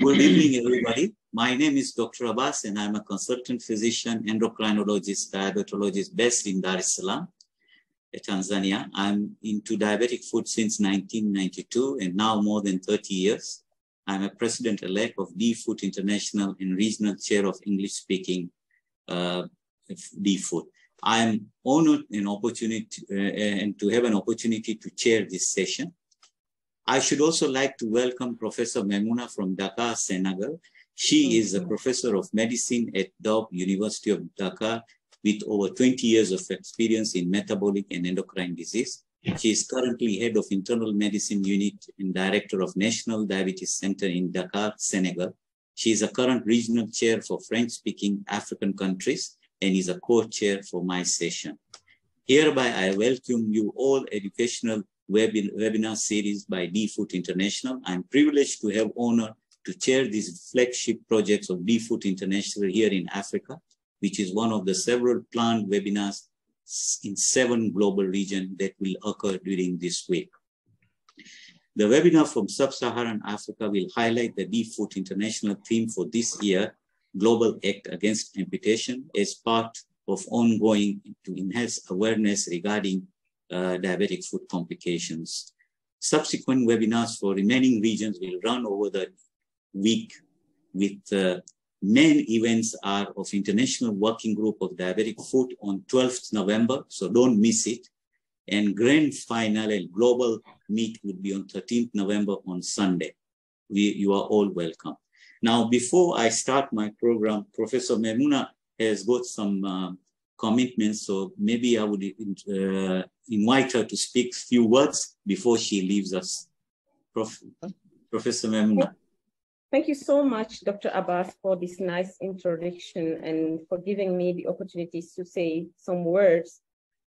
Good evening, everybody. My name is Dr. Abbas, and I'm a consultant physician, endocrinologist, diabetologist based in Dar es Salaam, Tanzania. I'm into diabetic foot since 1992 and now more than 30 years. I'm a president-elect of D-Foot International and regional chair of English-speaking uh, D-Foot. I'm honored and opportunity uh, and to have an opportunity to chair this session. I should also like to welcome Professor Maimouna from Dakar, Senegal. She is a professor of medicine at Diop University of Dakar with over 20 years of experience in metabolic and endocrine disease. She is currently head of internal medicine unit and director of National Diabetes Center in Dakar, Senegal. She is a current regional chair for French-speaking African countries and is a co-chair for my session. Hereby, I welcome you all educational webinar series by D-Foot International. I'm privileged to have honor to chair these flagship projects of D-Foot International here in Africa, which is one of the several planned webinars in seven global regions that will occur during this week. The webinar from Sub-Saharan Africa will highlight the D-Foot International theme for this year, Global Act Against Amputation, as part of ongoing to enhance awareness regarding diabetic foot complications. Subsequent webinars for remaining regions will run over the week with uh, main events are of International Working Group of Diabetic Foot on 12th November, so don't miss it. And grand final and global meet will be on 13th November on Sunday. We, you are all welcome. Now, before I start my program, Professor Maimouna has got some uh, commitments, so maybe I would uh, invite her to speak a few words before she leaves us. Prof Professor. Thank you so much, Dr. Abbas, for this nice introduction and for giving me the opportunity to say some words.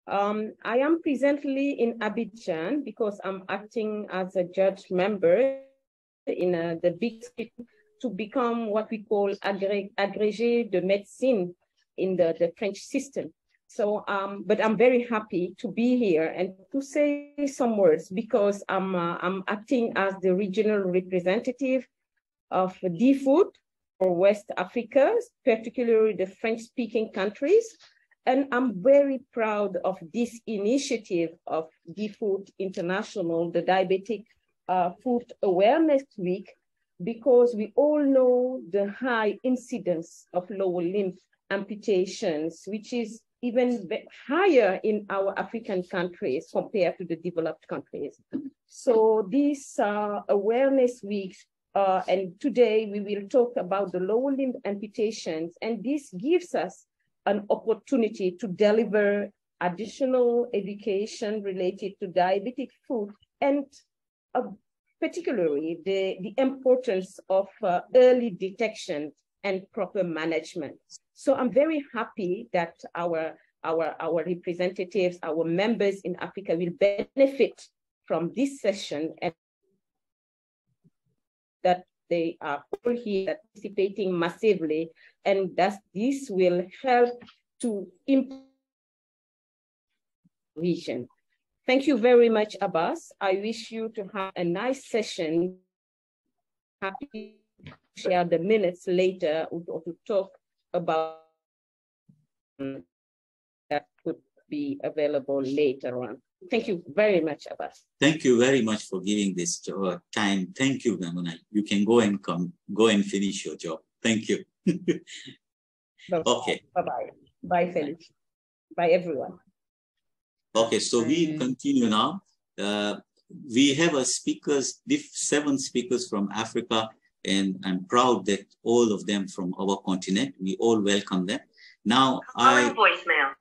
Um, I am presently in Abidjan because I'm acting as a judge member in uh, the big to become what we call agré agrégé de médecine in the, the French system. So, um, but I'm very happy to be here and to say some words because I'm, uh, I'm acting as the regional representative of D-Foot for West Africa, particularly the French-speaking countries. And I'm very proud of this initiative of D-Foot International, the Diabetic uh, Foot Awareness Week, because we all know the high incidence of lower limb amputations, which is even higher in our African countries compared to the developed countries. So these uh, awareness weeks, uh, and today we will talk about the lower limb amputations, and this gives us an opportunity to deliver additional education related to diabetic foot and uh, particularly the, the importance of uh, early detection and proper management. So I'm very happy that our, our, our representatives, our members in Africa will benefit from this session and that they are all here participating massively and that this will help to improve region. Thank you very much, Abbas. I wish you to have a nice session. Happy share the minutes later or to talk about that could be available later on. Thank you very much, Abbas. Thank you very much for giving this uh, time. Thank you, Gamuna. You can go and come, go and finish your job. Thank you. Bye -bye. okay. Bye-bye. Bye, Felix. Bye, everyone. Okay, so we continue now. Uh, we have a speakers, seven speakers from Africa, and I'm proud that all of them from our continent. We all welcome them. Now, I voicemail.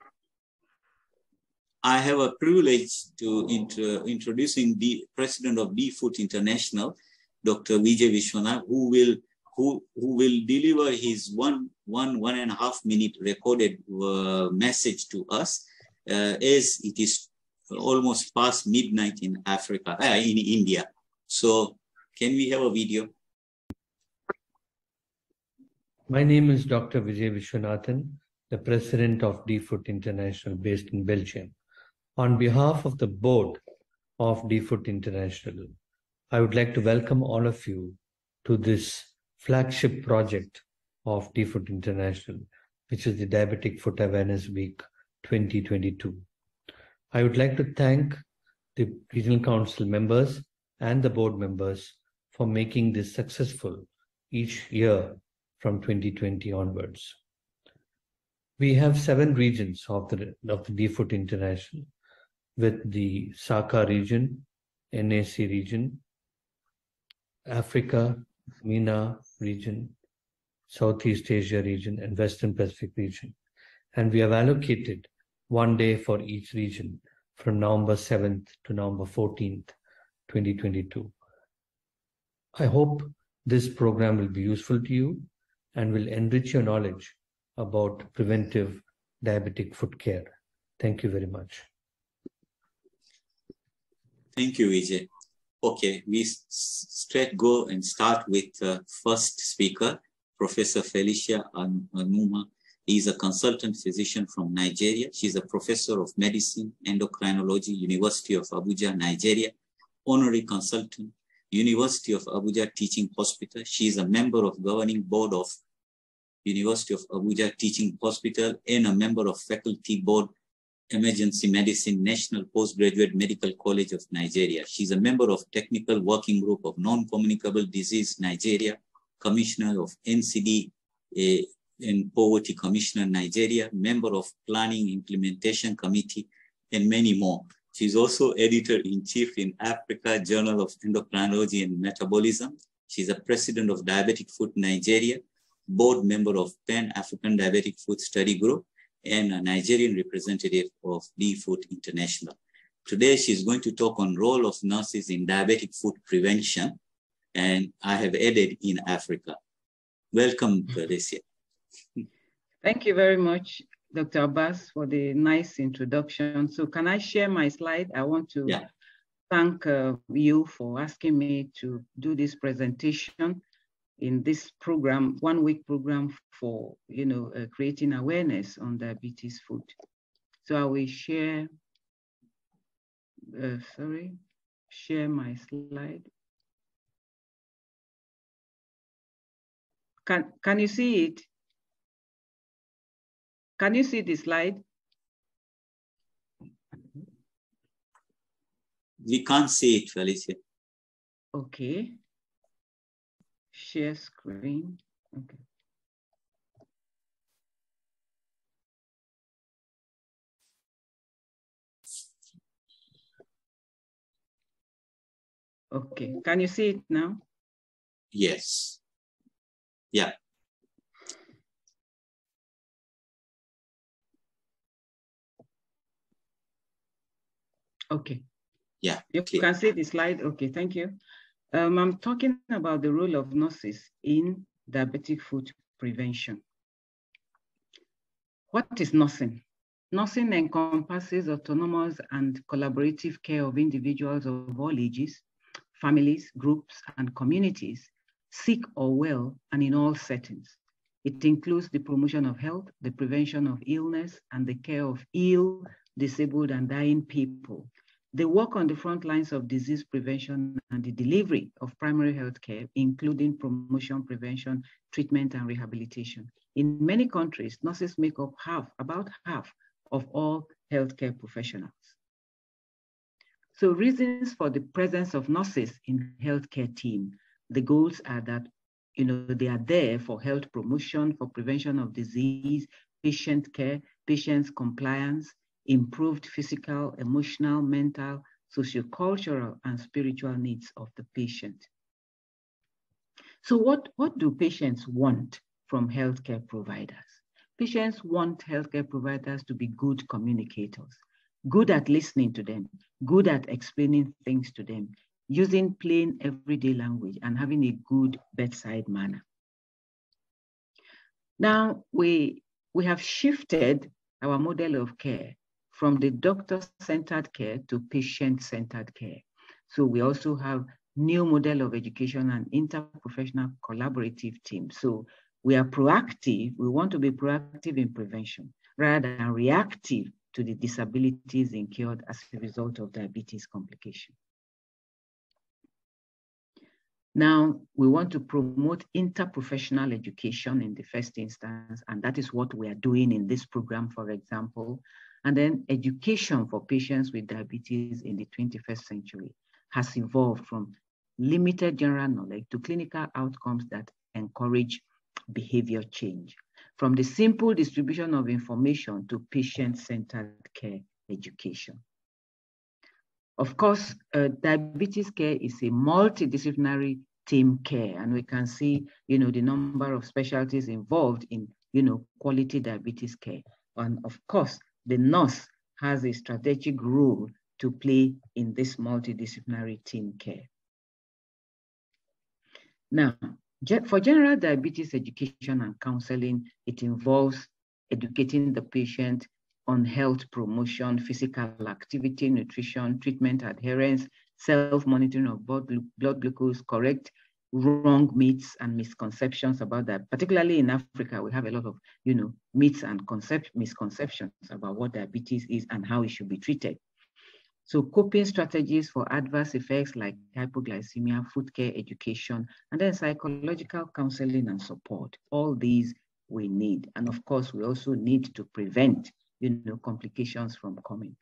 I have a privilege to intro, introducing the president of D-Foot International, Dr. Vijay Vishwanath, who will who, who will deliver his one one one and a half minute recorded uh, message to us, uh, as it is almost past midnight in Africa, uh, in India. So, can we have a video? My name is Dr. Vijay Viswanathan, the president of D-Foot International based in Belgium. On behalf of the board of D-Foot International, I would like to welcome all of you to this flagship project of D-Foot International, which is the Diabetic Foot Awareness Week 2022. I would like to thank the Regional Council members and the board members for making this successful each year from 2020 onwards. We have seven regions of the, of the D-Foot International with the SACA region, NAC region, Africa, MENA region, Southeast Asia region, and Western Pacific region. And we have allocated one day for each region from November 7th to November 14th, 2022. I hope this program will be useful to you and will enrich your knowledge about preventive diabetic foot care. Thank you very much. Thank you, Vijay. Okay, we straight go and start with the first speaker, Professor Felicia Anumah. He is a consultant physician from Nigeria. She's a professor of medicine, endocrinology, University of Abuja, Nigeria, honorary consultant, University of Abuja Teaching Hospital. She is a member of governing board of University of Abuja Teaching Hospital and a member of faculty board Emergency Medicine National Postgraduate Medical College of Nigeria. She's a member of Technical Working Group of Non-Communicable Disease Nigeria, Commissioner of NCD uh, and Poverty Commissioner Nigeria, member of Planning Implementation Committee, and many more. She's also editor-in-chief in Africa Journal of Endocrinology and Metabolism. She's a president of Diabetic Foot Nigeria, board member of Pan-African Diabetic Foot Study Group, and a Nigerian representative of D-Foot International. Today, she's going to talk on role of nurses in diabetic foot prevention, and I have added in Africa. Welcome, Felicia. Thank you very much, Dr. Abbas, for the nice introduction. So can I share my slide? I want to yeah. thank uh, you for asking me to do this presentation in this program, one week program for, you know, uh, creating awareness on diabetes foot. So I will share, uh, sorry, share my slide. Can, can you see it? Can you see the slide? We can't see it, Felicia. Okay share screen. Okay. Okay, can you see it now? Yes. Yeah. Okay. Yeah. You clear. can see the slide. Okay, thank you. Um, I'm talking about the role of nurses in diabetic foot prevention. What is nursing? Nursing encompasses autonomous and collaborative care of individuals of all ages, families, groups, and communities, sick or well, and in all settings. It includes the promotion of health, the prevention of illness, and the care of ill, disabled, and dying people they work on the front lines of disease prevention and the delivery of primary health care, including promotion, prevention, treatment, and rehabilitation. In many countries, nurses make up half, about half of all healthcare professionals. So reasons for the presence of nurses in healthcare team, the goals are that you know, they are there for health promotion, for prevention of disease, patient care, patients compliance, improved physical, emotional, mental, sociocultural, and spiritual needs of the patient. So what, what do patients want from healthcare providers? Patients want healthcare providers to be good communicators, good at listening to them, good at explaining things to them, using plain everyday language and having a good bedside manner. Now, we, we have shifted our model of care from the doctor-centered care to patient-centered care. So we also have new model of education and interprofessional collaborative teams. So we are proactive, we want to be proactive in prevention rather than reactive to the disabilities incurred as a result of diabetes complication. Now, we want to promote interprofessional education in the first instance, and that is what we are doing in this program, for example. And then education for patients with diabetes in the 21st century has evolved from limited general knowledge to clinical outcomes that encourage behavior change. From the simple distribution of information to patient-centered care education. Of course, uh, diabetes care is a multidisciplinary team care. And we can see, you know, the number of specialties involved in, you know, quality diabetes care. And of course, the nurse has a strategic role to play in this multidisciplinary team care. Now, for general diabetes education and counseling, it involves educating the patient on health promotion, physical activity, nutrition, treatment adherence, self-monitoring of blood, blood glucose, correct wrong myths and misconceptions about that. Particularly in Africa, we have a lot of, you know, myths and concept misconceptions about what diabetes is and how it should be treated. So coping strategies for adverse effects like hypoglycemia, foot care education, and then psychological counseling and support. All these we need. And of course, we also need to prevent, you know, complications from coming.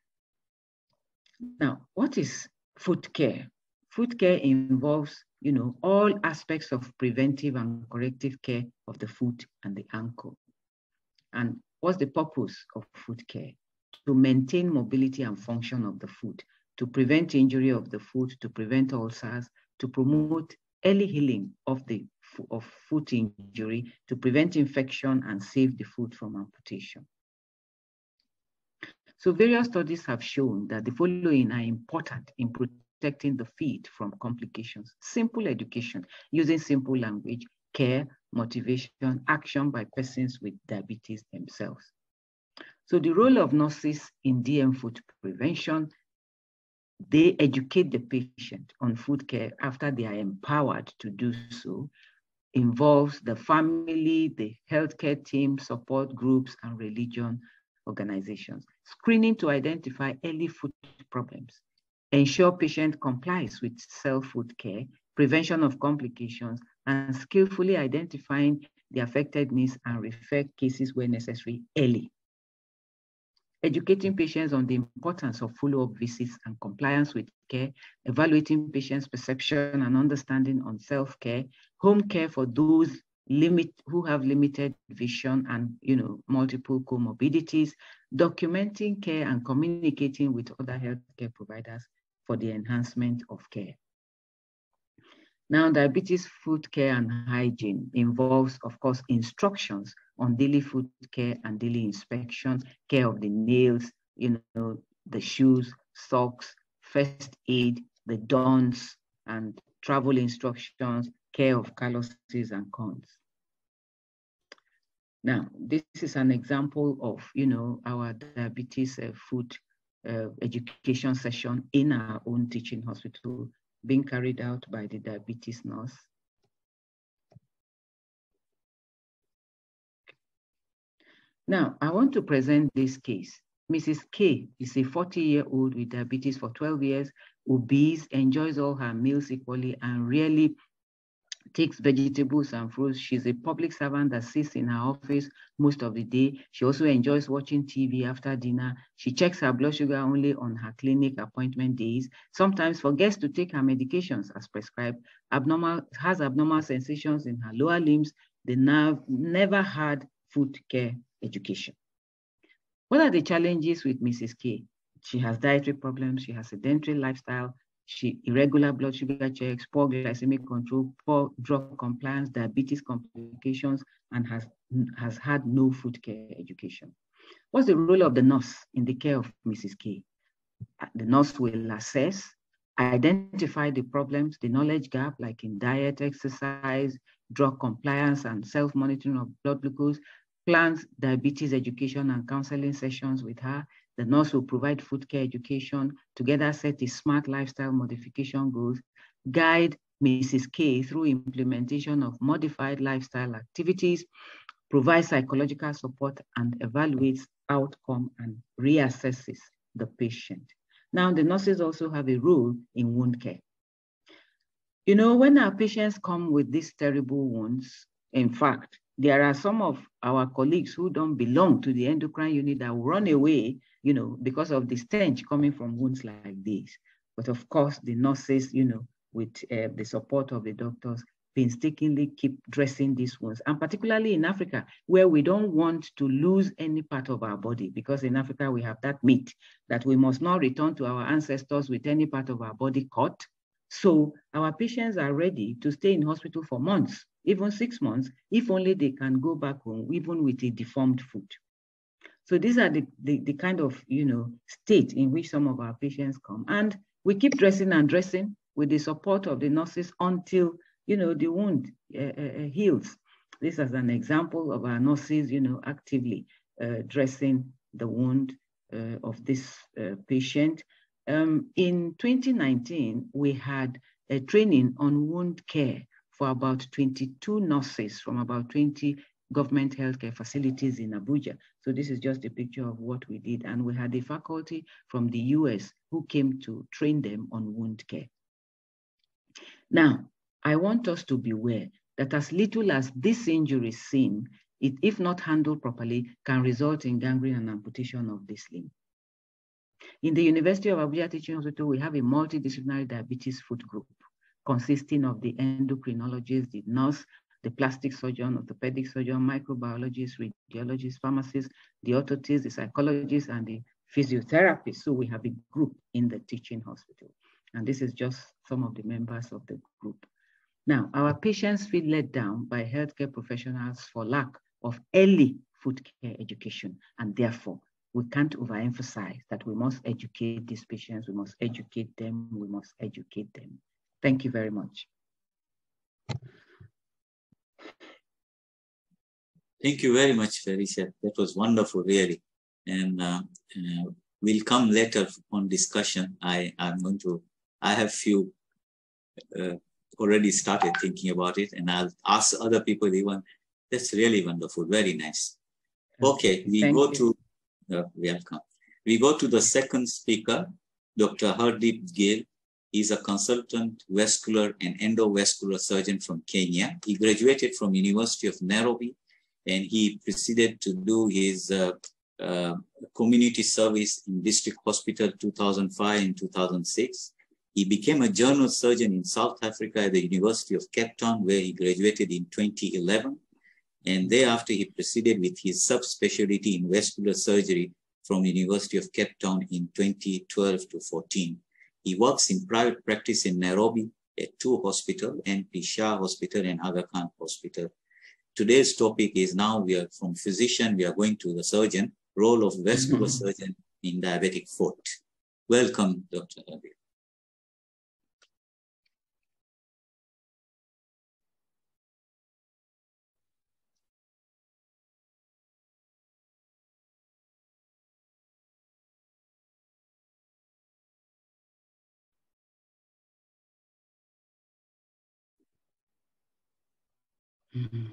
Now, what is foot care. Foot care involves, you know, all aspects of preventive and corrective care of the foot and the ankle. And what's the purpose of foot care? To maintain mobility and function of the foot, to prevent injury of the foot, to prevent ulcers, to promote early healing of the of foot injury, to prevent infection and save the foot from amputation. So various studies have shown that the following are important in protecting the feet from complications. Simple education, using simple language, care, motivation, action by persons with diabetes themselves. So the role of nurses in DM foot prevention, they educate the patient on foot care after they are empowered to do so, involves the family, the healthcare team, support groups, and religion organizations. Screening to identify early foot problems. Ensure patient complies with self-foot care, prevention of complications, and skillfully identifying the affected needs and refer cases where necessary early. Educating patients on the importance of follow-up visits and compliance with care, evaluating patients' perception and understanding on self-care, home care for those limit who have limited vision and you know multiple comorbidities, documenting care and communicating with other healthcare providers for the enhancement of care. Now, diabetes foot care and hygiene involves, of course, instructions on daily foot care and daily inspection, care of the nails, you know, the shoes, socks, first aid, the dons, and travel instructions, care of calluses and corns. Now, this is an example of, you know, our diabetes uh, foot uh, education session in our own teaching hospital being carried out by the diabetes nurse. Now, I want to present this case. Mrs. K is a 40-year-old with diabetes for 12 years, obese, enjoys all her meals equally, and really takes vegetables and fruits. She's a public servant that sits in her office most of the day. She also enjoys watching TV after dinner. She checks her blood sugar only on her clinic appointment days, sometimes forgets to take her medications as prescribed, abnormal, has abnormal sensations in her lower limbs, the nerve, never had foot care education. What are the challenges with Mrs. K? She has dietary problems, she has a sedentary lifestyle, she irregular blood sugar checks, poor glycemic control, poor drug compliance, diabetes complications, and has, has had no foot care education. What's the role of the nurse in the care of Mrs. K? Uh, the nurse will assess, identify the problems, the knowledge gap, like in diet, exercise, drug compliance, and self-monitoring of blood glucose, plans diabetes education and counseling sessions with her, the nurse will provide foot care education, together set a smart lifestyle modification goals, guide Mrs. K through implementation of modified lifestyle activities, provide psychological support, and evaluates outcome and reassesses the patient. Now, the nurses also have a role in wound care. You know, when our patients come with these terrible wounds, in fact, there are some of our colleagues who don't belong to the endocrine unit that run away, you know, because of the stench coming from wounds like this. But of course, the nurses, you know, with uh, the support of the doctors, painstakingly keep dressing these wounds, and particularly in Africa, where we don't want to lose any part of our body, because in Africa we have that myth that we must not return to our ancestors with any part of our body cut. So our patients are ready to stay in hospital for months, even six months, if only they can go back home, even with a deformed foot. So these are the, the, the kind of, you know, state in which some of our patients come. And we keep dressing and dressing with the support of the nurses until you know, the wound uh, uh, heals. This is an example of our nurses, you know, actively uh, dressing the wound of this patient. Um, in 2019, we had a training on wound care for about 22 nurses from about 20 government healthcare facilities in Abuja. So this is just a picture of what we did. And we had a faculty from the US who came to train them on wound care. Now, I want us to beware that as little as this injury seen, it, if not handled properly, can result in gangrene and amputation of this limb. In the University of Abuja Teaching Hospital, we have a multidisciplinary diabetes foot group consisting of the endocrinologist, the nurse, the plastic surgeon, orthopedic surgeon, microbiologist, radiologist, pharmacist, the orthotist, the psychologist, and the physiotherapist. So we have a group in the teaching hospital. And this is just some of the members of the group. Now, our patients feel let down by healthcare professionals for lack of early foot care education. And therefore, we can't overemphasize that we must educate these patients, we must educate them, we must educate them. Thank you very much. Thank you very much, Felicia. That was wonderful, really. And uh, uh, we'll come later on discussion. I am going to, I have few uh, already started thinking about it and I'll ask other people even. That's really wonderful. Very nice. Okay, we Thank go you. to, uh, welcome. We go to the second speaker, Dr. Hardeep Gill. He's a consultant vascular and endovascular surgeon from Kenya. He graduated from University of Nairobi and he proceeded to do his uh, uh, community service in district hospital 2005 and 2006. He became a general surgeon in South Africa at the University of Cape Town, where he graduated in 2011. And thereafter, he proceeded with his subspecialty in vascular surgery from University of Cape Town in 2012 to 14. He works in private practice in Nairobi at two hospitals, MP Shah Hospital and Aga Khan Hospital. Today's topic is now we are from physician, we are going to the surgeon, role of vascular mm -hmm. surgeon in diabetic foot. Welcome, Dr. Rabi. Mm-hmm.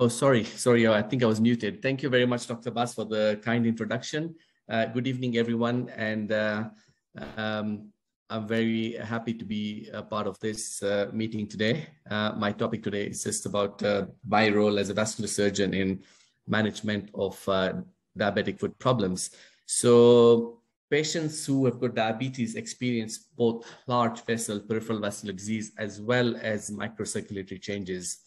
Oh, sorry, sorry, I think I was muted. Thank you very much, Dr. Bass, for the kind introduction. Uh, good evening, everyone. And uh, um, I'm very happy to be a part of this uh, meeting today. Uh, my topic today is just about uh, my role as a vascular surgeon in management of uh, diabetic foot problems. So patients who have got diabetes experience both large vessel peripheral vascular disease as well as microcirculatory changes.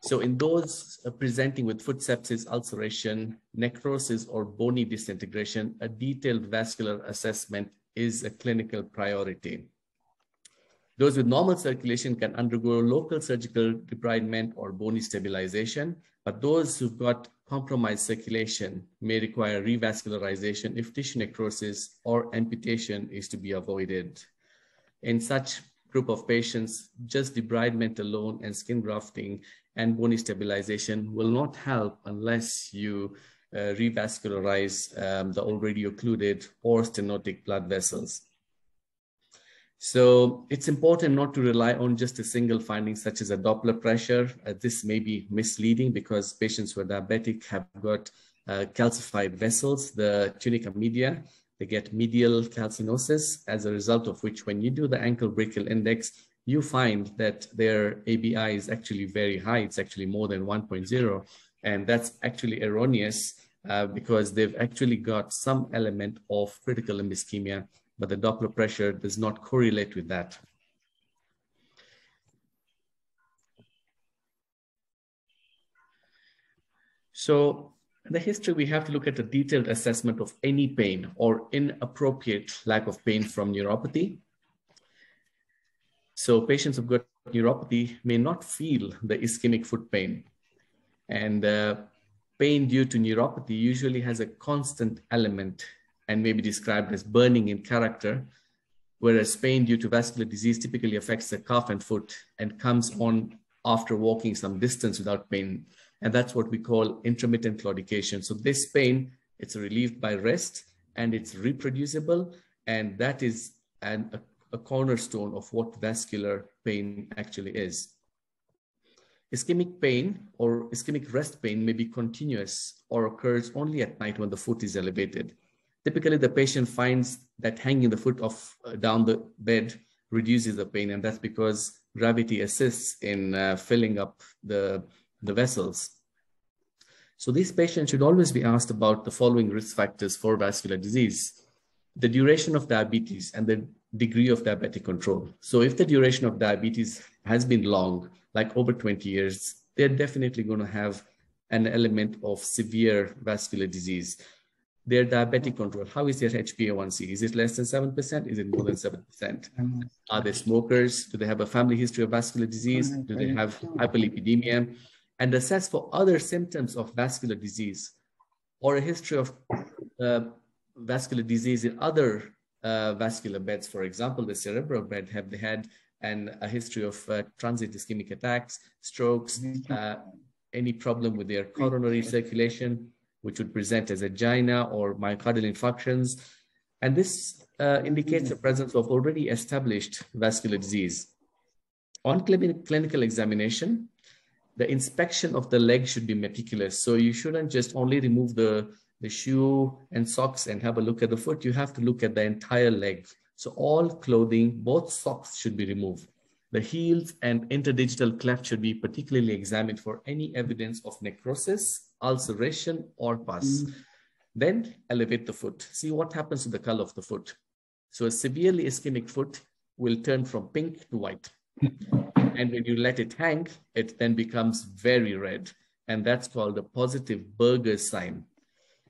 So in those uh, presenting with foot sepsis, ulceration, necrosis, or bony disintegration, a detailed vascular assessment is a clinical priority. Those with normal circulation can undergo local surgical debridement or bony stabilization, but those who've got compromised circulation may require revascularization if tissue necrosis or amputation is to be avoided. In such group of patients, just debridement alone and skin grafting and bony stabilization will not help unless you uh, revascularize um, the already occluded or stenotic blood vessels. So it's important not to rely on just a single finding such as a Doppler pressure. Uh, this may be misleading because patients who are diabetic have got uh, calcified vessels, the tunica media. They get medial calcinosis as a result of which when you do the ankle brachial index, you find that their ABI is actually very high. It's actually more than 1.0. And that's actually erroneous uh, because they've actually got some element of critical limb ischemia but the Doppler pressure does not correlate with that. So in the history, we have to look at a detailed assessment of any pain or inappropriate lack of pain from neuropathy. So patients who've got neuropathy may not feel the ischemic foot pain. And uh, pain due to neuropathy usually has a constant element and may be described as burning in character, whereas pain due to vascular disease typically affects the calf and foot and comes on after walking some distance without pain. And that's what we call intermittent claudication. So this pain, it's relieved by rest and it's reproducible. And that is an, a, a cornerstone of what vascular pain actually is. Ischemic pain or ischemic rest pain may be continuous or occurs only at night when the foot is elevated. Typically, the patient finds that hanging the foot off uh, down the bed reduces the pain, and that's because gravity assists in uh, filling up the, the vessels. So these patients should always be asked about the following risk factors for vascular disease. The duration of diabetes and the degree of diabetic control. So if the duration of diabetes has been long, like over 20 years, they're definitely going to have an element of severe vascular disease their diabetic control. How is their HbA1c? Is it less than 7%? Is it more than 7%? Are they smokers? Do they have a family history of vascular disease? Do they have hyperlipidemia? And assess for other symptoms of vascular disease or a history of uh, vascular disease in other uh, vascular beds. For example, the cerebral bed, have they had and a history of uh, transient ischemic attacks, strokes, uh, any problem with their coronary circulation, which would present as angina or myocardial infarctions. And this uh, indicates the presence of already established vascular disease. On clinical examination, the inspection of the leg should be meticulous. So you shouldn't just only remove the, the shoe and socks and have a look at the foot. You have to look at the entire leg. So all clothing, both socks should be removed. The heels and interdigital cleft should be particularly examined for any evidence of necrosis, ulceration, or pus. Mm. Then elevate the foot. See what happens to the color of the foot. So a severely ischemic foot will turn from pink to white. and when you let it hang, it then becomes very red. And that's called a positive Buerger sign.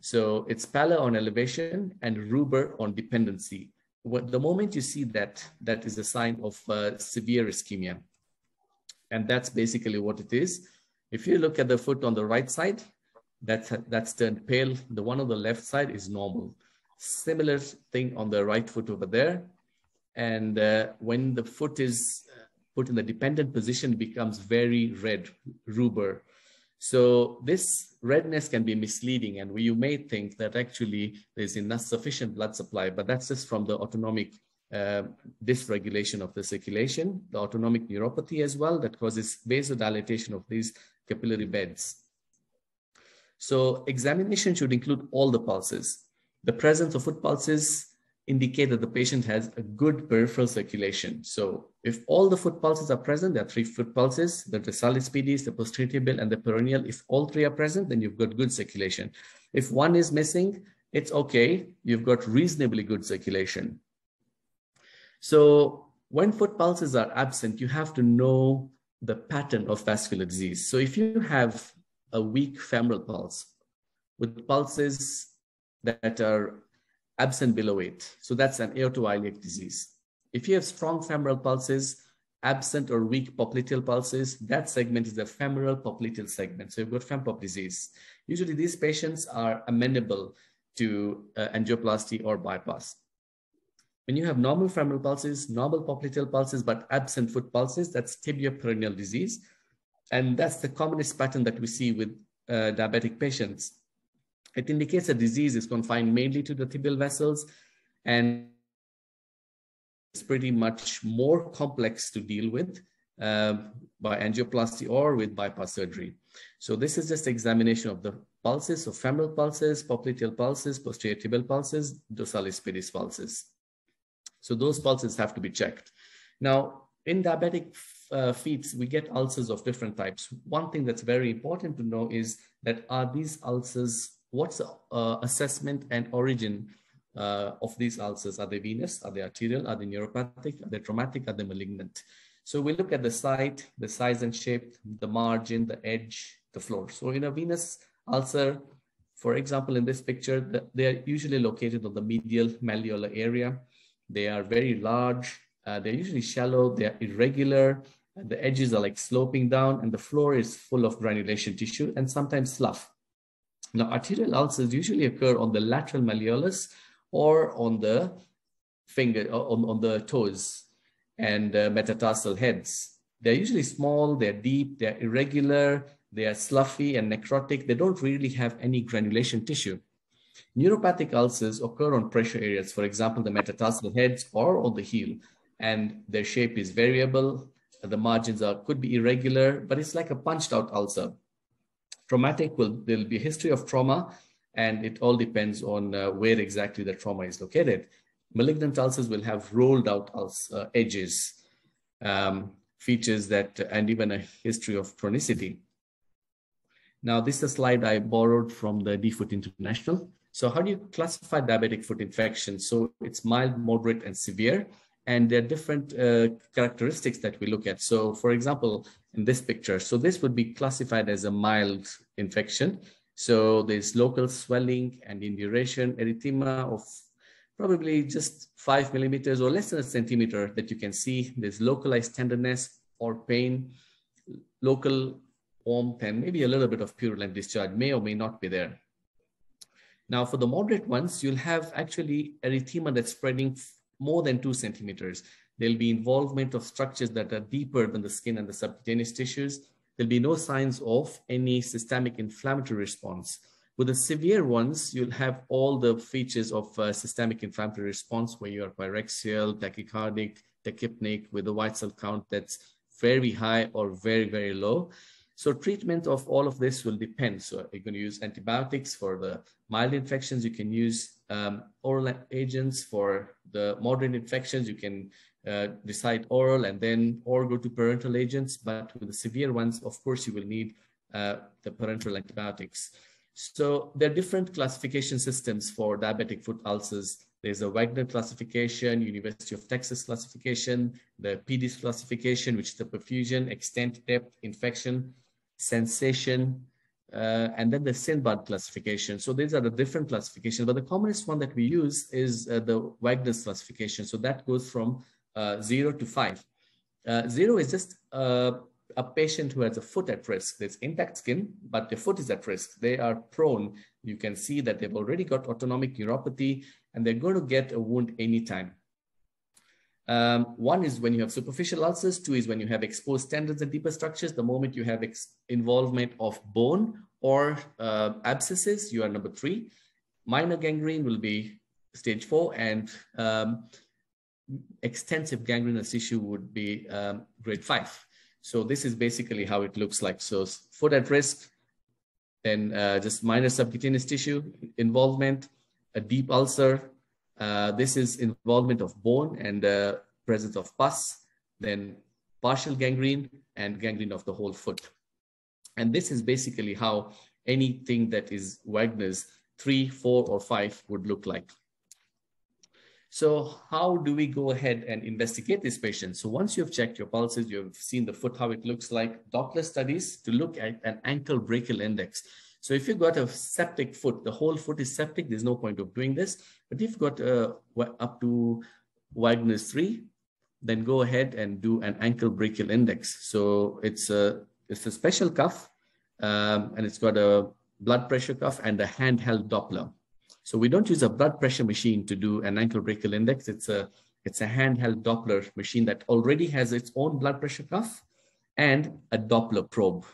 So it's pallor on elevation and rubor on dependency what, the moment you see that, that is a sign of uh, severe ischemia. And that's basically what it is. If you look at the foot on the right side, that's, that's turned pale. The one on the left side is normal. Similar thing on the right foot over there. And uh, when the foot is uh, put in the dependent position, it becomes very red, rubor. So this redness can be misleading and you may think that actually there's enough sufficient blood supply, but that's just from the autonomic uh, dysregulation of the circulation, the autonomic neuropathy as well that causes vasodilatation of these capillary beds. So examination should include all the pulses. The presence of foot pulses indicate that the patient has a good peripheral circulation. So if all the foot pulses are present, there are three foot pulses, the dorsalis pedis, the posterior tibial, and the peroneal. If all three are present, then you've got good circulation. If one is missing, it's okay. You've got reasonably good circulation. So when foot pulses are absent, you have to know the pattern of vascular disease. So if you have a weak femoral pulse with pulses that are absent below eight. So that's an aortoiliac disease. If you have strong femoral pulses, absent or weak popliteal pulses, that segment is the femoral popliteal segment. So you've got fempop disease. Usually these patients are amenable to uh, angioplasty or bypass. When you have normal femoral pulses, normal popliteal pulses, but absent foot pulses, that's tibioperoneal disease. And that's the commonest pattern that we see with uh, diabetic patients. It indicates a disease is confined mainly to the tibial vessels and it's pretty much more complex to deal with uh, by angioplasty or with bypass surgery. So this is just examination of the pulses, so femoral pulses, popliteal pulses, posterior tibial pulses, dorsalis pedis pulses. So those pulses have to be checked. Now, in diabetic uh, feet, we get ulcers of different types. One thing that's very important to know is that are these ulcers, what's the uh, assessment and origin uh, of these ulcers? Are they venous? Are they arterial? Are they neuropathic? Are they traumatic? Are they malignant? So we look at the site, the size and shape, the margin, the edge, the floor. So in a venous ulcer, for example, in this picture, they are usually located on the medial malleolar area. They are very large. Uh, they're usually shallow. They're irregular. The edges are like sloping down and the floor is full of granulation tissue and sometimes slough. Now, arterial ulcers usually occur on the lateral malleolus or on the finger, on, on the toes and uh, metatarsal heads. They're usually small, they're deep, they're irregular, they are sloughy and necrotic. They don't really have any granulation tissue. Neuropathic ulcers occur on pressure areas, for example, the metatarsal heads or on the heel, and their shape is variable. The margins are could be irregular, but it's like a punched out ulcer. Traumatic will there'll be a history of trauma, and it all depends on uh, where exactly the trauma is located. Malignant ulcers will have rolled out uh, edges, um, features that, and even a history of chronicity. Now, this is a slide I borrowed from the DFoot International. So how do you classify diabetic foot infection? So it's mild, moderate, and severe. And there are different uh, characteristics that we look at. So for example, in this picture, so this would be classified as a mild infection. So there's local swelling and induration, erythema of probably just five millimeters or less than a centimeter that you can see. There's localized tenderness or pain, local warmth, and maybe a little bit of purulent discharge may or may not be there. Now, for the moderate ones, you'll have actually erythema that's spreading more than two centimeters. There'll be involvement of structures that are deeper than the skin and the subcutaneous tissues. There'll be no signs of any systemic inflammatory response. With the severe ones, you'll have all the features of uh, systemic inflammatory response where you are pyrexial, tachycardic, tachypneic with a white cell count that's very high or very, very low. So treatment of all of this will depend. So you're going to use antibiotics for the mild infections. You can use um, oral agents for the moderate infections. You can uh, decide oral and then or go to parenteral agents. But with the severe ones, of course, you will need uh, the parenteral antibiotics. So there are different classification systems for diabetic foot ulcers. There's a Wagner classification, University of Texas classification, the PEDIS classification, which is the perfusion, extent, depth, infection, sensation, uh, and then the SINBAD classification. So these are the different classifications, but the commonest one that we use is uh, the Wagner's classification. So that goes from uh, zero to five. Uh, zero is just uh, a patient who has a foot at risk. There's intact skin, but the foot is at risk. They are prone. You can see that they've already got autonomic neuropathy and they're going to get a wound anytime. Um, one is when you have superficial ulcers. Two is when you have exposed tendons and deeper structures. The moment you have involvement of bone or uh, abscesses, you are number three. Minor gangrene will be stage four, and um, extensive gangrenous tissue would be um, grade five. So this is basically how it looks like. So foot at risk, then uh, just minor subcutaneous tissue involvement, a deep ulcer. Uh, this is involvement of bone and uh, presence of pus, then partial gangrene and gangrene of the whole foot. And this is basically how anything that is Wagner's three, four, or five would look like. So how do we go ahead and investigate this patient? So once you've checked your pulses, you've seen the foot, how it looks like, Doppler studies to look at an ankle brachial index. So if you've got a septic foot, the whole foot is septic, there's no point of doing this. But if you've got uh, up to Wagner's 3, then go ahead and do an ankle brachial index. So it's a, it's a special cuff um, and it's got a blood pressure cuff and a handheld Doppler. So we don't use a blood pressure machine to do an ankle brachial index. It's a it's a handheld Doppler machine that already has its own blood pressure cuff and a Doppler probe.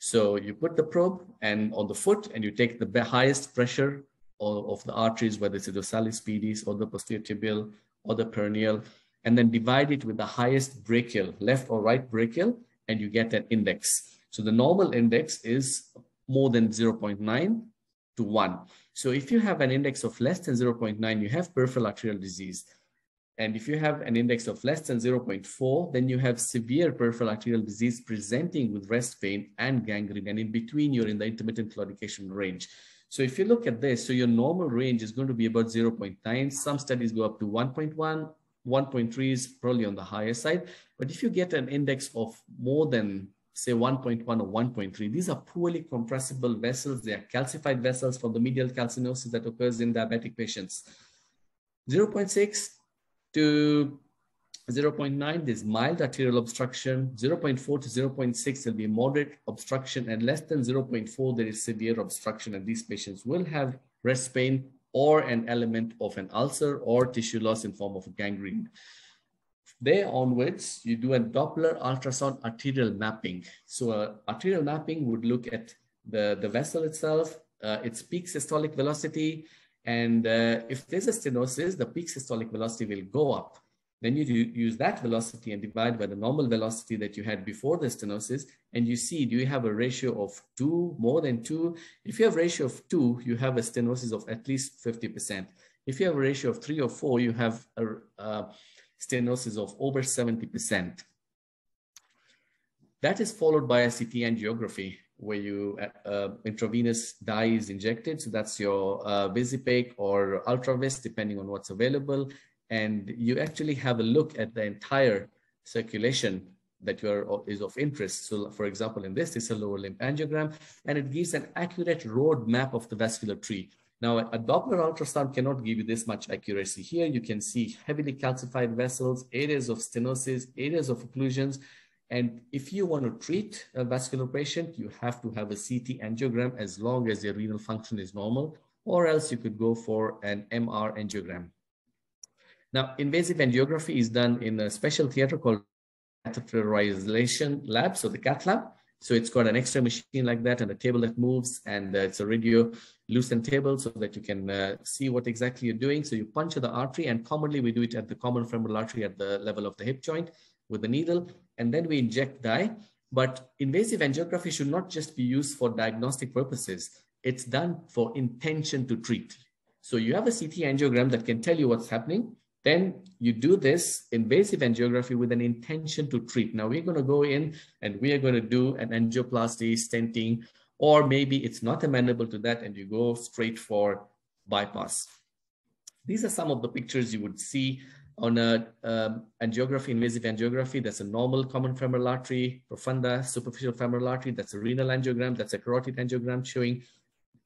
So you put the probe and on the foot and you take the highest pressure of, the arteries, whether it's the dorsalis pedis or the posterior tibial or the peroneal, and then divide it with the highest brachial, left or right brachial, and you get an index. So the normal index is more than 0.9 to 1. So if you have an index of less than 0.9, you have peripheral arterial disease. And if you have an index of less than 0.4, then you have severe peripheral arterial disease presenting with rest pain and gangrene. And in between, you're in the intermittent claudication range. So if you look at this, so your normal range is going to be about 0.9. Some studies go up to 1.1, 1.3 is probably on the higher side. But if you get an index of more than say 1.1 or 1.3, these are poorly compressible vessels. They are calcified vessels from the medial calcinosis that occurs in diabetic patients. 0.6 to 0.9, there's mild arterial obstruction. 0.4 to 0.6, there'll be moderate obstruction. And less than 0.4, there is severe obstruction. And these patients will have rest pain or an element of an ulcer or tissue loss in form of gangrene. There onwards, you do a Doppler ultrasound arterial mapping. So uh, arterial mapping would look at the, the vessel itself, uh, its peak systolic velocity, and uh, if there's a stenosis, the peak systolic velocity will go up. Then you use that velocity and divide by the normal velocity that you had before the stenosis. And you see, do you have a ratio of two, more than two? If you have ratio of two, you have a stenosis of at least 50%. If you have a ratio of three or four, you have a, a stenosis of over 70%. That is followed by a CT angiography where you uh, uh, intravenous dye is injected. So that's your uh, or Ultravist, depending on what's available and you actually have a look at the entire circulation that you are, is of interest. So for example, in this, it's a lower limb angiogram, and it gives an accurate road map of the vascular tree. Now, a Doppler ultrasound cannot give you this much accuracy. Here, you can see heavily calcified vessels, areas of stenosis, areas of occlusions. And if you want to treat a vascular patient, you have to have a CT angiogram as long as your renal function is normal, or else you could go for an MR angiogram. Now, invasive angiography is done in a special theater called catheterization lab, so the cath lab. So it's got an extra machine like that and a table that moves, and uh, it's a radio lucent table so that you can uh, see what exactly you're doing. So you puncture the artery, and commonly we do it at the common femoral artery at the level of the hip joint with the needle, and then we inject dye. But invasive angiography should not just be used for diagnostic purposes. It's done for intention to treat. So you have a CT angiogram that can tell you what's happening, then you do this invasive angiography with an intention to treat. Now we're going to go in and we are going to do an angioplasty, stenting, or maybe it's not amenable to that and you go straight for bypass. These are some of the pictures you would see on a um, angiography, invasive angiography. That's a normal common femoral artery, profunda, superficial femoral artery. That's a renal angiogram. That's a carotid angiogram showing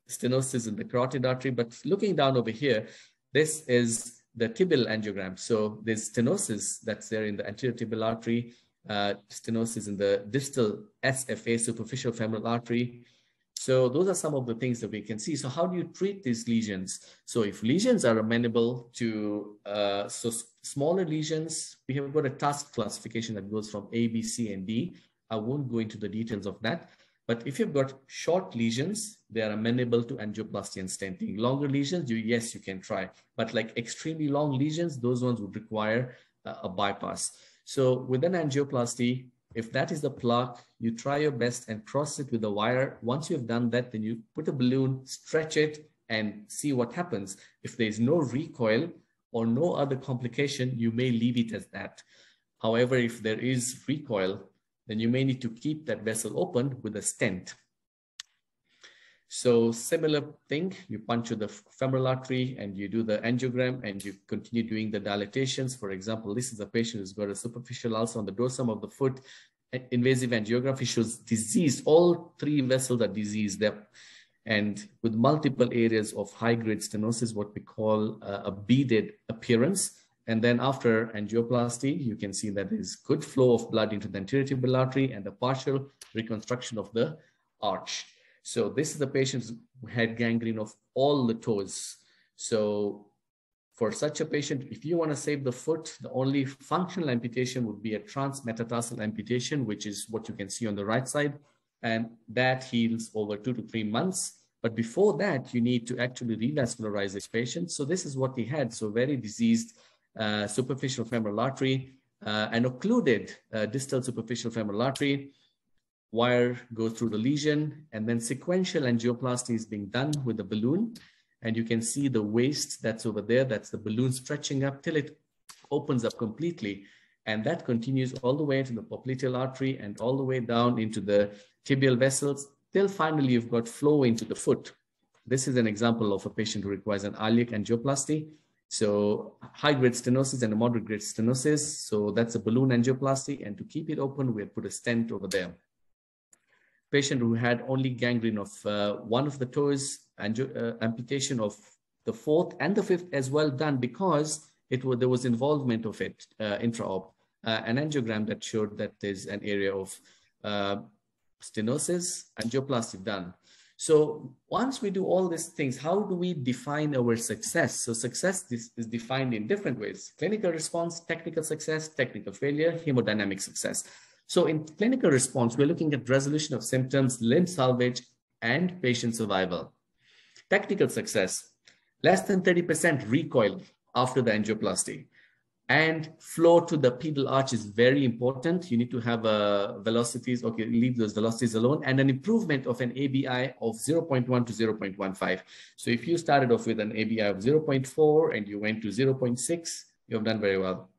stenosis in the carotid artery. But looking down over here, this is the tibial angiogram. So there's stenosis that's there in the anterior tibial artery, uh, stenosis in the distal SFA, superficial femoral artery. So those are some of the things that we can see. So how do you treat these lesions? So if lesions are amenable to, uh, so smaller lesions, we have got a TASC classification that goes from A, B, C, and D. I won't go into the details of that. But if you've got short lesions, they are amenable to angioplasty and stenting. Longer lesions, you yes, you can try. But like extremely long lesions, those ones would require uh, a bypass. So with an angioplasty, if that is the plug, you try your best and cross it with a wire. Once you've done that, then you put a balloon, stretch it, and see what happens. If there's no recoil or no other complication, you may leave it as that. However, if there is recoil, then you may need to keep that vessel open with a stent. So similar thing, you puncture the femoral artery and you do the angiogram and you continue doing the dilatations. For example, this is a patient who's got a superficial ulcer on the dorsum of the foot. Invasive angiography shows disease. All three vessels are diseased there. And with multiple areas of high-grade stenosis, what we call a beaded appearance. And then after angioplasty, you can see that there is good flow of blood into the anterior tibial artery and a partial reconstruction of the arch. So this is the patient who had gangrene of all the toes. So for such a patient, if you want to save the foot, the only functional amputation would be a transmetatarsal amputation, which is what you can see on the right side. And that heals over two to three months. But before that, you need to actually revascularize this patient. So this is what he had. So very diseased uh, superficial femoral artery, uh, an occluded uh, distal superficial femoral artery. Wire goes through the lesion, and then sequential angioplasty is being done with the balloon. And you can see the waist that's over there. That's the balloon stretching up till it opens up completely. And that continues all the way to the popliteal artery and all the way down into the tibial vessels till finally you've got flow into the foot. This is an example of a patient who requires an iliac angioplasty. So high-grade stenosis and a moderate-grade stenosis. So that's a balloon angioplasty. And to keep it open, we had put a stent over there. Patient who had only gangrene of uh, one of the toes, uh, amputation of the fourth and the fifth as well done because it was, there was involvement of it uh, intra-op. Uh, an angiogram that showed that there's an area of uh, stenosis, angioplasty done. So once we do all these things, how do we define our success? So success is, is defined in different ways. Clinical response, technical success, technical failure, hemodynamic success. So in clinical response, we're looking at resolution of symptoms, limb salvage, and patient survival. Technical success, less than 30% recoil after the angioplasty and flow to the pedal arch is very important. You need to have uh, velocities, okay, leave those velocities alone, and an improvement of an ABI of 0.1 to 0.15. So if you started off with an ABI of 0.4 and you went to 0.6, you have done very well.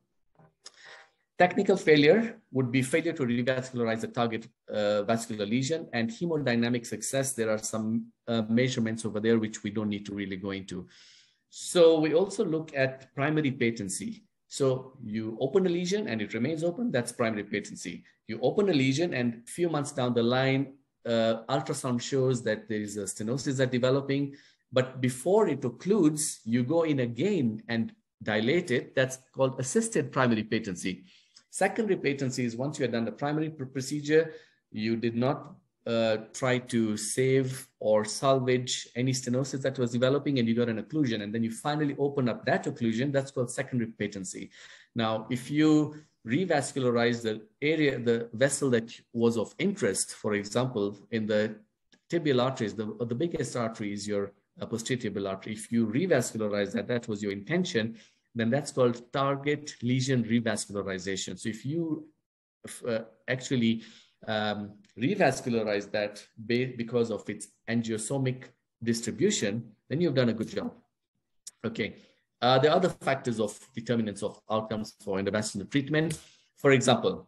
Technical failure would be failure to revascularize the target uh, vascular lesion and hemodynamic success. There are some uh, measurements over there which we don't need to really go into. So we also look at primary patency. So you open a lesion and it remains open, that's primary patency. You open a lesion and a few months down the line, uh, ultrasound shows that there is a stenosis that developing, but before it occludes, you go in again and dilate it. That's called assisted primary patency. Secondary patency is once you have done the primary procedure, you did not uh, try to save or salvage any stenosis that was developing and you got an occlusion and then you finally open up that occlusion, that's called secondary patency. Now, if you revascularize the area, the vessel that was of interest, for example, in the tibial arteries, the, the biggest artery is your uh, posterior tibial artery. If you revascularize that, that was your intention, then that's called target lesion revascularization. So if you uh, actually um, revascularize that because of its angiosomic distribution, then you've done a good job. Okay. Uh, there are other factors of determinants of outcomes for endovascular treatment. For example,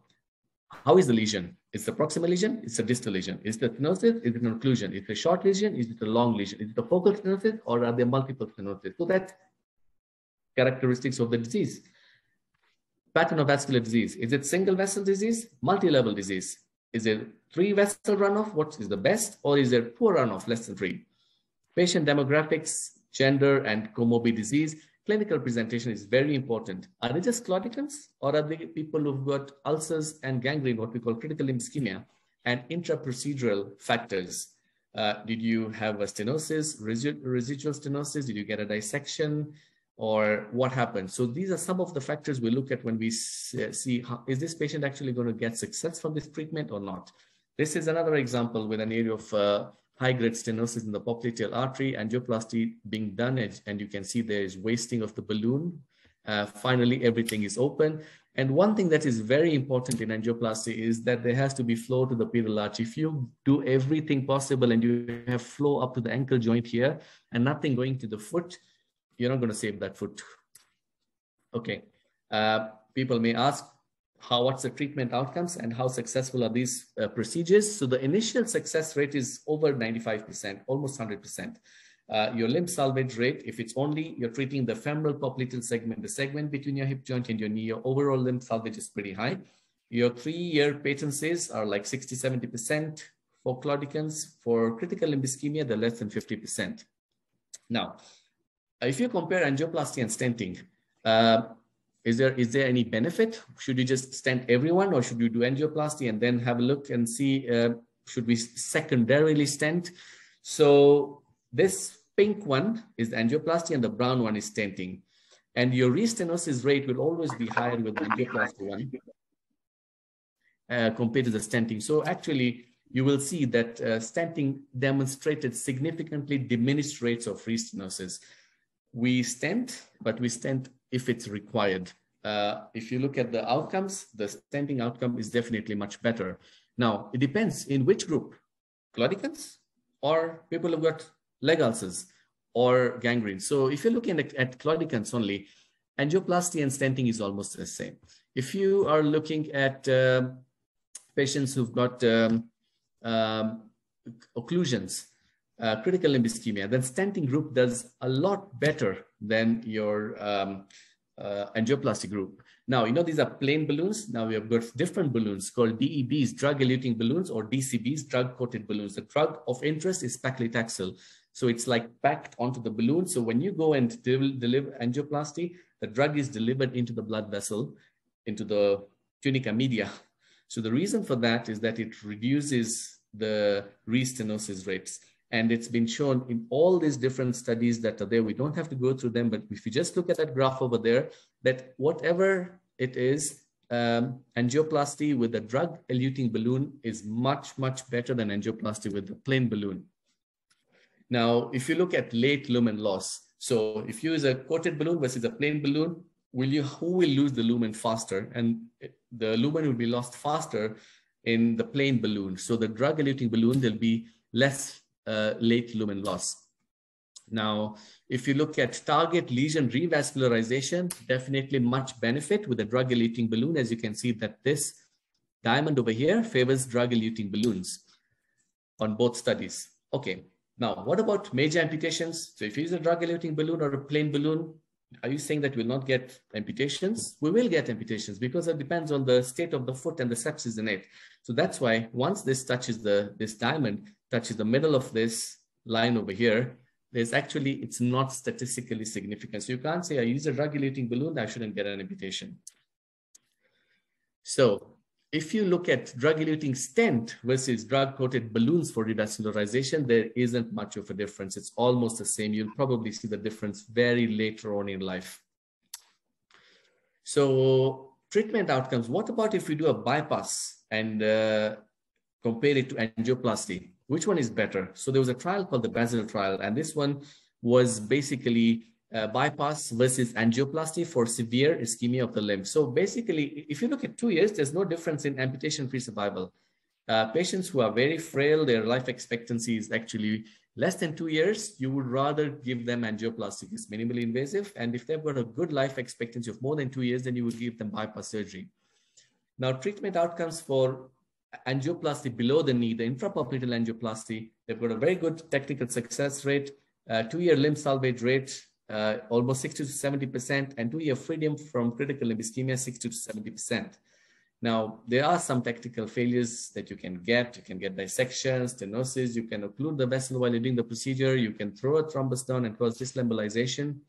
how is the lesion? Is it a proximal lesion? It's a distal lesion. Is it a stenosis? Is it an occlusion? Is it a short lesion? Is it a long lesion? Is it a focal stenosis or are there multiple stenosis? So that's characteristics of the disease. Pattern of vascular disease. Is it single vessel disease? Multi-level disease? Is it three vessel runoff? What is the best? Or is there poor runoff, less than three? Patient demographics, gender, and comorbid disease. Clinical presentation is very important. Are they just claudicants or are they people who've got ulcers and gangrene, what we call critical limb ischemia, and intraprocedural factors? Uh, did you have a stenosis, residual stenosis? Did you get a dissection? Or what happened. So these are some of the factors we look at when we see how, is this patient actually going to get success from this treatment or not. This is another example with an area of uh, high-grade stenosis in the popliteal artery, angioplasty being done, and you can see there is wasting of the balloon. Uh, finally, everything is open. And one thing that is very important in angioplasty is that there has to be flow to the pedal arch. If you do everything possible and you have flow up to the ankle joint here and nothing going to the foot, you're not going to save that foot. Okay. Uh, people may ask, how what's the treatment outcomes and how successful are these uh, procedures? So the initial success rate is over 95%, almost 100%. Uh, your limb salvage rate, if it's only you're treating the femoral popliteal segment, the segment between your hip joint and your knee, your overall limb salvage is pretty high. Your three-year patencies are like 60, 70% for claudicants. For critical limb ischemia, they're less than 50%. Now, if you compare angioplasty and stenting, uh, is there is there any benefit? Should you just stent everyone, or should you do angioplasty and then have a look and see uh, should we secondarily stent? So this pink one is angioplasty, and the brown one is stenting. And your restenosis rate will always be higher with the angioplasty one uh, compared to the stenting. So actually, you will see that uh, stenting demonstrated significantly diminished rates of restenosis we stent, but we stent if it's required. Uh, if you look at the outcomes, the stenting outcome is definitely much better. Now, it depends in which group, claudicants or people who've got leg ulcers or gangrene. So if you're looking at, at claudicants only, angioplasty and stenting is almost the same. If you are looking at uh, patients who've got um, um, occlusions, uh, critical limb ischemia, then stenting group does a lot better than your um, uh, angioplasty group. Now, you know, these are plain balloons. Now we have got different balloons called DEBs, drug-eluting balloons, or DCBs, drug-coated balloons. The drug of interest is paclitaxel. So it's like packed onto the balloon. So when you go and deliver angioplasty, the drug is delivered into the blood vessel, into the tunica media. So the reason for that is that it reduces the restenosis rates. And it's been shown in all these different studies that are there. We don't have to go through them, but if you just look at that graph over there, that whatever it is, um, angioplasty with a drug-eluting balloon is much, much better than angioplasty with a plain balloon. Now, if you look at late lumen loss, so if you use a coated balloon versus a plain balloon, will you who will lose the lumen faster? And the lumen will be lost faster in the plain balloon. So the drug-eluting balloon, there'll be less Uh, late lumen loss. Now, if you look at target lesion revascularization, definitely much benefit with a drug-eluting balloon. As you can see that this diamond over here favors drug-eluting balloons on both studies. Okay, now what about major amputations? So if you use a drug-eluting balloon or a plain balloon, are you saying that we'll not get amputations? We will get amputations because it depends on the state of the foot and the sepsis in it. So that's why once this touches the this diamond, touches the middle of this line over here, there's actually, it's not statistically significant. So you can't say I use a drug-eluting balloon, I shouldn't get an amputation. So if you look at drug-eluting stent versus drug-coated balloons for revascularization, there isn't much of a difference. It's almost the same. You'll probably see the difference very later on in life. So treatment outcomes, what about if we do a bypass and uh, compare it to angioplasty? Which one is better? So there was a trial called the BASIL trial, and this one was basically uh, bypass versus angioplasty for severe ischemia of the limb. So basically, if you look at two years, there's no difference in amputation-free survival. Uh, patients who are very frail, their life expectancy is actually less than two years, you would rather give them angioplasty. It's minimally invasive. And if they've got a good life expectancy of more than two years, then you would give them bypass surgery. Now, treatment outcomes for angioplasty below the knee, the infrapopliteal angioplasty, they've got a very good technical success rate, uh, two-year limb salvage rate, uh, almost 60 to 70%, and two-year freedom from critical limb ischemia, 60 to 70%. Now, there are some technical failures that you can get. You can get dissections, stenosis, you can occlude the vessel while you're doing the procedure, you can throw a thrombus down and cause dysembolization.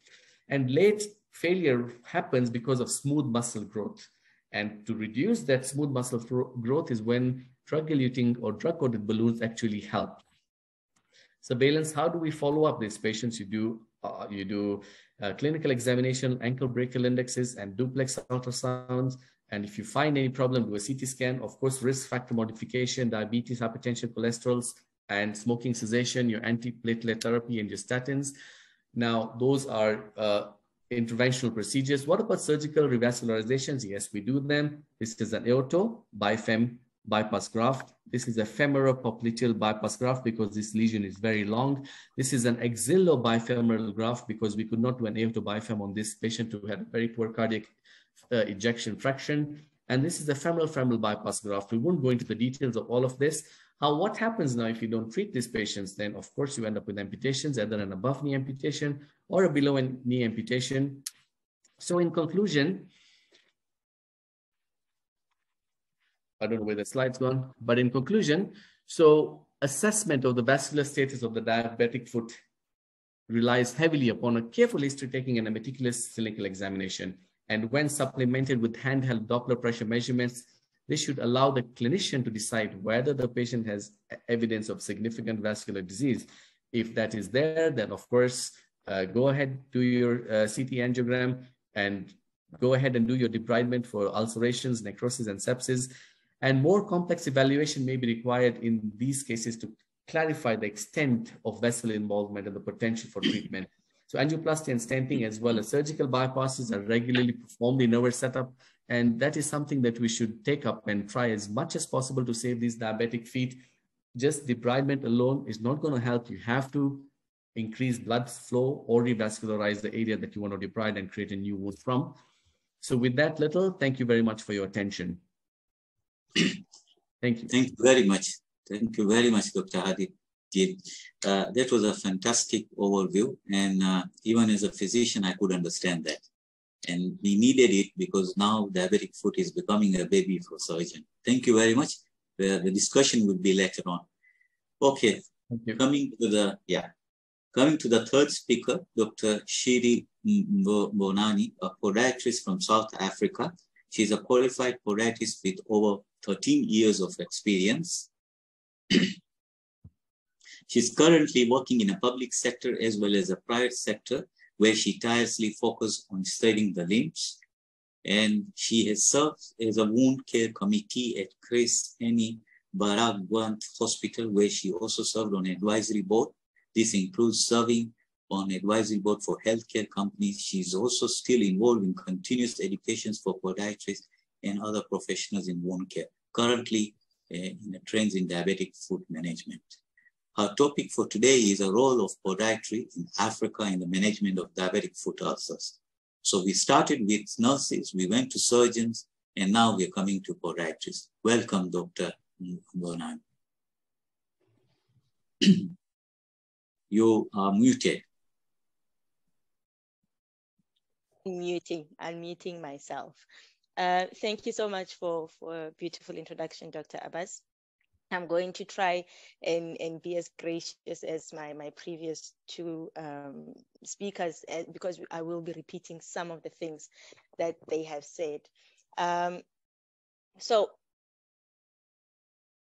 And late failure happens because of smooth muscle growth. And to reduce that smooth muscle growth is when drug-eluting or drug-coated balloons actually help. Surveillance, how do we follow up these patients? You do, uh, you do uh, clinical examination, ankle brachial indexes, and duplex ultrasounds. And if you find any problem, do a CT scan. Of course, risk factor modification, diabetes, hypertension, cholesterols, and smoking cessation, your antiplatelet therapy, and your statins. Now, those are uh, interventional procedures. What about surgical revascularizations? Yes, we do them. This is an aorto bifem bypass graft. This is a femoropopliteal bypass graft because this lesion is very long. This is an axillobifemoral graft because we could not do an aorto bifem on this patient who had a very poor cardiac uh, ejection fraction. And this is a femoral femoral bypass graft. We won't go into the details of all of this. How, what happens now if you don't treat these patients? Then, of course, you end up with amputations, either an above knee amputation or a below knee amputation. So in conclusion, I don't know where the slide's gone, but in conclusion, so assessment of the vascular status of the diabetic foot relies heavily upon a careful history taking and a meticulous clinical examination. And when supplemented with handheld Doppler pressure measurements, this should allow the clinician to decide whether the patient has evidence of significant vascular disease. If that is there, then of course, uh, go ahead, do your uh, CT angiogram and go ahead and do your debridement for ulcerations, necrosis, and sepsis. And more complex evaluation may be required in these cases to clarify the extent of vessel involvement and the potential for treatment. So angioplasty and stenting as well as surgical bypasses are regularly performed in our setup. And that is something that we should take up and try as much as possible to save these diabetic feet. Just debridement alone is not going to help. You have to increase blood flow or revascularize the area that you want to debride and create a new wound from. So with that little, thank you very much for your attention. thank you. Thank you very much. Thank you very much, Dr. Hardeep. Uh, that was a fantastic overview. And uh, even as a physician, I could understand that. And we needed it because now diabetic foot is becoming a baby for surgeon. Thank you very much. The, the discussion will be later on. Okay, coming to the, yeah, coming to the third speaker, Dr. Tshidi Mbonani, a podiatrist from South Africa. She's a qualified podiatrist with over 13 years of experience. She's currently working in a public sector as well as a private sector where she tirelessly focuses on studying the limbs. And she has served as a wound care committee at Chris Hani Baragwanath Hospital, where she also served on advisory board. This includes serving on advisory board for healthcare companies. She's also still involved in continuous educations for podiatrists and other professionals in wound care, currently uh, in a trends in diabetic foot management. Our topic for today is a role of podiatry in Africa in the management of diabetic foot ulcers. So we started with nurses, we went to surgeons, and now we're coming to podiatrists. Welcome, Dr. Mbonani. you are muted. Muting, unmuting myself. Uh, thank you so much for, for a beautiful introduction, Dr. Abbas. I'm going to try and, and be as gracious as my, my previous two um, speakers uh, because I will be repeating some of the things that they have said. Um, so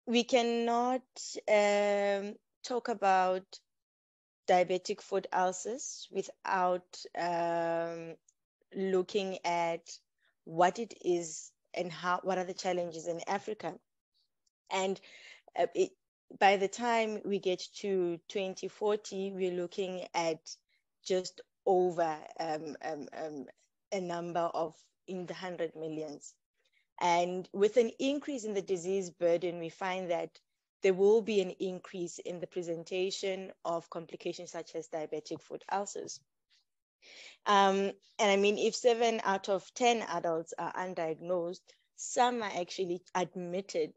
we cannot um, talk about diabetic foot ulcers without um, looking at what it is and how what are the challenges in Africa. And it, by the time we get to 2040, we're looking at just over um, um, um, a number of in the hundred millions. And with an increase in the disease burden, we find that there will be an increase in the presentation of complications such as diabetic foot ulcers. Um, and I mean, if seven out of 10 adults are undiagnosed, some are actually admitted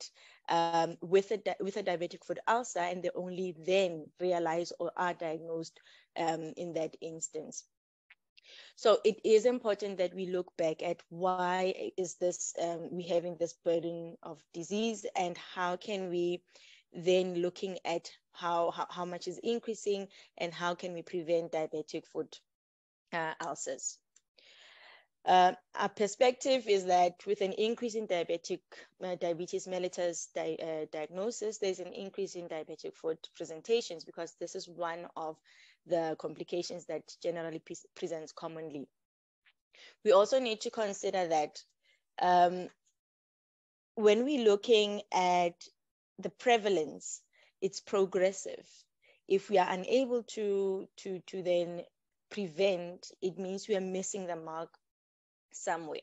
um, with, a with a diabetic foot ulcer and they only then realize or are diagnosed um, in that instance. So it is important that we look back at why is this um, we having this burden of disease and how can we then looking at how, how, how much is increasing and how can we prevent diabetic foot uh, ulcers. Uh, our perspective is that with an increase in diabetic uh, diabetes mellitus di uh, diagnosis, there's an increase in diabetic foot presentations because this is one of the complications that generally pre presents commonly. We also need to consider that um, when we're looking at the prevalence, it's progressive. If we are unable to, to, to then prevent, it means we are missing the mark somewhere.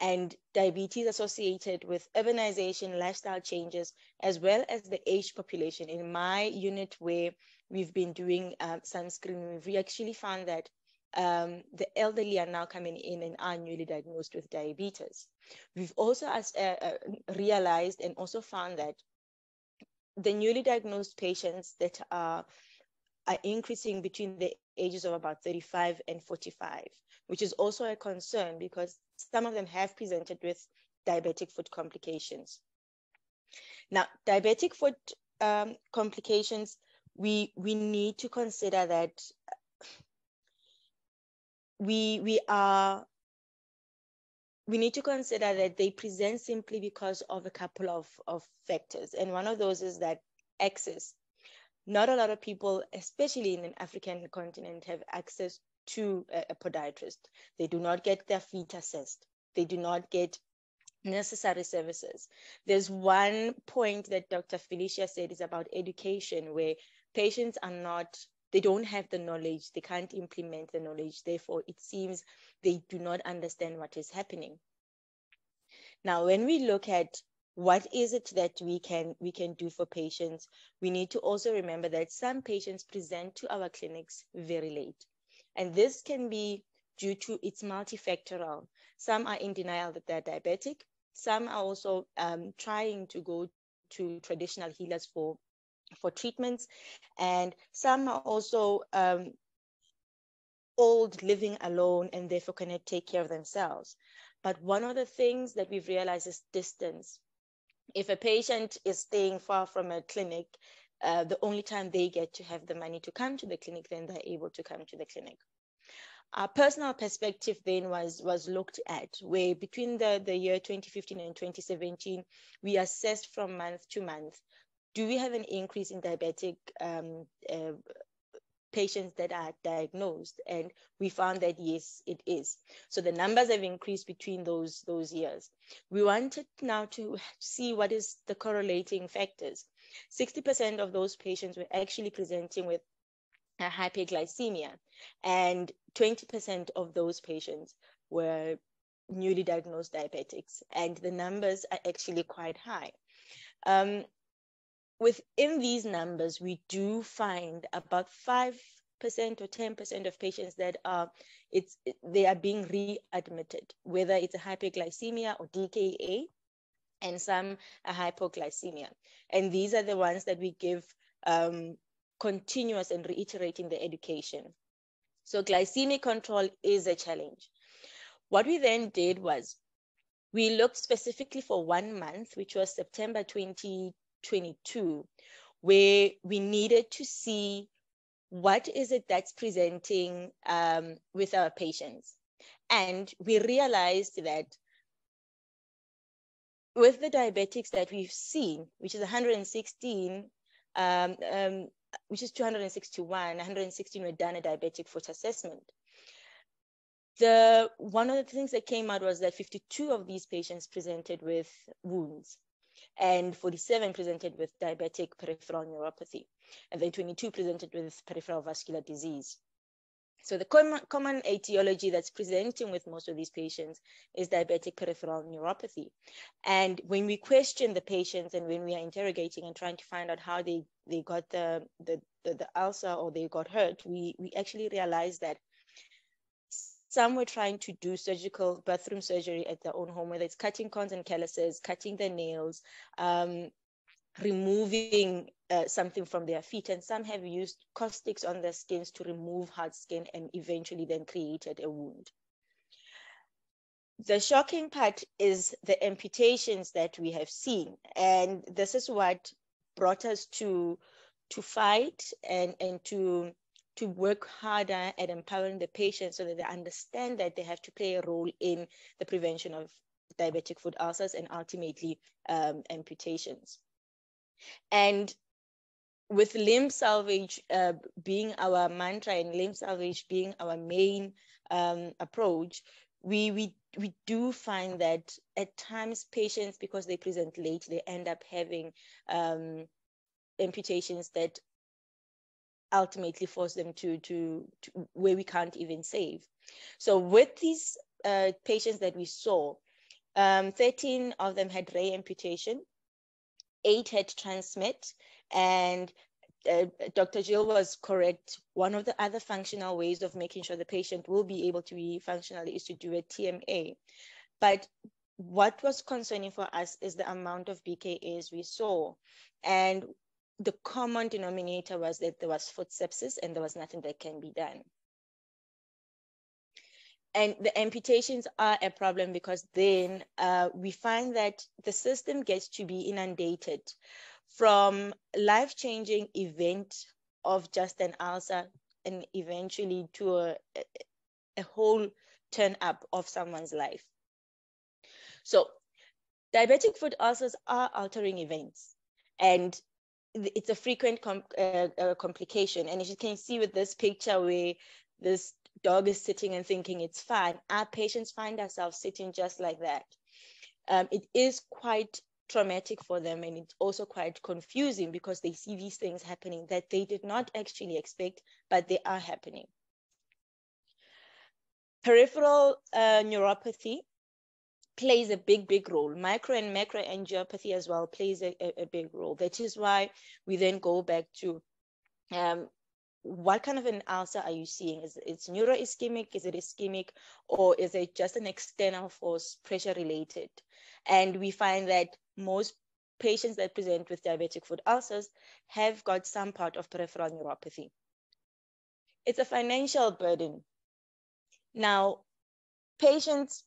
And diabetes associated with urbanization, lifestyle changes, as well as the age population. In my unit where we've been doing um, sunscreen, we actually found that um, the elderly are now coming in and are newly diagnosed with diabetes. We've also as, uh, uh, realized and also found that the newly diagnosed patients that are, are increasing between the ages of about 35 and 45 which is also a concern because some of them have presented with diabetic foot complications. Now, diabetic foot um, complications, we, we need to consider that we, we are we need to consider that they present simply because of a couple of, of factors. And one of those is that access. Not a lot of people, especially in an African continent, have access to a, podiatrist. They do not get their feet assessed. They do not get necessary services. There's one point that Dr. Felicia said is about education, where patients are not they don't have the knowledge, they can't implement the knowledge. Therefore, it seems they do not understand what is happening. Now, when we look at what is it that we can we can do for patients, we need to also remember that some patients present to our clinics very late. And this can be due to it's multifactorial. Some are in denial that they're diabetic. Some are also um, trying to go to traditional healers for for treatments, and some are also um, old, living alone, and therefore cannot take care of themselves. But one of the things that we've realized is distance. If a patient is staying far from a clinic, uh, the only time they get to have the money to come to the clinic, then they're able to come to the clinic. Our personal perspective then was, was looked at, where between the, the year 2015 and 2017, we assessed from month to month, do we have an increase in diabetic um, uh, patients that are diagnosed? And we found that yes it is. So the numbers have increased between those those years. We wanted now to see what is the correlating factors 60% of those patients were actually presenting with a hyperglycemia and 20% of those patients were newly diagnosed diabetics and the numbers are actually quite high. Um, within these numbers, we do find about 5% or 10% of patients that are it's they are being readmitted, whether it's a hyperglycemia or DKA, and some a hypoglycemia. And these are the ones that we give um, continuous and reiterating the education. So glycemic control is a challenge. What we then did was we looked specifically for one month, which was September 2022, where we needed to see what is it that's presenting um, with our patients. And we realized that with the diabetics that we've seen, which is 116, um, um, which is 261, 116 were done a diabetic foot assessment. The one of the things that came out was that 52 of these patients presented with wounds and 47 presented with diabetic peripheral neuropathy, and then 22 presented with peripheral vascular disease. So the common, common etiology that's presenting with most of these patients is diabetic peripheral neuropathy. And when we question the patients and when we are interrogating and trying to find out how they, they got the, the, the, the ulcer or they got hurt, we, we actually realize that some were trying to do surgical bathroom surgery at their own home, whether it's cutting corns and calluses, cutting their nails, um, removing uh, something from their feet. And some have used caustics on their skins to remove hard skin and eventually then created a wound. The shocking part is the amputations that we have seen. And this is what brought us to, to fight and, and to to work harder at empowering the patient so that they understand that they have to play a role in the prevention of diabetic foot ulcers and ultimately um, amputations. And with limb salvage uh, being our mantra and limb salvage being our main um, approach, we, we, we do find that at times patients, because they present late, they end up having um, amputations that ultimately force them to, to, to where we can't even save. So with these uh, patients that we saw, um, 13 of them had ray amputation, eight had transmit, and uh, Dr. Gill was correct. One of the other functional ways of making sure the patient will be able to be functional is to do a TMA. But what was concerning for us is the amount of BKAs we saw. And the common denominator was that there was foot sepsis and there was nothing that can be done. And the amputations are a problem because then uh, we find that the system gets to be inundated from life-changing event of just an ulcer and eventually to a, a whole turn up of someone's life. So diabetic foot ulcers are altering events. And it's a frequent com uh, uh, complication. And as you can see with this picture where this dog is sitting and thinking it's fine, our patients find ourselves sitting just like that. Um, it is quite traumatic for them and it's also quite confusing because they see these things happening that they did not actually expect, but they are happening. Peripheral uh, neuropathy plays a big, big role. Micro and macro angiopathy as well plays a, a, big role. That is why we then go back to um, what kind of an ulcer are you seeing? Is it neuroischemic? Is it ischemic? Or is it just an external force, pressure related? And we find that most patients that present with diabetic foot ulcers have got some part of peripheral neuropathy. It's a financial burden. Now, patients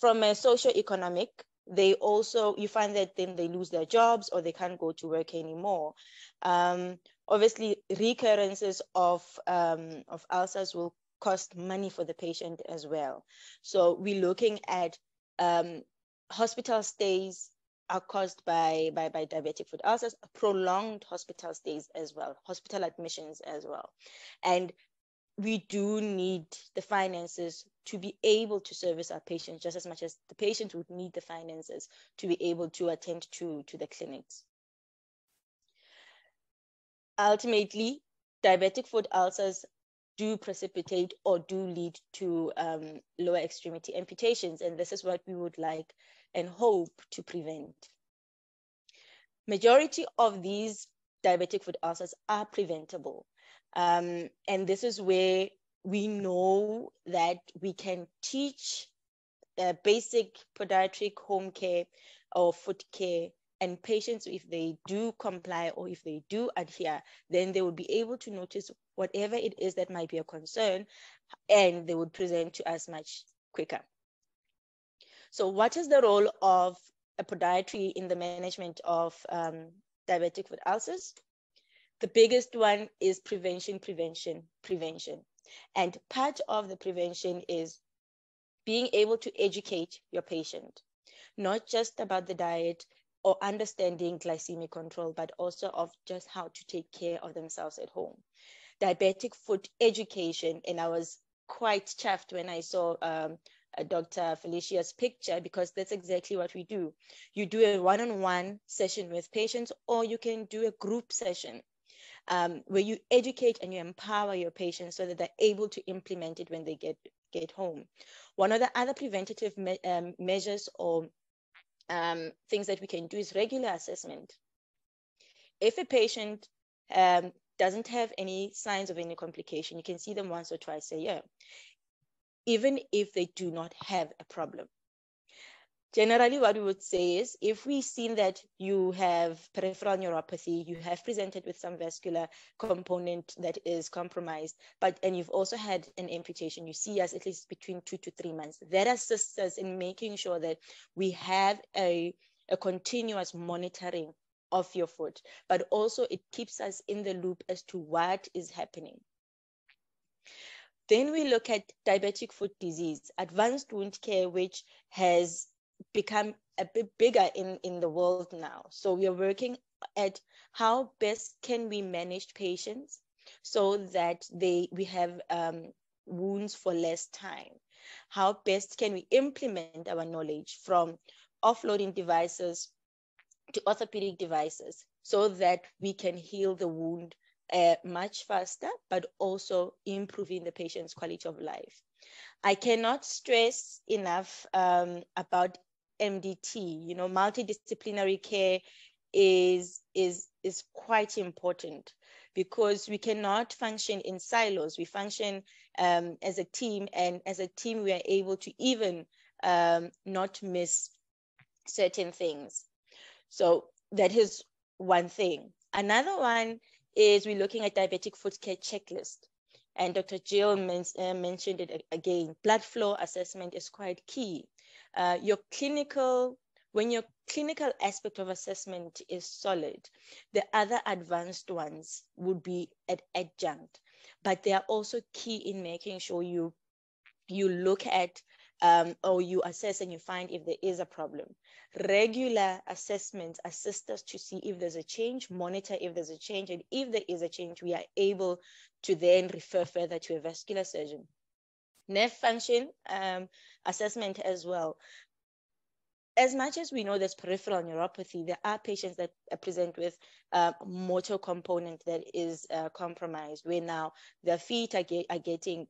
from a socio-economic, they also, you find that then they lose their jobs or they can't go to work anymore. Um, obviously, recurrences of, um, of ulcers will cost money for the patient as well. So we're looking at um, hospital stays are caused by, by, by diabetic foot ulcers, prolonged hospital stays as well, hospital admissions as well. And we do need the finances to be able to service our patients just as much as the patient would need the finances to be able to attend to, to the clinics. Ultimately, diabetic foot ulcers do precipitate or do lead to um, lower extremity amputations, and this is what we would like and hope to prevent. Majority of these diabetic foot ulcers are preventable. Um, and this is where we know that we can teach uh, basic podiatric home care or foot care and patients if they do comply or if they do adhere then they would be able to notice whatever it is that might be a concern and they would present to us much quicker so what is the role of a podiatry in the management of um, diabetic foot ulcers the biggest one is prevention, prevention, prevention. And part of the prevention is being able to educate your patient, not just about the diet or understanding glycemic control, but also of just how to take care of themselves at home. Diabetic foot education, and I was quite chuffed when I saw um, Dr. Felicia's picture because that's exactly what we do. You do a one on one session with patients, or you can do a group session um, where you educate and you empower your patients so that they're able to implement it when they get, get home. One of the other preventative me um, measures or um, things that we can do is regular assessment. If a patient um, doesn't have any signs of any complication, you can see them once or twice a year, even if they do not have a problem generally what we would say is if we've seen that you have peripheral neuropathy you have presented with some vascular component that is compromised but and you've also had an amputation you see us at least between two to three months. That assists us in making sure that we have a, a continuous monitoring of your foot but also it keeps us in the loop as to what is happening. Then we look at diabetic foot disease, advanced wound care, which has become a bit bigger in, in the world now. So we are working at how best can we manage patients so that they we have um, wounds for less time. How best can we implement our knowledge from offloading devices to orthopedic devices so that we can heal the wound uh, much faster, but also improving the patient's quality of life. I cannot stress enough um, about MDT, you know, multidisciplinary care is is is quite important because we cannot function in silos. We function um, as a team, and as a team, we are able to even um, not miss certain things. So that is one thing. Another one is we're looking at diabetic foot care checklist. And Dr. Gill men uh, mentioned it again. Blood flow assessment is quite key uh, your clinical, when your clinical aspect of assessment is solid, the other advanced ones would be at adjunct, but they are also key in making sure you you look at um, or you assess and you find if there is a problem. Regular assessments assist us to see if there's a change, monitor if there's a change, and if there is a change, we are able to then refer further to a vascular surgeon nerve function um, assessment as well. as much as we know there's peripheral neuropathy, there are patients that present with uh, motor component that is uh, compromised, where now their feet are, get, are getting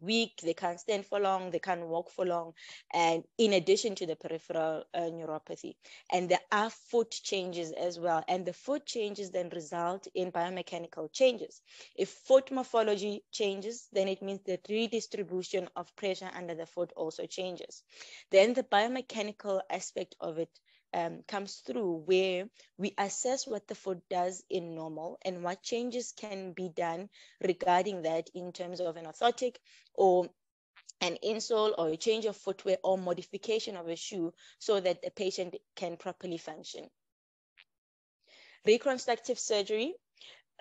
weak, they can't stand for long, they can't walk for long, and in addition to the peripheral uh, neuropathy. And there are foot changes as well. And the foot changes then result in biomechanical changes. If foot morphology changes, then it means the redistribution of pressure under the foot also changes. Then the biomechanical aspect of it um, comes through where we assess what the foot does in normal and what changes can be done regarding that in terms of an orthotic or an insole or a change of footwear or modification of a shoe so that the patient can properly function. Reconstructive surgery.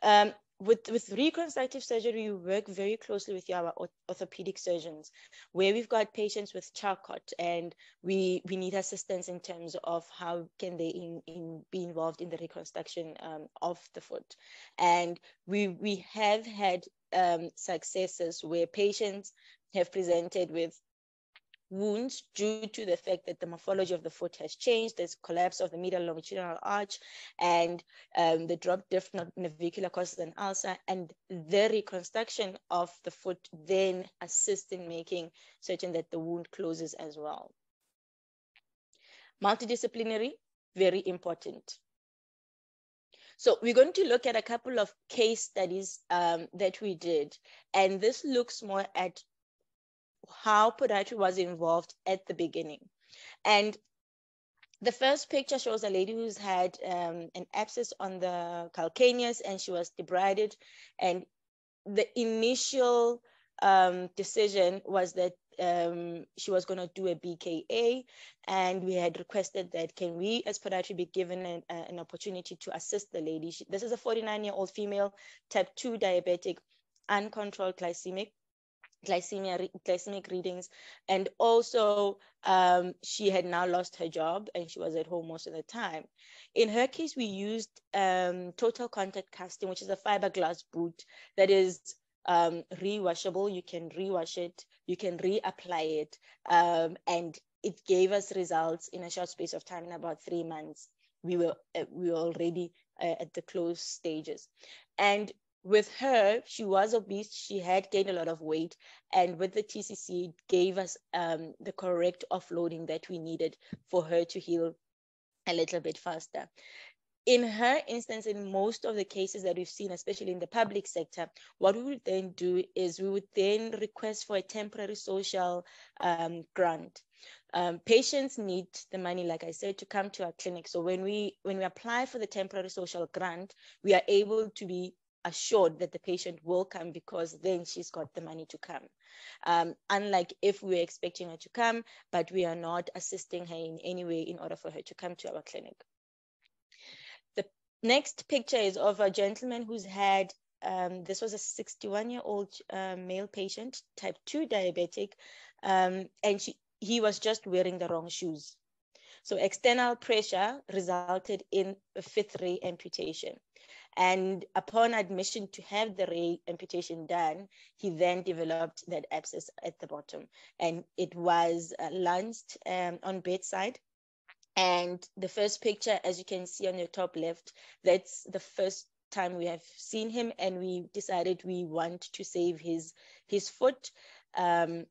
Um, with, with reconstructive surgery, we work very closely with our orthopedic surgeons, where we've got patients with Charcot, and we we need assistance in terms of how can they in, in be involved in the reconstruction um, of the foot, and we we have had um, successes where patients have presented with wounds due to the fact that the morphology of the foot has changed. There's collapse of the medial longitudinal arch and um, the drop diff navicular causes an ulcer and the reconstruction of the foot then assists in making certain that the wound closes as well. Multidisciplinary, very important. So we're going to look at a couple of case studies um, that we did, and this looks more at how podiatry was involved at the beginning. And the first picture shows a lady who's had um, an abscess on the calcaneus and she was debrided. And the initial um, decision was that um, she was going to do a BKA, and we had requested that can we, as podiatry, be given an, uh, an opportunity to assist the lady. She, this is a 49-year-old female, type 2 diabetic, uncontrolled glycemic glycemia glycemic readings. And also um, she had now lost her job and she was at home most of the time. In her case we used um, total contact casting which is a fiberglass boot that is um, rewashable. You can rewash it. You can reapply it. Um, and it gave us results in a short space of time in about three months. We were uh, we were already uh, at the close stages. And with her, she was obese. She had gained a lot of weight. And with the TCC, it gave us um, the correct offloading that we needed for her to heal a little bit faster. In her instance, in most of the cases that we've seen, especially in the public sector, what we would then do is we would then request for a temporary social um, grant. Um, patients need the money, like I said, to come to our clinic. So when we when we apply for the temporary social grant, we are able to be assured that the patient will come because then she's got the money to come. Um, unlike if we're expecting her to come, but we are not assisting her in any way in order for her to come to our clinic. The next picture is of a gentleman who's had, um, this was a 61 year old uh, male patient, type 2 diabetic, um, and she, he was just wearing the wrong shoes. So external pressure resulted in a fifth ray amputation. And upon admission to have the ray amputation done, he then developed that abscess at the bottom. And it was uh, launched um, on bedside. And the first picture, as you can see on your top left, that's the first time we have seen him and we decided we want to save his his foot um,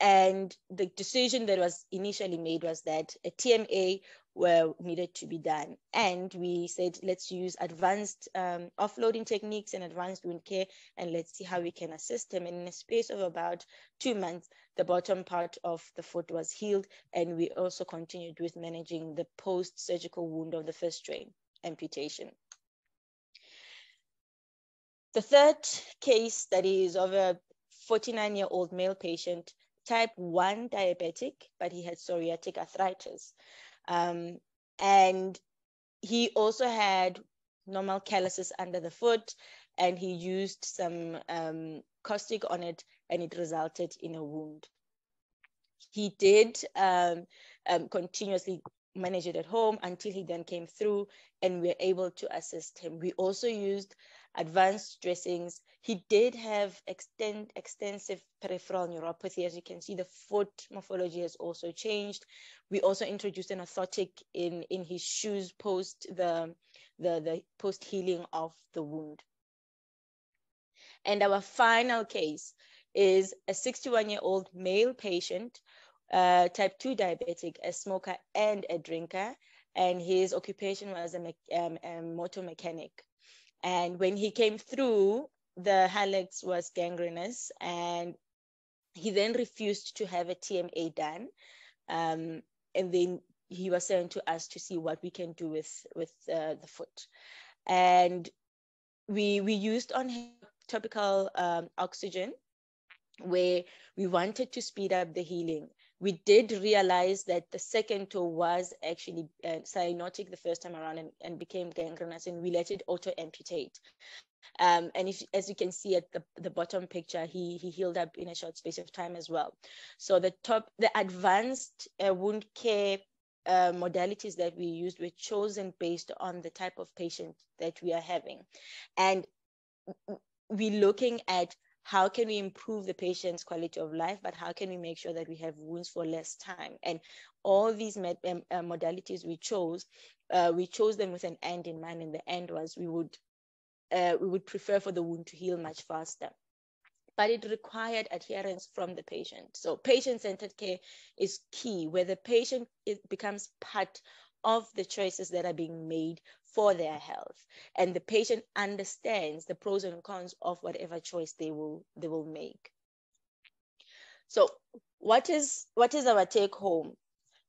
and the decision that was initially made was that a TMA were needed to be done. And we said, let's use advanced um, offloading techniques and advanced wound care, and let's see how we can assist him. And in a space of about two months, the bottom part of the foot was healed, and we also continued with managing the post-surgical wound of the first strain amputation. The third case study is of a 49-year-old male patient type 1 diabetic, but he had psoriatic arthritis. Um, and he also had normal calluses under the foot, and he used some um, caustic on it, and it resulted in a wound. He did um, um continuously manage it at home until he then came through and we were able to assist him. We also used advanced dressings. He did have extend, extensive peripheral neuropathy. As you can see, the foot morphology has also changed. We also introduced an orthotic in, in his shoes post the, the, the post healing of the wound. And our final case is a 61 year old male patient, uh, type 2 diabetic, a smoker and a drinker. And his occupation was a, um, a motor mechanic. And when he came through, the hallux was gangrenous, and he then refused to have a TMA done. Um, and then he was sent to us to see what we can do with with uh, the foot. And we we used on topical um, oxygen, where we wanted to speed up the healing we did realize that the second toe was actually uh, cyanotic the first time around and, and became gangrenous and we let it auto amputate. Um, and if, as you can see at the, the bottom picture, he, he healed up in a short space of time as well. So the top, the advanced uh, wound care uh, modalities that we used were chosen based on the type of patient that we are having. And we're looking at how can we improve the patient's quality of life, but how can we make sure that we have wounds for less time? And all these med- um, uh, modalities we chose, uh, we chose them with an end in mind, and the end was we would uh, we would prefer for the wound to heal much faster. But it required adherence from the patient. So patient-centered care is key, where the patient becomes part of the choices that are being made for their health. And the patient understands the pros and cons of whatever choice they will they will make. So what is what is our take home?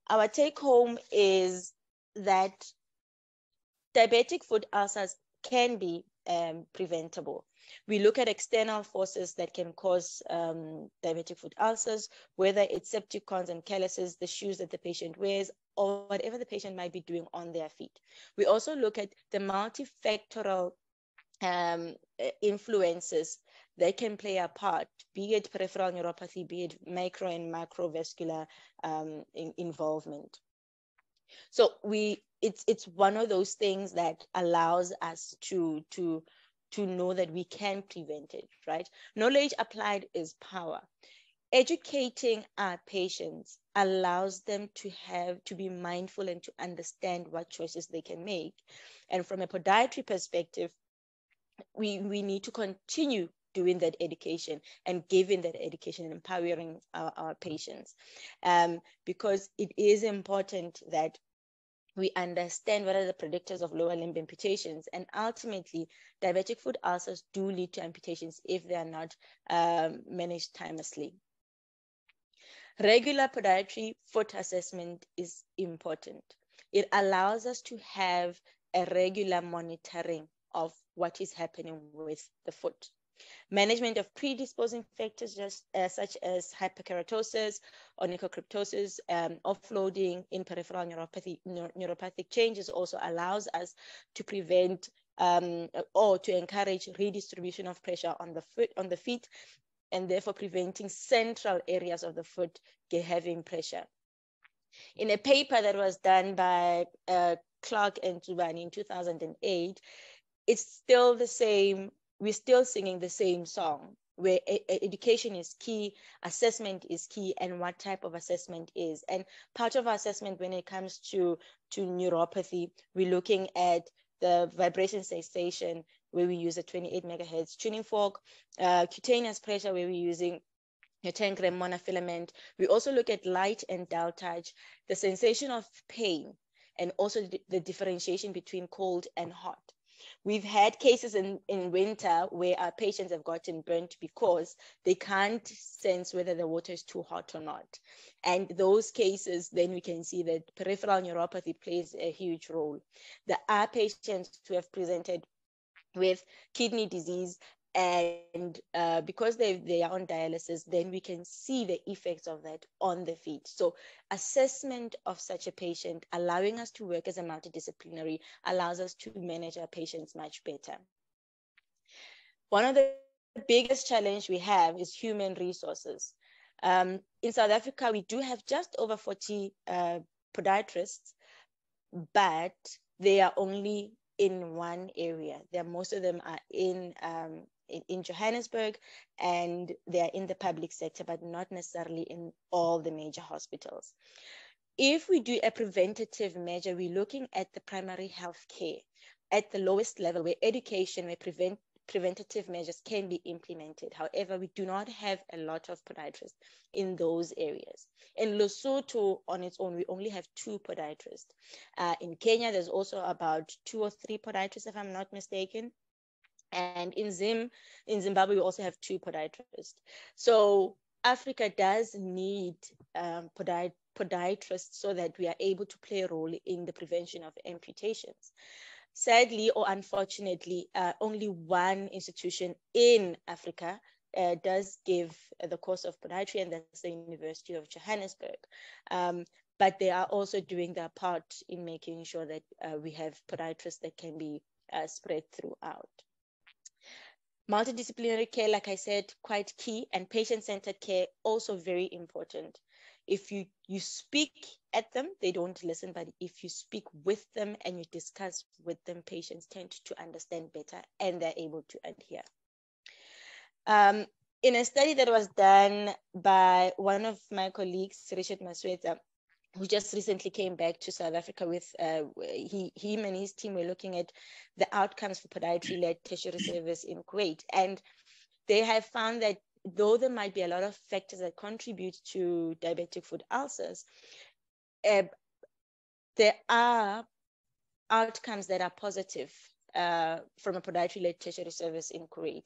Our take home is that diabetic foot ulcers can be um, preventable. We look at external forces that can cause um, diabetic foot ulcers, whether it's septic cons and calluses, the shoes that the patient wears, or whatever the patient might be doing on their feet. We also look at the multifactorial um, influences that can play a part, be it peripheral neuropathy, be it micro and macrovascular um, in, involvement. So we, it's it's one of those things that allows us to to to know that we can prevent it, right? Knowledge applied is power. Educating our patients allows them to have to be mindful and to understand what choices they can make. And from a podiatry perspective, we, we need to continue doing that education and giving that education and empowering our, our patients um, because it is important that we understand what are the predictors of lower limb amputations. And ultimately, diabetic foot ulcers do lead to amputations if they are not um, managed timelessly. Regular podiatry foot assessment is important. It allows us to have a regular monitoring of what is happening with the foot. Management of predisposing factors just, uh, such as hyperkeratosis, onychocryptosis, um, offloading in peripheral neuropathy, neuropathic changes also allows us to prevent um, or to encourage redistribution of pressure on the foot on the feet and therefore preventing central areas of the foot having pressure. In a paper that was done by uh, Clark and Zubani in 2008, it's still the same we're still singing the same song where education is key, assessment is key, and what type of assessment is. And part of our assessment when it comes to, to neuropathy, we're looking at the vibration cessation, where we use a 28 megahertz tuning fork, uh, cutaneous pressure, where we're using a 10 gram monofilament. We also look at light and dull touch, the sensation of pain, and also the, differentiation between cold and hot. We've had cases in, in winter where our patients have gotten burnt because they can't sense whether the water is too hot or not. And those cases, then we can see that peripheral neuropathy plays a huge role. There are patients who have presented with kidney disease. And uh, because they, they are on dialysis then we can see the effects of that on the feet. So assessment of such a patient allowing us to work as a multidisciplinary allows us to manage our patients much better. One of the biggest challenge we have is human resources. Um, in south africa we do have just over 40 uh, podiatrists but they are only in one area. Most of them are in, um, in, in Johannesburg and they are in the public sector, but not necessarily in all the major hospitals. If we do a preventative measure, we're looking at the primary health care at the lowest level where education, where prevent, preventative measures can be implemented. However, we do not have a lot of podiatrists in those areas. In Lesotho, on its own, we only have two podiatrists. Uh, in Kenya, there's also about two or three podiatrists, if I'm not mistaken. And in Zim, in Zimbabwe, we also have two podiatrists. So Africa does need um, podiat podiatrists so that we are able to play a role in the prevention of amputations. Sadly or unfortunately, uh, only one institution in Africa uh, does give the course of podiatry, and that's the University of Johannesburg. Um, but they are also doing their part in making sure that uh, we have podiatrists that can be uh, spread throughout. Multidisciplinary care, like I said, quite key, and patient-centered care also very important if you you speak at them they don't listen but if you speak with them and you discuss with them patients tend to understand better and they're able to adhere. Um, in a study that was done by one of my colleagues richard masweta who just recently came back to South Africa with uh, he him and his team were looking at the outcomes for podiatry-led tertiary service in Kuwait, and they have found that though there might be a lot of factors that contribute to diabetic foot ulcers, uh, there are outcomes that are positive uh, from a podiatry-led tertiary service in Kuwait.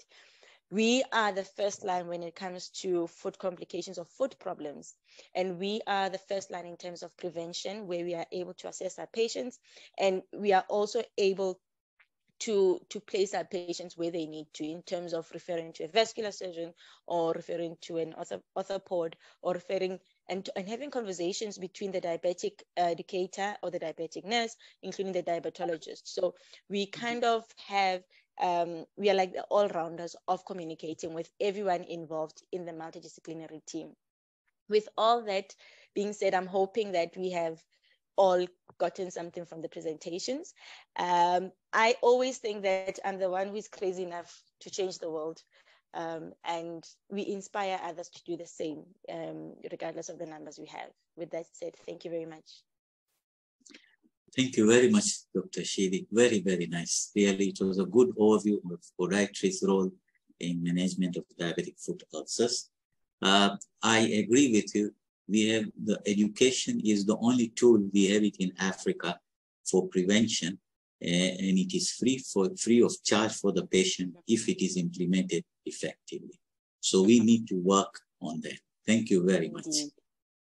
We are the first line when it comes to foot complications or foot problems. And we are the first line in terms of prevention, where we are able to assess our patients. And we are also able to, to place our patients where they need to in terms of referring to a vascular surgeon or referring to an orthopod or referring and, and having conversations between the diabetic educator or the diabetic nurse, including the diabetologist. So we kind of have, um, we are like the all-rounders of communicating with everyone involved in the multidisciplinary team. With all that being said, I'm hoping that we have all gotten something from the presentations. Um, I always think that I'm the one who's crazy enough to change the world. Um, and we inspire others to do the same, um, regardless of the numbers we have. With that said, thank you very much. Thank you very much, Dr. Tshidi. Very, very nice. Really, it was a good overview of podiatry's role in management of diabetic foot ulcers. Uh, I agree with you we have the education is the only tool we have it in Africa for prevention and it is free for free of charge for the patient if it is implemented effectively. So we need to work on that. Thank you very much.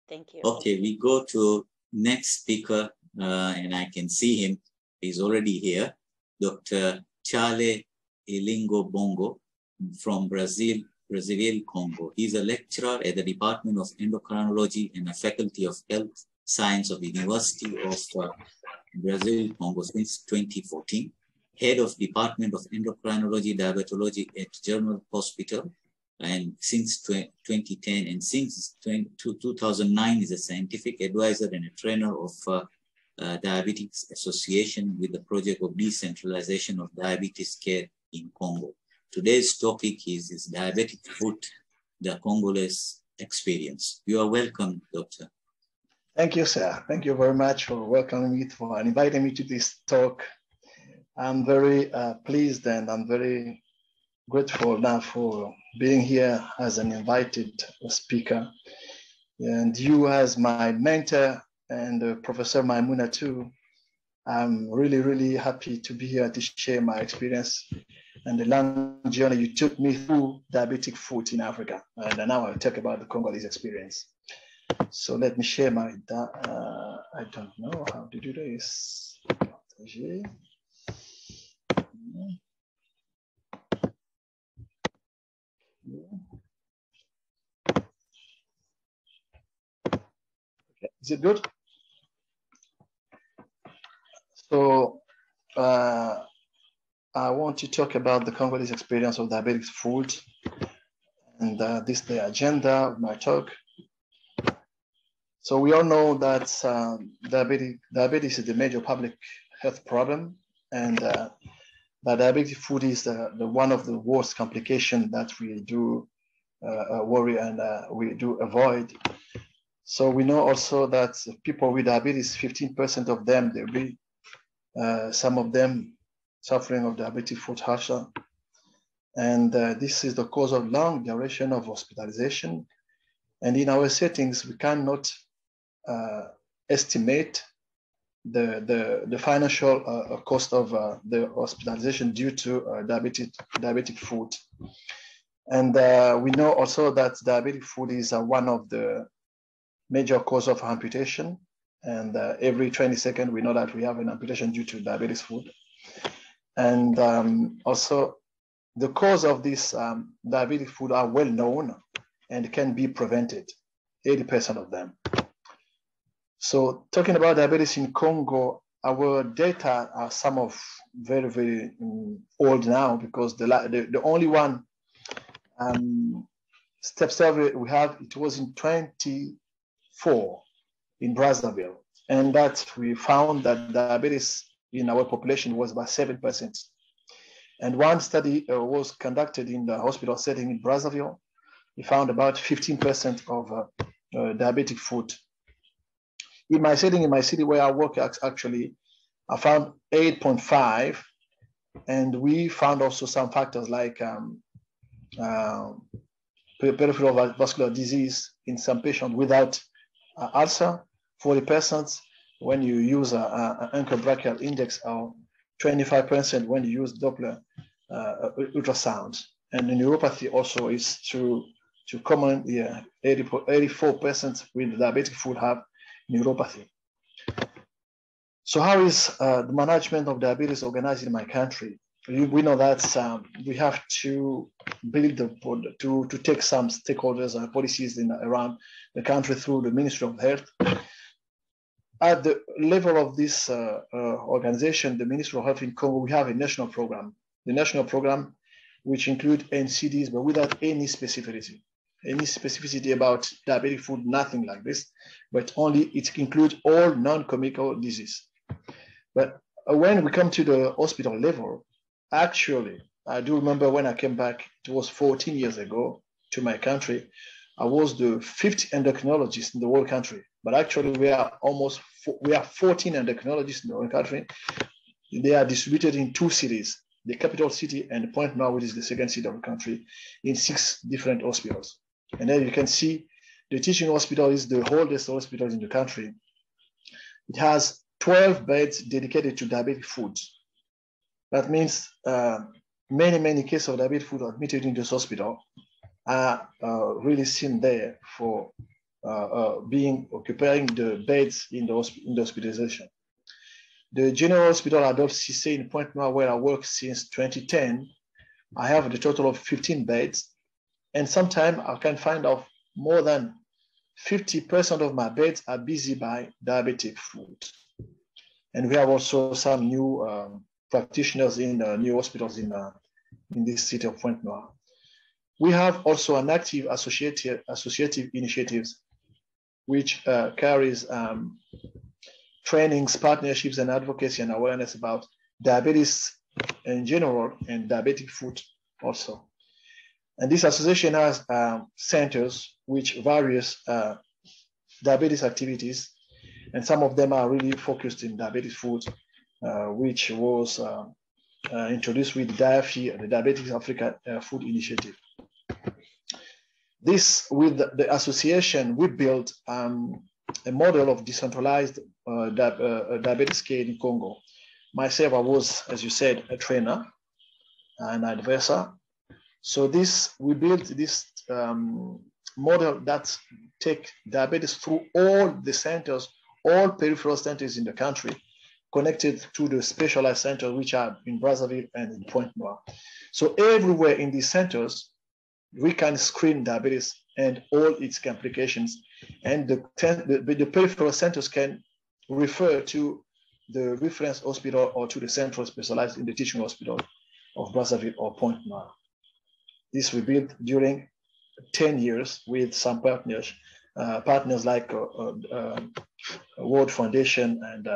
Thank you. Okay, we go to next speaker uh, and I can see him. He's already here. Dr. Charles Ilingo Bongo from Brazil Brazzaville, Congo. He's a lecturer at the Department of Endocrinology and the Faculty of Health Science of the University of uh, Brazil, Congo since 2014. Head of Department of Endocrinology, Diabetology at General Hospital and since 2010 and since 20, 2009 is a scientific advisor and a trainer of uh, uh, Diabetes Association with the project of decentralization of diabetes care in Congo. Today's topic is, is diabetic foot, the Congolese experience. You are welcome, Doctor. Thank you, sir. Thank you very much for welcoming me, for inviting me to this talk. I'm very uh, pleased and I'm very grateful now for being here as an invited speaker. And you as my mentor and uh, Professor Maimouna too, I'm really, really happy to be here to share my experience and the long journey you took me through diabetic foot in Africa. And now I'll talk about the Congolese experience. So let me share my, uh, I don't know how to do this. Is it good? So uh, I want to talk about the Congolese experience of diabetic foot. And uh, this is the agenda of my talk. So we all know that um, diabetes, diabetes is the major public health problem, and uh, that diabetic foot is the, the one of the worst complications that we do uh, uh, worry and uh, we do avoid. So we know also that people with diabetes, 15% of them, they be, uh, some of them suffering of diabetic foot ulcer. And uh, this is the cause of long duration of hospitalization. And in our settings, we cannot uh, estimate the, the, the financial uh, cost of uh, the hospitalization due to uh, diabetic, diabetic foot. And uh, we know also that diabetic foot is one of the major cause of amputation. And every 20 seconds, we know that we have an amputation due to diabetic foot. And um, also the cause of this um, diabetic foot are well known and can be prevented, 80% of them. So talking about diabetes in Congo, our data are some of very, very um, old now because the, the, the only one um, step survey we have, it was in 24 in Brazzaville. And that we found that diabetes in our population was about 7%. And one study uh, was conducted in the hospital setting in Brazzaville. We found about 15% of uh, uh, diabetic foot in my setting, in my city where I work, actually, I found 8.5. And we found also some factors like um, uh, peripheral vascular disease in some patients without uh, ulcer, 40% when you use an ankle brachial index, or 25% when you use Doppler uh, ultrasound. And neuropathy also is to, to common, yeah, 80, 84% with diabetic foot have neuropathy. So how is uh, the management of diabetes organized in my country? We know that um, we have to build the to to take some stakeholders and policies in around the country through the Ministry of Health. At the level of this uh, uh, organization, the Ministry of Health in Congo, we have a national program. The national program, which include NCDs, but without any specificity any specificity about diabetic foot, nothing like this, but only it includes all non-communicable disease. But when we come to the hospital level, actually, I do remember when I came back, it was 14 years ago to my country, I was the fifth endocrinologist in the whole country. But actually, we are almost, we have 14 endocrinologists in the country. They are distributed in two cities, the capital city and Pointe Noire, which is the second city of the country, in six different hospitals. And then you can see the teaching hospital is the oldest hospital in the country. It has 12 beds dedicated to diabetic foot. That means uh, many, many cases of diabetic foot admitted in this hospital are uh, really seen there for being occupying the beds in the, in the hospitalization. The General Hospital Adolphe Sicé in Pointe Noire, where I work since 2010, I have a total of 15 beds and sometimes I can find out more than 50% of my beds are busy by diabetic foot. And we have also some new um, practitioners in uh, new hospitals in, uh, in this city of Pointe Noire. We have also an active associative, associative initiatives, which uh, carries um, trainings, partnerships, and advocacy and awareness about diabetes in general and diabetic foot also. And this association has um, centers which various uh, diabetes activities, and some of them are really focused in diabetes food, uh, which was uh, uh introduced with DIAFI, the Diabetes Africa uh, Foot Initiative. This, with the association, we built um, a model of decentralized uh, di diabetes care in Congo. Myself, I was, as you said, a trainer, an advisor, so this, we built this um, model that take diabetes through all the centers, all peripheral centers in the country, connected to the specialized centers, which are in Brazzaville and in Pointe Noire. So everywhere in these centers, we can screen diabetes and all its complications. And the, the, the peripheral centers can refer to the reference hospital or to the central specialized in the teaching hospital of Brazzaville or Pointe Noire. This we built during 10 years with some partners uh, partners like uh, uh, World Foundation and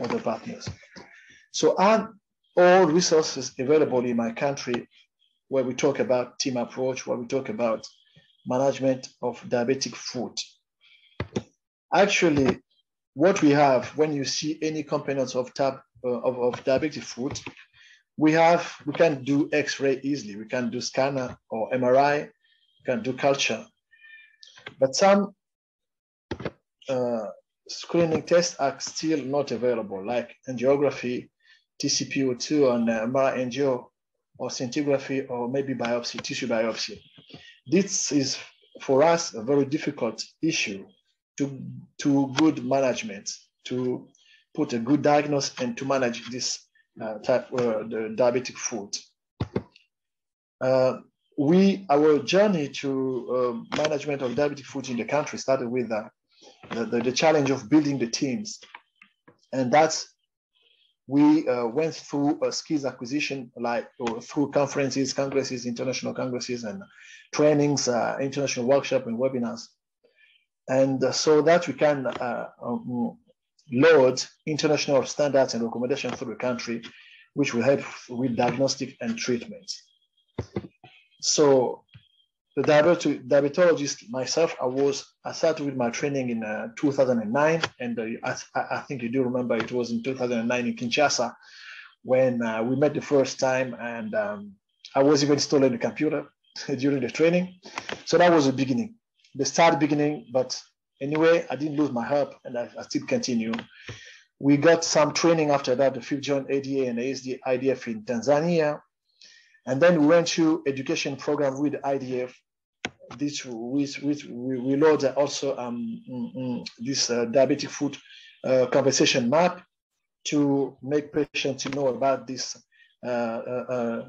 other partners. So are all resources available in my country where we talk about team approach, where we talk about management of diabetic foot. Actually, what we have when you see any components of tab uh, of, of diabetic foot, we have we can do X-ray easily. We can do scanner or MRI. We can do culture, but some uh, screening tests are still not available, like angiography, TCPO2, and uh, MRI or scintigraphy, or maybe biopsy, tissue biopsy. This is for us a very difficult issue to, to good management, to put a good diagnosis and to manage this uh, type, uh, the diabetic foot. Uh, we, our journey to uh, management of diabetic foot in the country started with uh, the, the, the, challenge of building the teams. And that's, we uh, went through a skills acquisition, like through conferences, congresses, international congresses, and trainings, international workshop and webinars and uh, so that we can uh, um, load international standards and recommendations through the country, which will help with diagnostic and treatment. So the diabetologist myself, I was, I started with my training in uh, 2009. And uh, I, I, think you do remember it was in 2009 in Kinshasa when uh, we met the first time and um, I was even installing the computer during the training. So that was the beginning the start beginning, but anyway, I didn't lose my help and I, I still continue. We got some training after that, the joint ADA and ASD IDF in Tanzania. And then we went to education program with IDF. This with, with we, we load also um, mm, mm, this uh, diabetic foot uh, conversation map to make patients know about this uh, uh, uh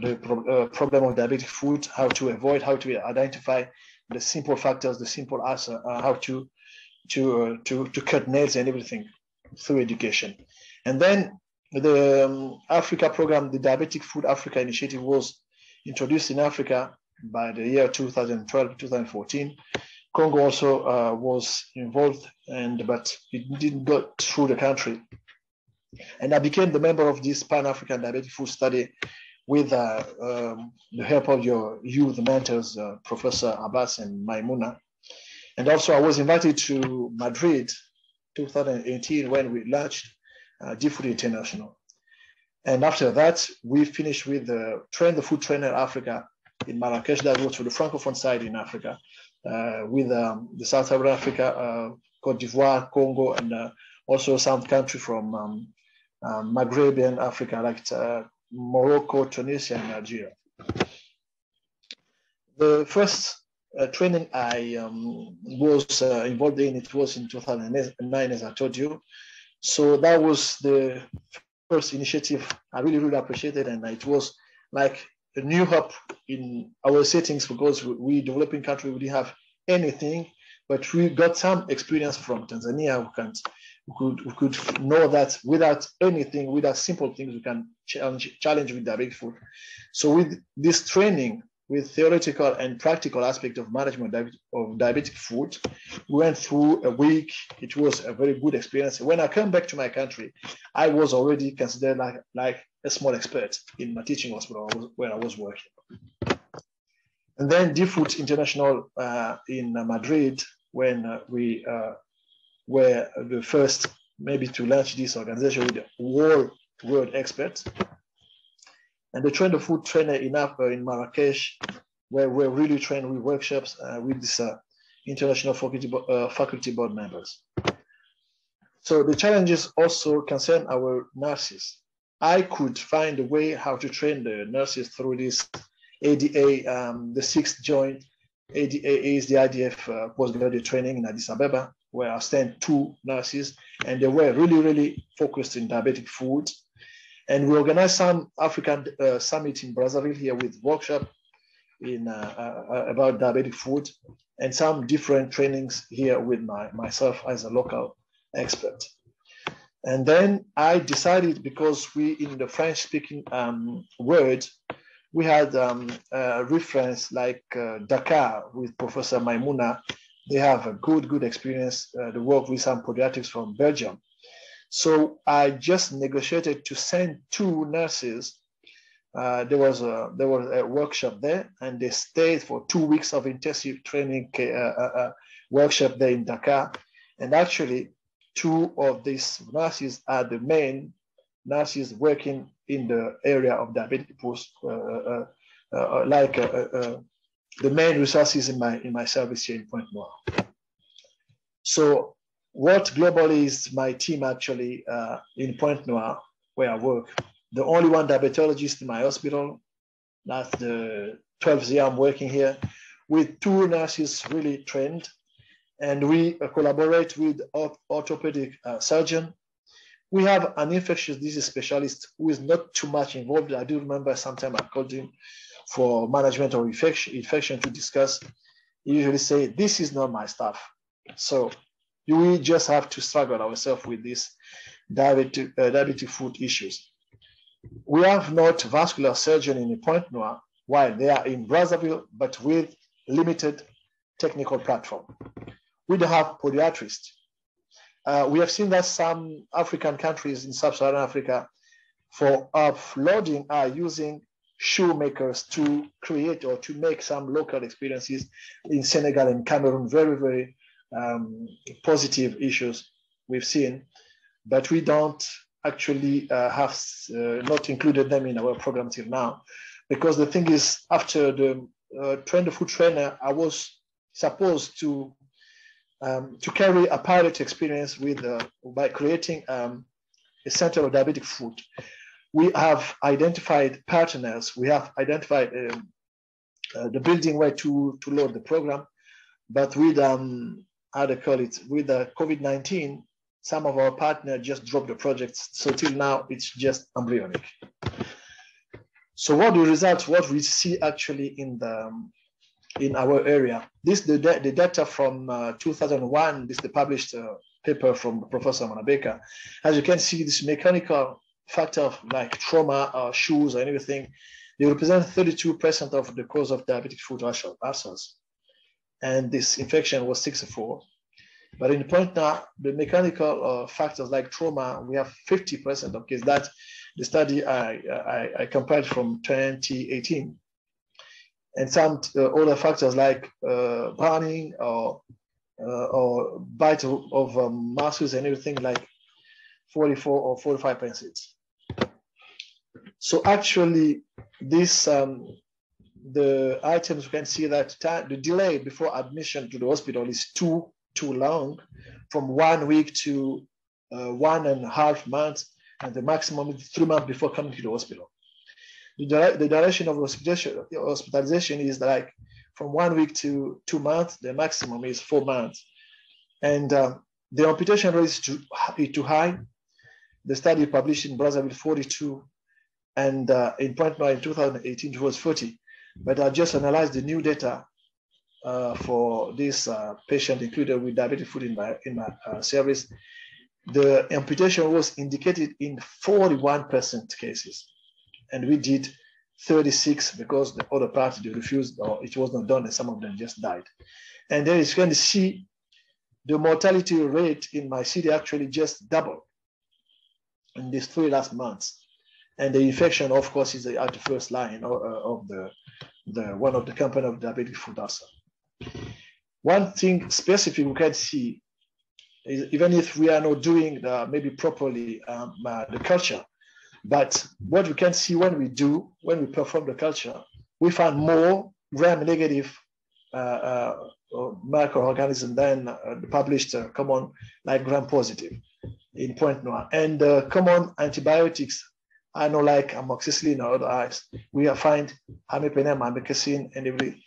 the pro uh, problem of diabetic foot, how to avoid, how to identify the simple factors, the simple answer, how to to to to cut nails and everything through education. And then the um, Africa program, the Diabetic Foot Africa Initiative, was introduced in Africa by the year 2012, 2014. Congo also uh, was involved, and but it didn't go through the country. And I became the member of this Pan African Diabetic Foot Study with uh, um, the help of your youth mentors, uh, Professor Abbas and Maimouna. And also I was invited to Madrid 2018 when we launched uh, D-Foot International. And after that, we finished with the Train the Foot Trainer Africa in Marrakesh, that was for the Francophone side in Africa, uh, with um, the South Africa, uh, Cote d'Ivoire, Congo, and uh, also some country from um, um, Maghrebian Africa, like uh, Morocco, Tunisia, and Algeria. The first uh, training I um, was uh, involved in, it was in 2009, as I told you. So that was the first initiative I really, really appreciated. And it was like a new hope in our settings because we developing country, we didn't have anything, but we got some experience from Tanzania. We can we could, we could know that without anything, without simple things, we can challenge, challenge with diabetic foot. So with this training, with theoretical and practical aspect of management of diabetic foot, we went through a week. It was a very good experience. When I came back to my country, I was already considered like, like a small expert in my teaching hospital where I was working. And then D-Foot International uh, in Madrid, when uh, we uh, were the first maybe to launch this organization with world world experts. And they trained the foot trainer in, uh, in Marrakesh, where we're really trained with workshops uh, with this uh, international faculty, uh, faculty board members. So the challenges also concern our nurses. I could find a way how to train the nurses through this ADA, um, the sixth joint ADA is the IDF uh, postgraduate training in Addis Ababa where I sent two nurses, and they were really, really focused in diabetic foot. And we organized some African uh, summit in Brazzaville here with workshop in uh, uh, about diabetic foot, and some different trainings here with my, myself as a local expert. And then I decided because we in the French speaking um, world, we had um, a reference like uh, Dakar with Professor Maimouna They have a good, good experience. Uh, work with some pediatrics from Belgium. So I just negotiated to send two nurses. Uh, there was a there was a workshop there, and they stayed for two weeks of intensive training uh, uh, uh, workshop there in Dakar. And actually, two of these nurses are the main nurses working in the area of diabetic post, uh, uh, like the main resources in my in my service here in Pointe Noire. So what globally is my team actually uh, in Pointe Noire, where I work. The only one diabetologist in my hospital. That's the 12th year I'm working here with two nurses really trained. And we collaborate with orthopedic uh, surgeon. We have an infectious disease specialist who is not too much involved. I do remember sometime I called him for management of infection, infection to discuss. He usually say, this is not my stuff. So we just have to struggle ourselves with these diabetic, uh, diabetic foot issues. We have not vascular surgeon in Pointe Noire while they are in Brazzaville, but with limited technical platform. We don't have podiatrists. Uh, we have seen that some African countries in sub-Saharan Africa for offloading are using shoemakers to create or to make some local experiences in Senegal and Cameroon very, very um, positive issues we've seen, but we don't actually uh, have uh, not included them in our program till now. Because the thing is, after the uh, train the foot trainer, I was supposed to um, to carry a pilot experience with uh, by creating um, a center of diabetic foot. We have identified partners. We have identified um, uh, the building where to to load the program, but with um, how to call it, with the COVID-19, some of our partners just dropped the projects. So till now, it's just embryonic. So what the results, what we see actually in the in our area, this the, the data from uh, 2001, this the published uh, paper from Professor Monabeka. As you can see, this mechanical factor of like trauma or shoes or anything, they represent 32% of the cause of diabetic foot ulcers and this infection was 64. But in the point now, the mechanical uh, factors like trauma, we have 50% of cases. That the study I, I, I, compared from 2018. And some uh, other factors like uh, burning or, uh, or bite of, um, muscles and everything like 44 or 45%. So actually, this um, the items, you can see that time, the delay before admission to the hospital is too, too long, from one week to uh, one and a half months, and the maximum is three months before coming to the hospital. The, the duration of hospitalization, hospitalization is like from one week to two months, the maximum is four months. And uh, the amputation rate is too, too high. The study published in Brazzaville 42 and uh, in Pointe in 2018 it was 40. But I just analyzed the new data uh, for this uh, patient included with diabetic foot in my, in my uh, service. The amputation was indicated in 41% cases. And we did 36 because the other part they refused or it was not done and some of them just died. And then you can see the mortality rate in my city actually just doubled in these three last months. And the infection, of course, is at the first line of, of the the one of the company of diabetic foot ulcer. One thing specific we can see is even if we are not doing the, maybe properly um, uh, the culture, but what we can see when we do, when we perform the culture, we find more gram-negative uh, uh, microorganism than uh, the published uh, common like gram-positive in Pointe Noire. And uh, common antibiotics I know like amoxicillin or other eyes, we find imipenem, amikacin, and every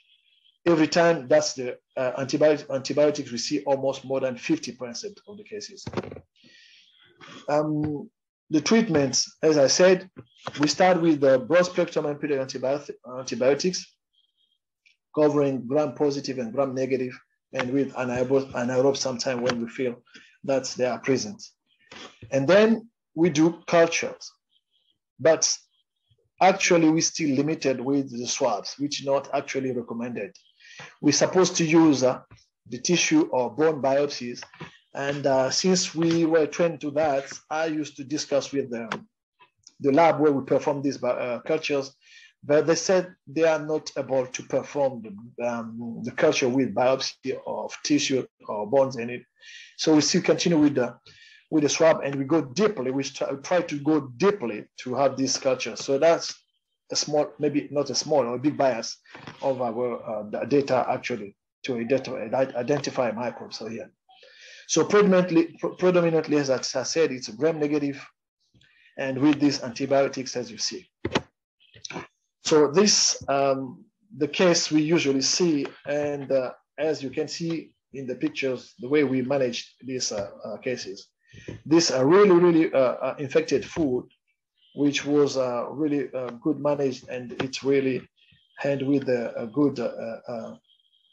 every time that's the uh, antibiotic, antibiotics we see almost more than 50% of the cases. Um, the treatments, as I said, we start with the broad spectrum antibiotic, antibiotics covering gram positive and gram negative and with anaerobe, anaerobe sometime when we feel that they are present. And then we do cultures. But actually, we're still limited with the swabs, which not actually recommended. We're supposed to use uh, the tissue or bone biopsies. And uh, since we were trained to that, I used to discuss with them the lab where we perform these uh, cultures, but they said they are not able to perform the, um, the culture with biopsy of tissue or bones in it. So we still continue with the with the swab and we go deeply. We try to go deeply to have this culture. So that's a small, maybe not a small or a big bias of our uh, data actually to identify microbes here. So predominantly, predominantly, as I said, it's gram negative and with these antibiotics, as you see. So this, um, the case we usually see, and uh, as you can see in the pictures, the way we manage these uh, uh, cases. Are really, really uh, uh, infected foot, which was uh, really good managed, and it's really handled with a, good,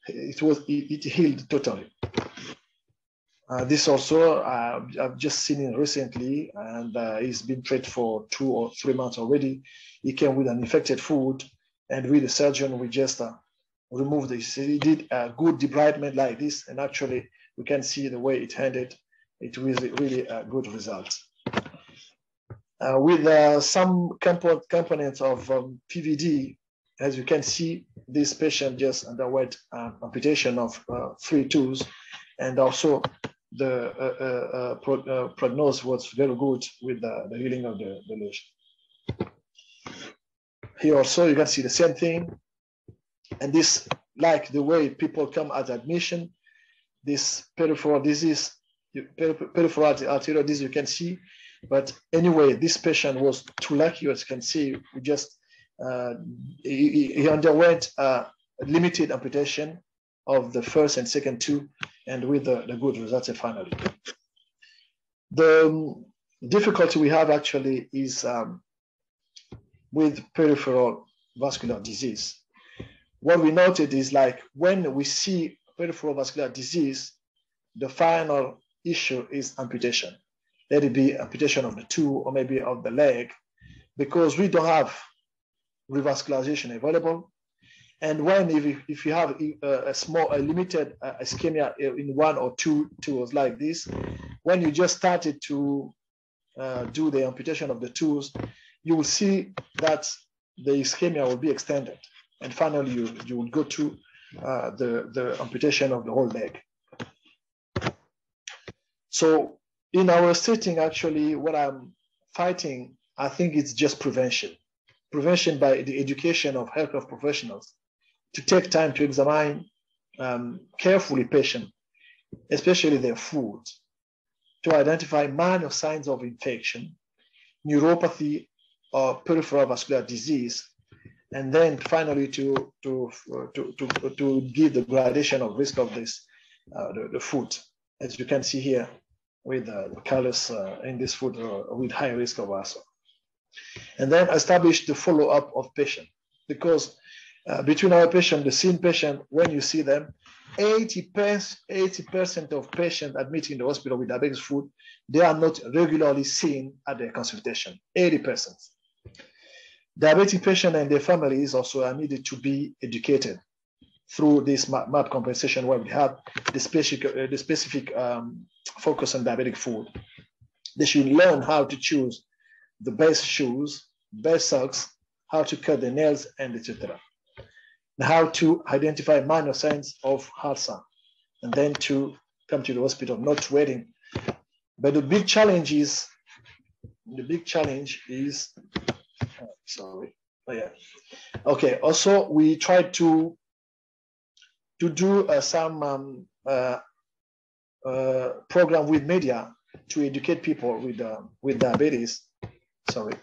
it was, it, it healed totally. Uh, this also uh, I've just seen it recently, and uh, he's been treated for two or three months already. He came with an infected foot, and with the surgeon, we just removed this. He did a good debridement like this, and actually, we can see the way it handed. It was really a good result. Uh, with uh, some compo components of um, PVD, as you can see, this patient just underwent amputation of three toes, and also the uh, uh, uh, pro, prognosis was very good with the, the healing of the, the lesion. Here also you can see the same thing. And this, like the way people come at admission, this peripheral disease, peripheral arterial disease you can see. But anyway, this patient was too lucky, as you can see, we just, uh, he, he underwent a limited amputation of the first and second two and with the, the good results finally. The um, difficulty we have actually is um, with peripheral vascular disease. What we noted is like when we see peripheral vascular disease, the final issue is amputation. Let it be amputation of the two or maybe of the leg, because we don't have revascularization available. And when if, if you have a, a small, a limited uh, ischemia in one or two tools like this, when you just started to uh, do the amputation of the tools, you will see that the ischemia will be extended. And finally, you, you will go to uh, the, the amputation of the whole leg. So in our setting, actually, what I'm fighting, I think it's just prevention. Prevention by the education of healthcare professionals to take time to examine um, carefully patient, especially their foot, to identify minor signs of infection, neuropathy, or peripheral vascular disease, and then finally to, to, to, to, to give the gradation of risk of this, uh, the, the foot, as you can see here with uh, colors uh, in this foot uh, with high risk of ASO. And then establish the follow-up of patient because uh, between our patient, the seen patient, when you see them, 80%, 80% of patients admitted in the hospital with diabetes foot, they are not regularly seen at their consultation, 80%. Diabetic patients and their families also are needed to be educated through this MAP compensation where we have the specific, uh, the specific um, focus on diabetic foot. They should learn how to choose the best shoes, best socks, how to cut the nails, and etc how to identify minor signs of HALSA and then to come to the hospital, not waiting. But the big challenge is, the big challenge is, oh, sorry, oh yeah. Okay, also we try to, to do uh, some um, uh, uh, program with media to educate people with, uh, with diabetes, sorry,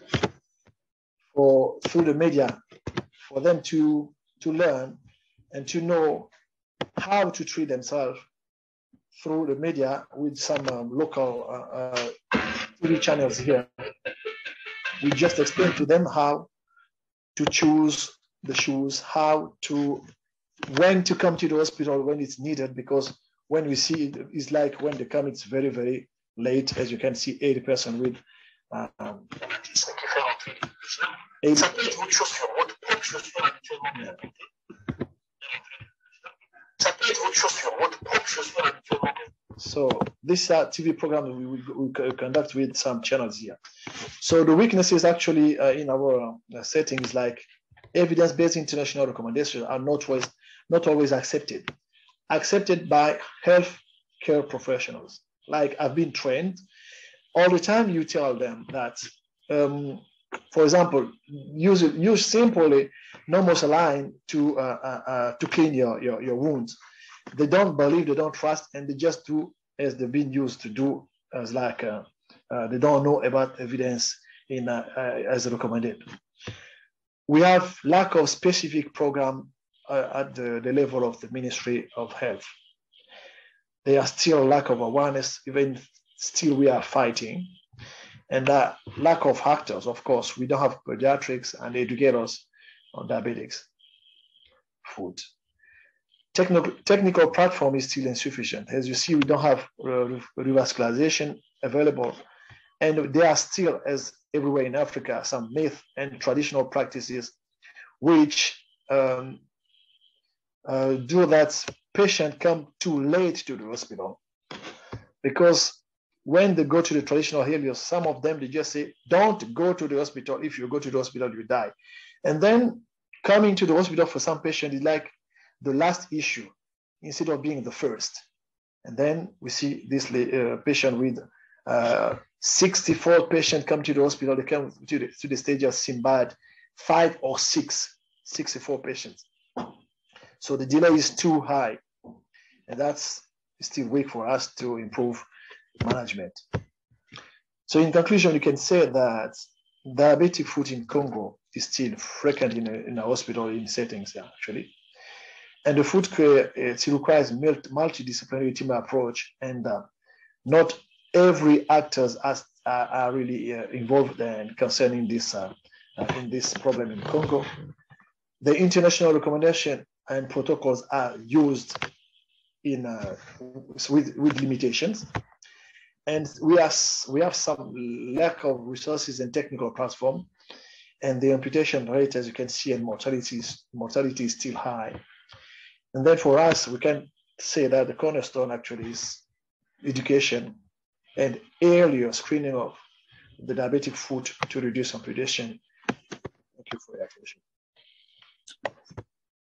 for through the media, for them to to learn and to know how to treat themselves through the media with some um, local uh, uh, TV channels here. We just explain to them how to choose the shoes, how to, when to come to the hospital when it's needed, because when we see it, it's like when they come, it's very, very late, as you can see, 80% with um, 80, ça peut être autre chose sur votre propre So this is a TV program we, we, we conduct with some channels here. So the weaknesses actually uh, in our uh, settings like evidence-based international recommendations are not always, not always accepted. Accepted by health care professionals. Like I've been trained, all the time you tell them that, um, for example, use use simply normal saline to uh, uh, uh, to clean your, your your wounds. They don't believe, they don't trust, and they just do as they've been used to do, as like uh, uh, they don't know about evidence in uh, as recommended. We have lack of specific program at the, the level of the Ministry of Health there are still lack of awareness, even still we are fighting. And that lack of actors, of course, we don't have pediatrics and educators on diabetics foot. Technical, technical platform is still insufficient. As you see, we don't have uh, revascularization available. And there are still, as everywhere in Africa, some myth and traditional practices which um, uh, do that patient come too late to the hospital because when they go to the traditional healers, some of them they just say, "Don't go to the hospital. If you go to the hospital, you die." And then coming to the hospital for some patient is like the last issue instead of being the first. And then we see this uh, patient with uh, 64 patients come to the hospital. They come to the, to the stage of SINBAD, five or six, 64 patients. So the delay is too high. And that's still weak for us to improve management. So in conclusion, you can say that diabetic foot in Congo is still frequent in a, in a hospital in settings actually. And the foot care it requires multidisciplinary team approach and uh, not every actors are, are really uh, involved in concerning this uh, in this problem in Congo. The international recommendation and protocols are used in uh, with, with limitations. And we, are, we have some lack of resources and technical platform. And the amputation rate, as you can see, and mortality is, mortality is still high. And then for us, we can say that the cornerstone actually is education and earlier screening of the diabetic foot to reduce amputation. Thank you for your attention.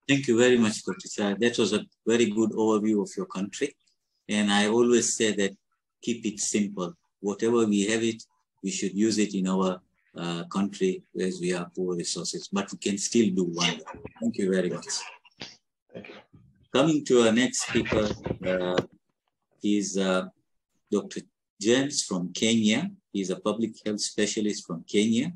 Thank you very much, Dr. That was a very good overview of your country. And I always say that keep it simple. Whatever we have it, we should use it in our uh, country as we have poor resources, but we can still do wonder. Thank you very much. Coming to our next speaker uh, is uh, Dr. James from Kenya. He's a public health specialist from Kenya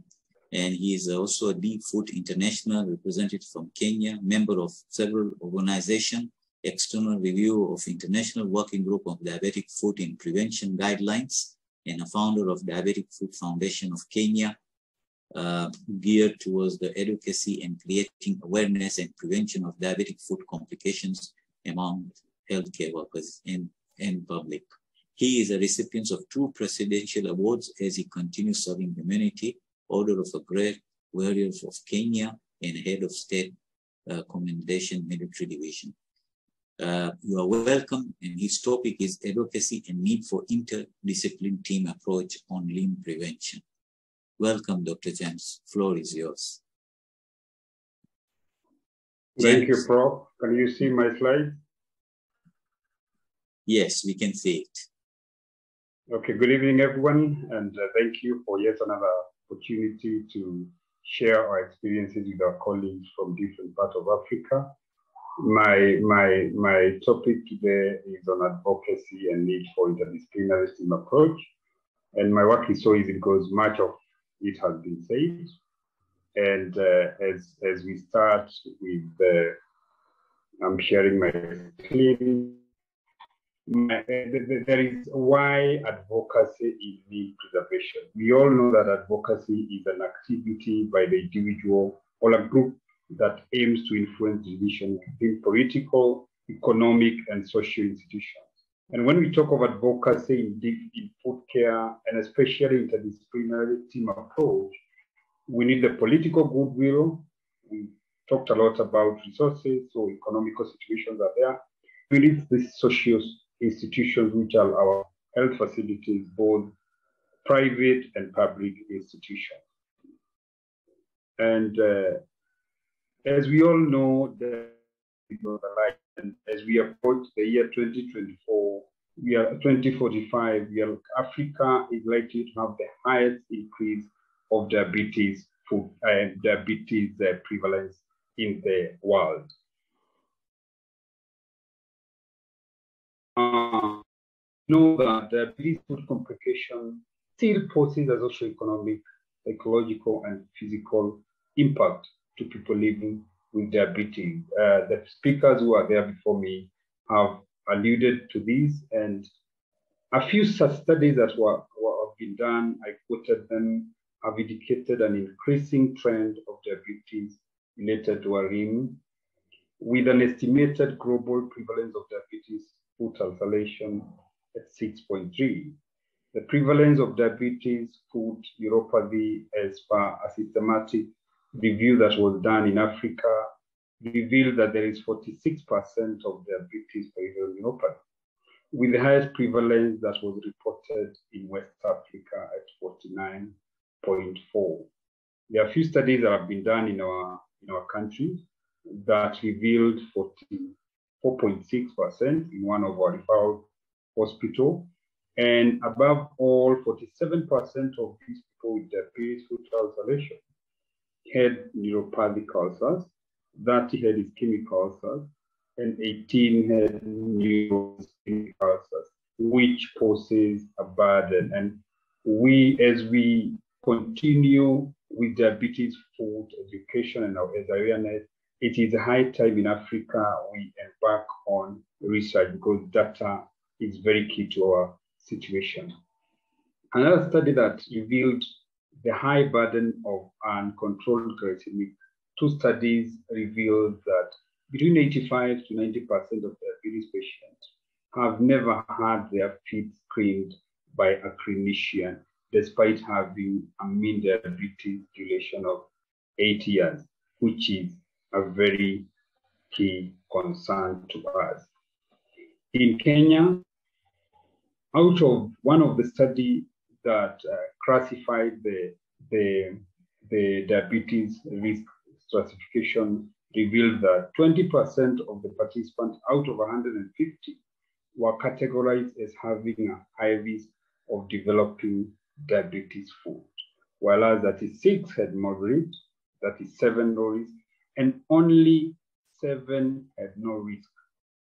and he is also a D-Foot International representative from Kenya, member of several organizations, external review of International Working Group of Diabetic Foot in Prevention Guidelines, and a founder of Diabetic Foot Foundation of Kenya, uh, geared towards the advocacy and creating awareness and prevention of diabetic foot complications among healthcare workers and, and public. He is a recipient of two presidential awards as he continues serving humanity Order of a Great Warriors of Kenya, and Head of State uh, Commendation Military Division. Uh, you are welcome, and his topic is advocacy and need for interdisciplinary team approach on limb prevention. Welcome, Dr. James. Floor is yours. Thank you, Prof. Can you see my slide? Yes, we can see it. Okay, good evening, everyone, and uh, thank you for yet another opportunity to share our experiences with our colleagues from different parts of Africa. My, my, my topic today is on advocacy and need for interdisciplinary team approach. And my work is so easy because much of it has been said. And uh, as, as we start with the, I'm sharing my screen Eh, there is why advocacy is need preservation. We all know that advocacy is an activity by the individual or a group that aims to influence decisions within political, economic, and social institutions. And when we talk of advocacy in, in foot care, and especially interdisciplinary team approach, we need the political goodwill. We talked a lot about resources, so economical situations are there. We need this social institutions, which are our health facilities, both private and public institutions. And uh, as we all know, the, as we approach the year 2024, we are 2045, we are, Africa is likely to have the highest increase of diabetes foot, uh, diabetes uh, prevalence in the world. Uh, know that diabetes foot complication still poses a socioeconomic, psychological, and physical impact to people living with diabetes. Uh, the speakers who are there before me have alluded to this, and a few such studies that were, were have been done, I quoted them, have indicated an increasing trend of diabetes related to ARIM, with an estimated global prevalence of diabetes foot ulceration at 6.3. The prevalence of diabetes foot neuropathy as per a systematic review that was done in Africa revealed that there is 46% of diabetes peripheral neuropathy, with the highest prevalence that was reported in West Africa at 49.4. There are a few studies that have been done in our in our country that revealed 44.6% in one of our referral hospital. And above all, 47% of these people with diabetes foot ulceration had neuropathic ulcers, 30 had ischemic ulcers, and 18 had neuroischemic ulcers, which poses a burden. And we, as we continue with diabetes foot education and as awareness, it is high time in Africa we embark on research because data is very key to our situation. Another study that revealed the high burden of uncontrolled glycemic, two studies revealed that between 85 to 90% of diabetes patients have never had their feet screened by a clinician despite having a mean diabetes duration of eight years, which is a very key concern to us. In Kenya, out of one of the study that uh, classified the, the, the diabetes risk stratification revealed that 20% of the participants out of 150 were categorized as having a high risk of developing diabetes foot, whereas 36 had moderate, 37 no risk, and only seven had no risk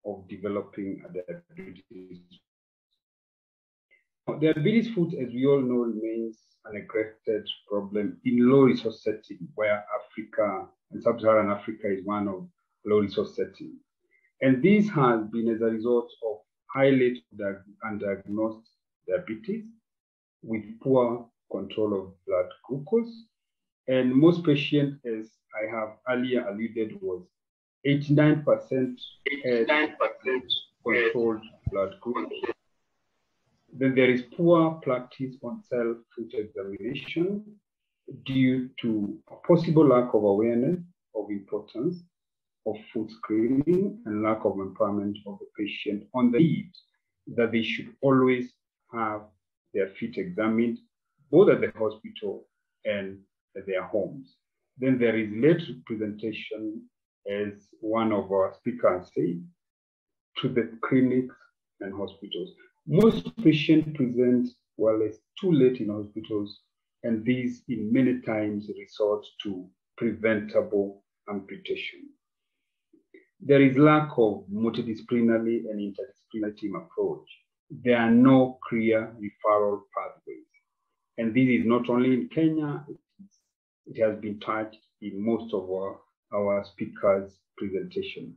of developing diabetes. Diabetes foot, as we all know, remains an neglected problem in low resource setting, where Africa and sub-Saharan Africa is one of low resource setting. And this has been as a result of high rate undiagnosed diabetes, with poor control of blood glucose. And most patients, as I have earlier alluded, was 89% 89% controlled blood group. Then there is poor practice on self-foot examination due to a possible lack of awareness of importance of foot screening and lack of empowerment of the patient on the need that they should always have their feet examined, both at the hospital and their homes. Then there is late presentation, as one of our speakers said, to the clinics and hospitals. Most patients present well too late in hospitals, and these in many times resort to preventable amputation. There is lack of multidisciplinary and interdisciplinary team approach there are no clear referral pathways. And this is not only in Kenya, it, it has been touched in most of our, our speakers' presentation.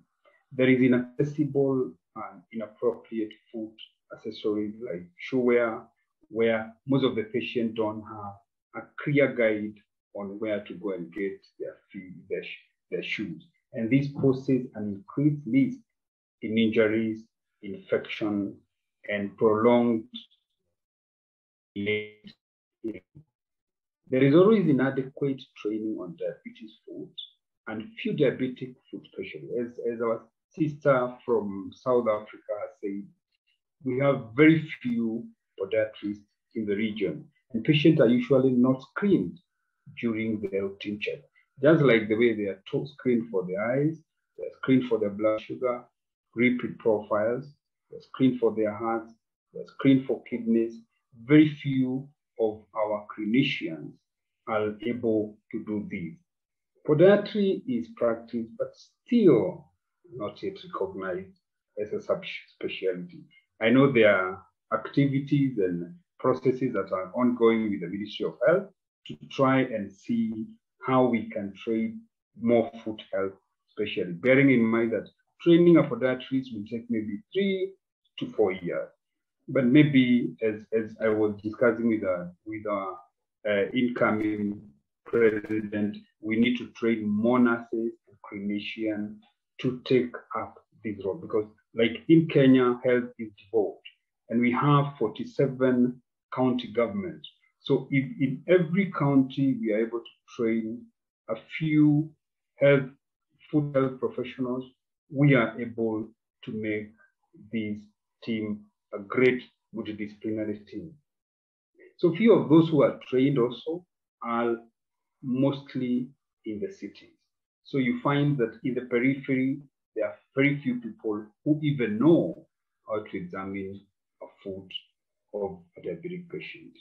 There is inaccessible and inappropriate foot accessories like shoe wear, where most of the patients don't have a clear guide on where to go and get their feet, their, their shoes. And this poses an increased risk in injuries, infection, and prolonged There is always inadequate training on diabetes foot and few diabetic foot specialists. As, as our sister from South Africa said, we have very few podiatrists in the region, and patients are usually not screened during the routine check. Just like the way they are screened for the eyes, they're screened for their blood sugar, repeat profiles, they're screened for their hearts, they're screened for kidneys. Very few of our clinicians are able to do this. Podiatry is practiced, but still not yet recognized as a subspecialty. I know there are activities and processes that are ongoing with the Ministry of Health to try and see how we can train more foot health specialists, bearing in mind that training a podiatrist will take maybe three to four years. But maybe, as, as I was discussing with our, with our uh, incoming president, we need to train more nurses and clinicians to take up this role because, like in Kenya, health is devolved, and we have 47 county governments. So, if in every county we are able to train a few health, foot health professionals, we are able to make this team a great multidisciplinary team. So few of those who are trained also are mostly in the cities. So you find that in the periphery, there are very few people who even know how to examine a foot of a diabetic patient.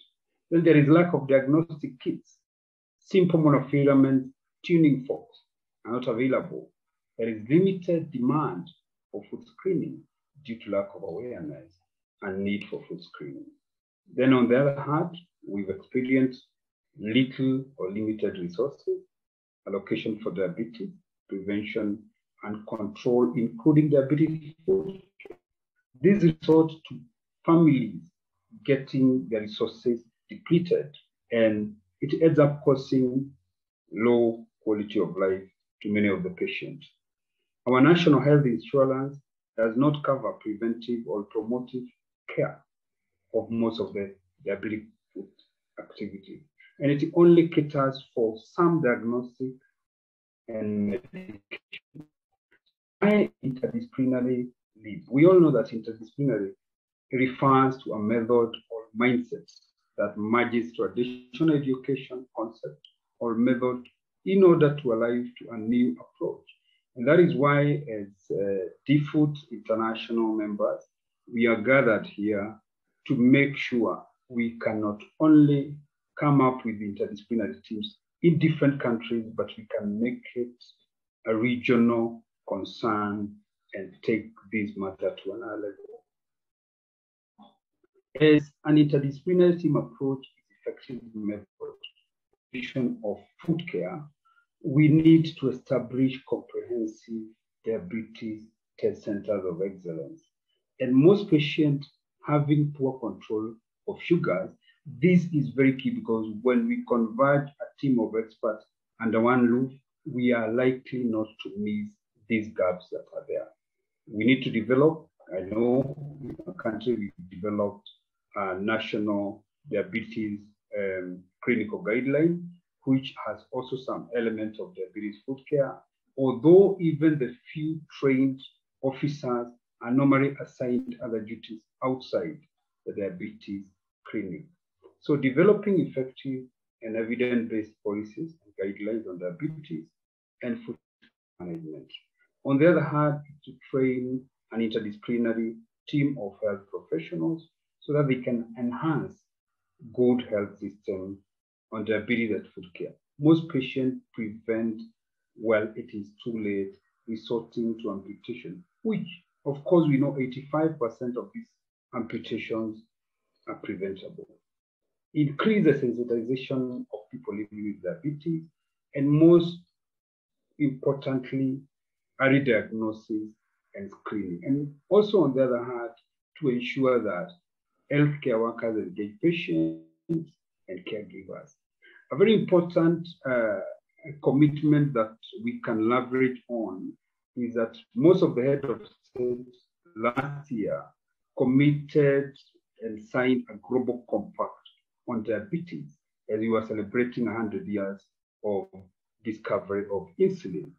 Then there is lack of diagnostic kits. Simple monofilament tuning forks are not available. There is limited demand for foot screening due to lack of awareness and need for foot screening. Then on the other hand, we've experienced little or limited resources, allocation for diabetes, prevention, and control, including diabetes. This result to families getting their resources depleted, and it ends up causing low quality of life to many of the patients. Our national health insurance does not cover preventive or promotive care of most of the diabetic foot activity. And it only caters for some diagnostic and medication. Interdisciplinary lead? We all know that interdisciplinary refers to a method or mindset that merges traditional education concept or method in order to allow to a new approach. And that is why, as uh, D-Foot international members, we are gathered here to make sure we can not only come up with interdisciplinary teams in different countries, but we can make it a regional concern and take this matter to another level. As an interdisciplinary team approach is effective method of foot care, we need to establish comprehensive diabetes test centers of excellence. And most patients having poor control of sugars, this is very key because when we converge a team of experts under one roof, we are likely not to miss these gaps that are there. We need to develop, I know in our country we developed a national diabetes um, clinical guideline which has also some element of diabetes foot care, although even the few trained officers are normally assigned other duties outside the diabetes clinic. So developing effective and evidence-based policies and guidelines on diabetes and foot management. On the other hand, to train an interdisciplinary team of health professionals so that they can enhance good health system on diabetes and foot care. Most patients prevent while it is too late, resorting to amputation, which of course we know 85% of these amputations are preventable. Increase the sensitization of people living with diabetes, and most importantly, early diagnosis and screening. And also on the other hand, to ensure that healthcare workers engage patients and caregivers. A very important uh, commitment that we can leverage on is that most of the head of states last year committed and signed a global compact on diabetes as we were celebrating 100 years of discovery of insulin.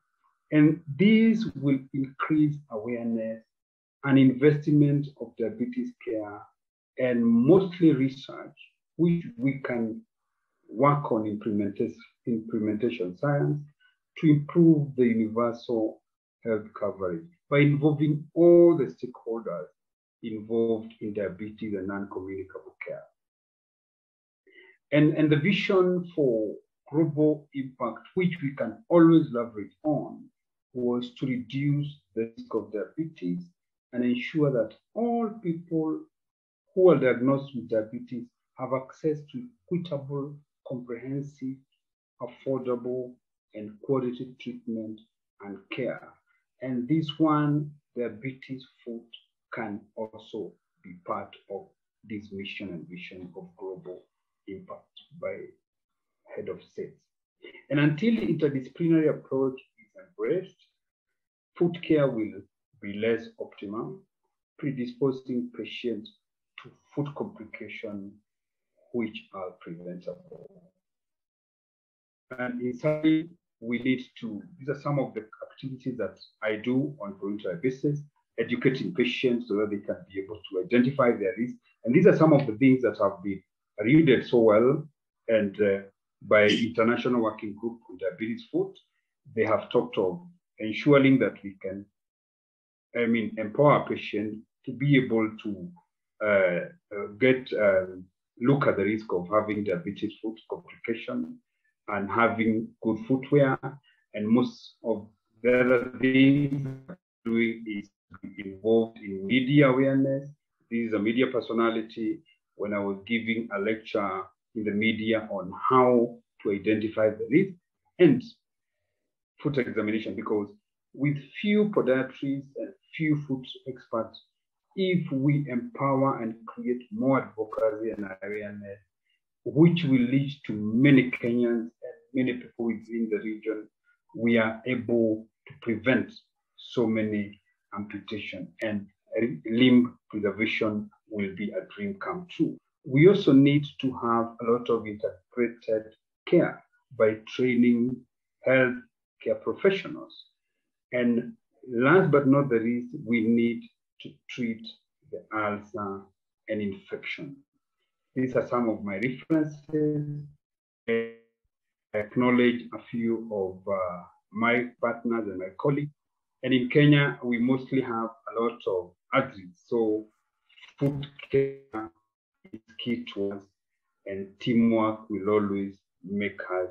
And these will increase awareness and investment of diabetes care and mostly research, which we can work on implementation science to improve the universal health coverage by involving all the stakeholders involved in diabetes and non-communicable care. And, and the vision for global impact, which we can always leverage on, was to reduce the risk of diabetes and ensure that all people who are diagnosed with diabetes have access to equitable, comprehensive, affordable, and quality treatment and care. And this one, the diabetes foot, can also be part of this mission and vision of global impact by head of states. And until interdisciplinary approach is embraced, foot care will be less optimal, predisposing patients to foot complications which are preventable. And in summary, we need to, these are some of the activities that I do on voluntary basis, educating patients so that they can be able to identify their risk. And these are some of the things that have been read so well and uh, by International Working Group on Diabetes Foot. They have talked of ensuring that we can, I mean, empower patients to be able to uh, uh, get um, look at the risk of having diabetes foot complication and having good footwear. And most of the other things doing is involved in media awareness. This is a media personality. When I was giving a lecture in the media on how to identify the risk and foot examination, because with few podiatrists and few foot experts, if we empower and create more advocacy and awareness, which will lead to many Kenyans many people within the region, we are able to prevent so many amputation and limb preservation will be a dream come true. We also need to have a lot of integrated care by training health care professionals. And last but not the least, we need to treat the ulcer and infection. These are some of my references. Acknowledge a few of uh, my partners and my colleagues. And in Kenya, we mostly have a lot of agri. So foot care is key to us, and teamwork will always make us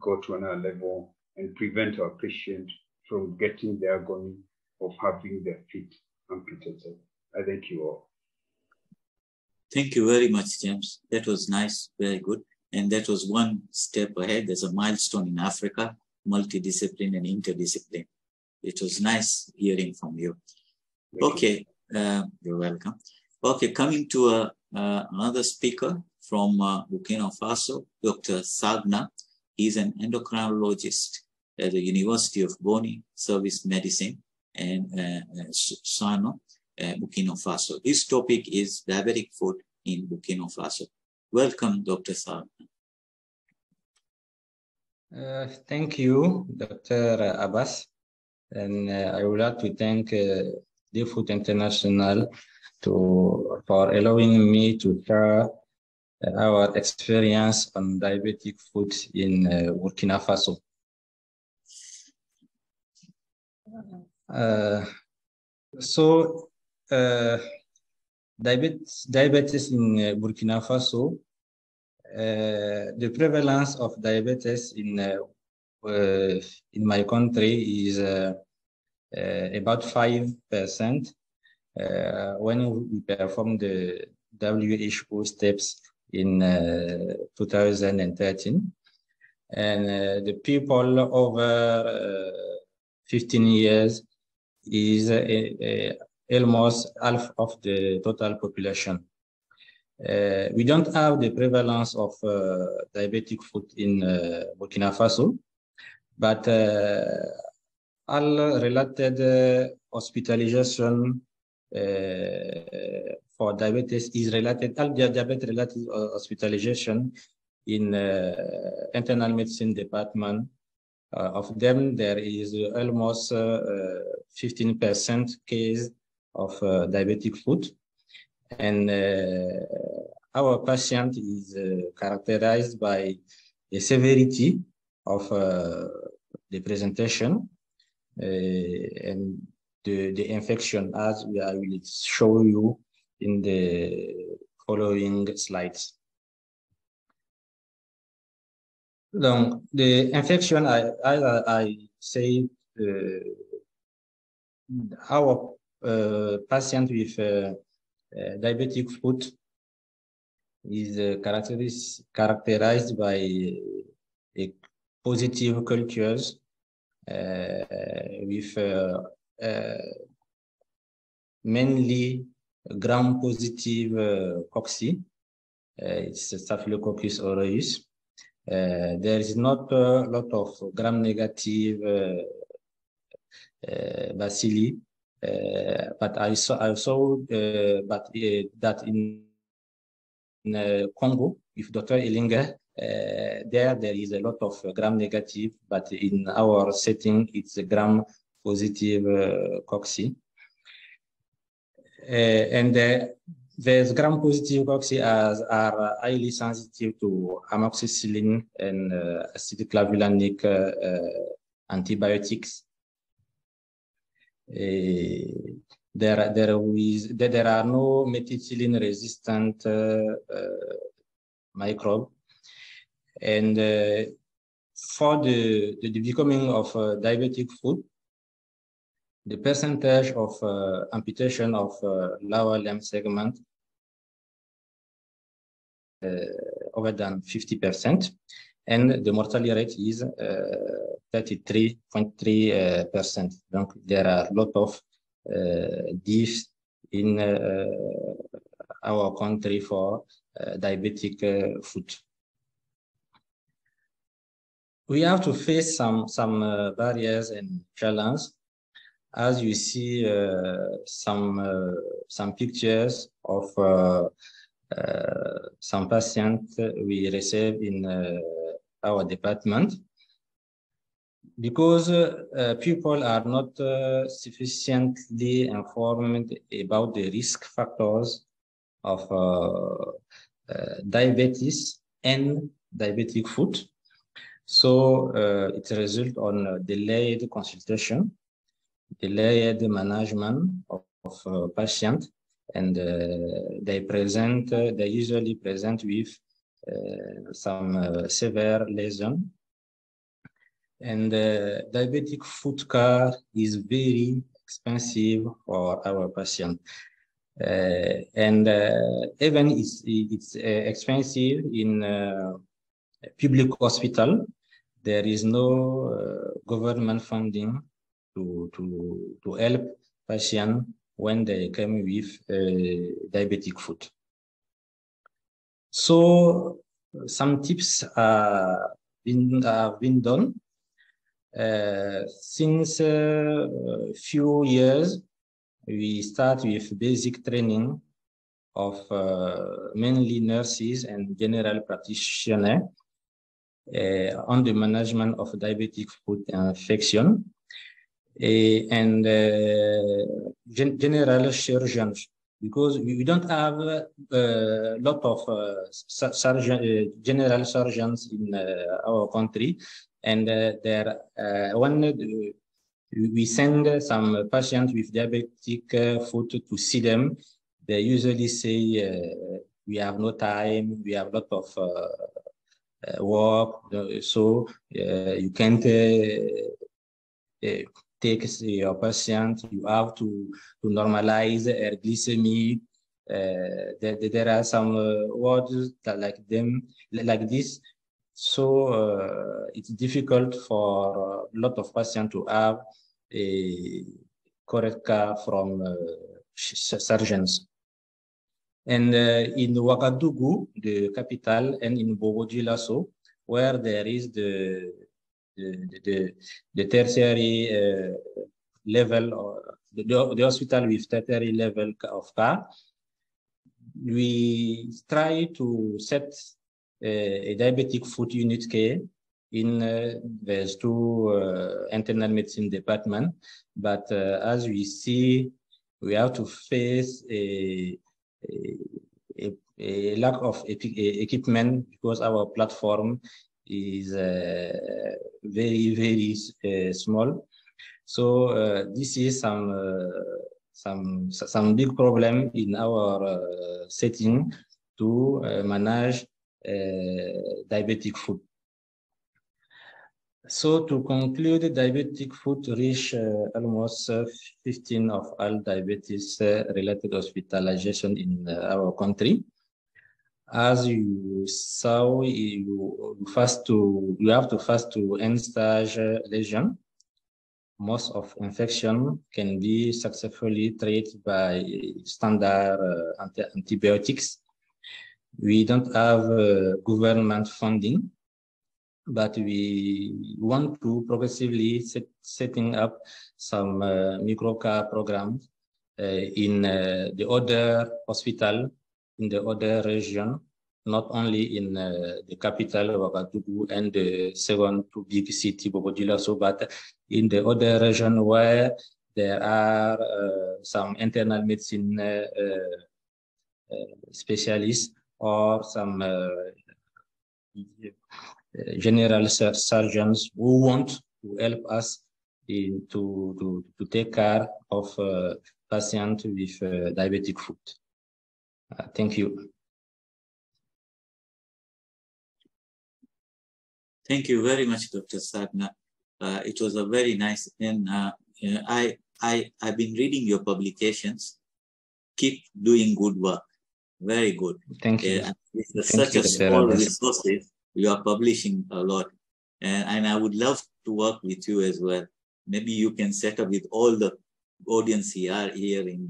go to another level and prevent our patient from getting the agony of having their feet amputated. I thank you all. Thank you very much, James. That was nice, very good. And that was one step ahead. There's a milestone in Africa, multidiscipline and interdiscipline. It was nice hearing from you. Thank okay, you. Uh, you're welcome. Okay, coming to uh, uh, another speaker from uh, Burkina Faso, Dr. Sagna. He's an endocrinologist at the University of Boni Service Medicine and uh, uh Sano, uh, Burkina Faso. His topic is diabetic foot in Burkina Faso. Welcome, Dr. Sagna. Uh, thank you, Dr. Abbas. And uh, I would like to thank uh, D-Foot International to, for allowing me to share uh, our experience on diabetic food in uh, Burkina Faso. Uh, so, uh, diabetes, diabetes in uh, Burkina Faso, uh, the prevalence of diabetes in uh, in my country is uh, uh, about five percent. when we perform the WHO steps in 2013, and the people over 15 years is almost half of the total population. Uh, we don't have the prevalence of uh, diabetic foot in uh, Burkina Faso, but all related hospitalization for diabetes is related, all diabetes related hospitalization in internal medicine department uh, of them, there is almost 15% uh, case of uh, diabetic foot. And uh, our patient is uh, characterized by the severity of the presentation and the, the infection as I will show you in the following slides. Donc, the infection, I, I, I say, uh, our patient with uh, uh diabetic foot is uh, characterized, characterized by a positive cultures uh, with mainly gram-positive cocci. it's Staphylococcus aureus. Uh, there is not a lot of gram-negative uh, uh, but I saw, I saw but that in, in Congo, with Dr. Elenga, uh, there there is a lot of gram negative, but in our setting, it's a gram positive uh, cocci. Uh, and the gram-positive cocci are highly sensitive to amoxicillin and uh, acetylclavulanic uh, uh, antibiotics. Uh, there, there, is, there are no methicillin-resistant uh, uh, microbe. And for the, the becoming of diabetic foot, the percentage of uh, amputation of uh, lower limb segment uh, over than 50%, and the mortality rate is 33.3%. Donc, there are a lot of deaths in our country for diabetic foot we have to face some some uh, barriers and challenges as you see uh, some uh, some pictures of uh, some patients we receive in our department because uh, people are not uh, sufficiently informed about the risk factors of uh, diabetes and diabetic foot. So it results on delayed consultation delayed management of, of uh, patient and uh, they present, uh, they usually present with some severe lesion. And diabetic foot care is very expensive for our patient. Uh, and uh, even it's, it's uh, expensive in public hospital. There is no government funding to, to, to help patients when they come with uh, diabetic foot. So some tips are been, have been done. Uh, since a uh, few years, we start with basic training of uh, mainly nurses and general practitioners uh, on the management of diabetic foot infection Eh, and uh, gen general surgeons because we don't have uh, a uh, lot of uh, surgeon, uh, general surgeons in uh, our country. And uh, there when we send some patients with diabetic foot to see them they usually say we have no time we have a lot of work. So you can't takes your patient, you have to, to normalize her glycemic. Uh, there, there are some uh, words that like them, like this. So it's difficult for a lot of patients to have a correct care from surgeons. And uh, in Ouagadougou, the capital, and in Bobo-Dioulasso, where there is the the, the, the tertiary uh, level, or the, the hospital with tertiary level of care, we try to set a, a diabetic foot unit care in uh, there's two uh, internal medicine department, but uh, as we see we have to face a, a, a lack of equipment because our platform is uh, very, very uh, small. So uh, this is some some some big problem in our setting to manage diabetic foot. So to conclude, diabetic foot reach uh, almost uh, 15 of all diabetes related hospitalization in our country. As you saw, you first to you have to first to end stage lesion. Most of infection can be successfully treated by standard anti antibiotics. We don't have government funding but we want to progressively set, setting up some uh, microcar programs uh, in uh, the other hospital in the other region, not only in uh, the capital Ouagadougou and the second two big city but in the other region where there are uh, some internal medicine uh, specialists or some general surgeons who want to help us in, to, to, to take care of uh, patients with uh, diabetic foot. Uh, thank you. Thank you very much, Dr. Sagna. Uh, it was a very nice, and uh, I, I, I've been reading your publications. Keep doing good work. Very good. Thank you. Uh, such you, a small resources you are publishing a lot. And, and I would love to work with you as well. Maybe you can set up with all the audience here, here in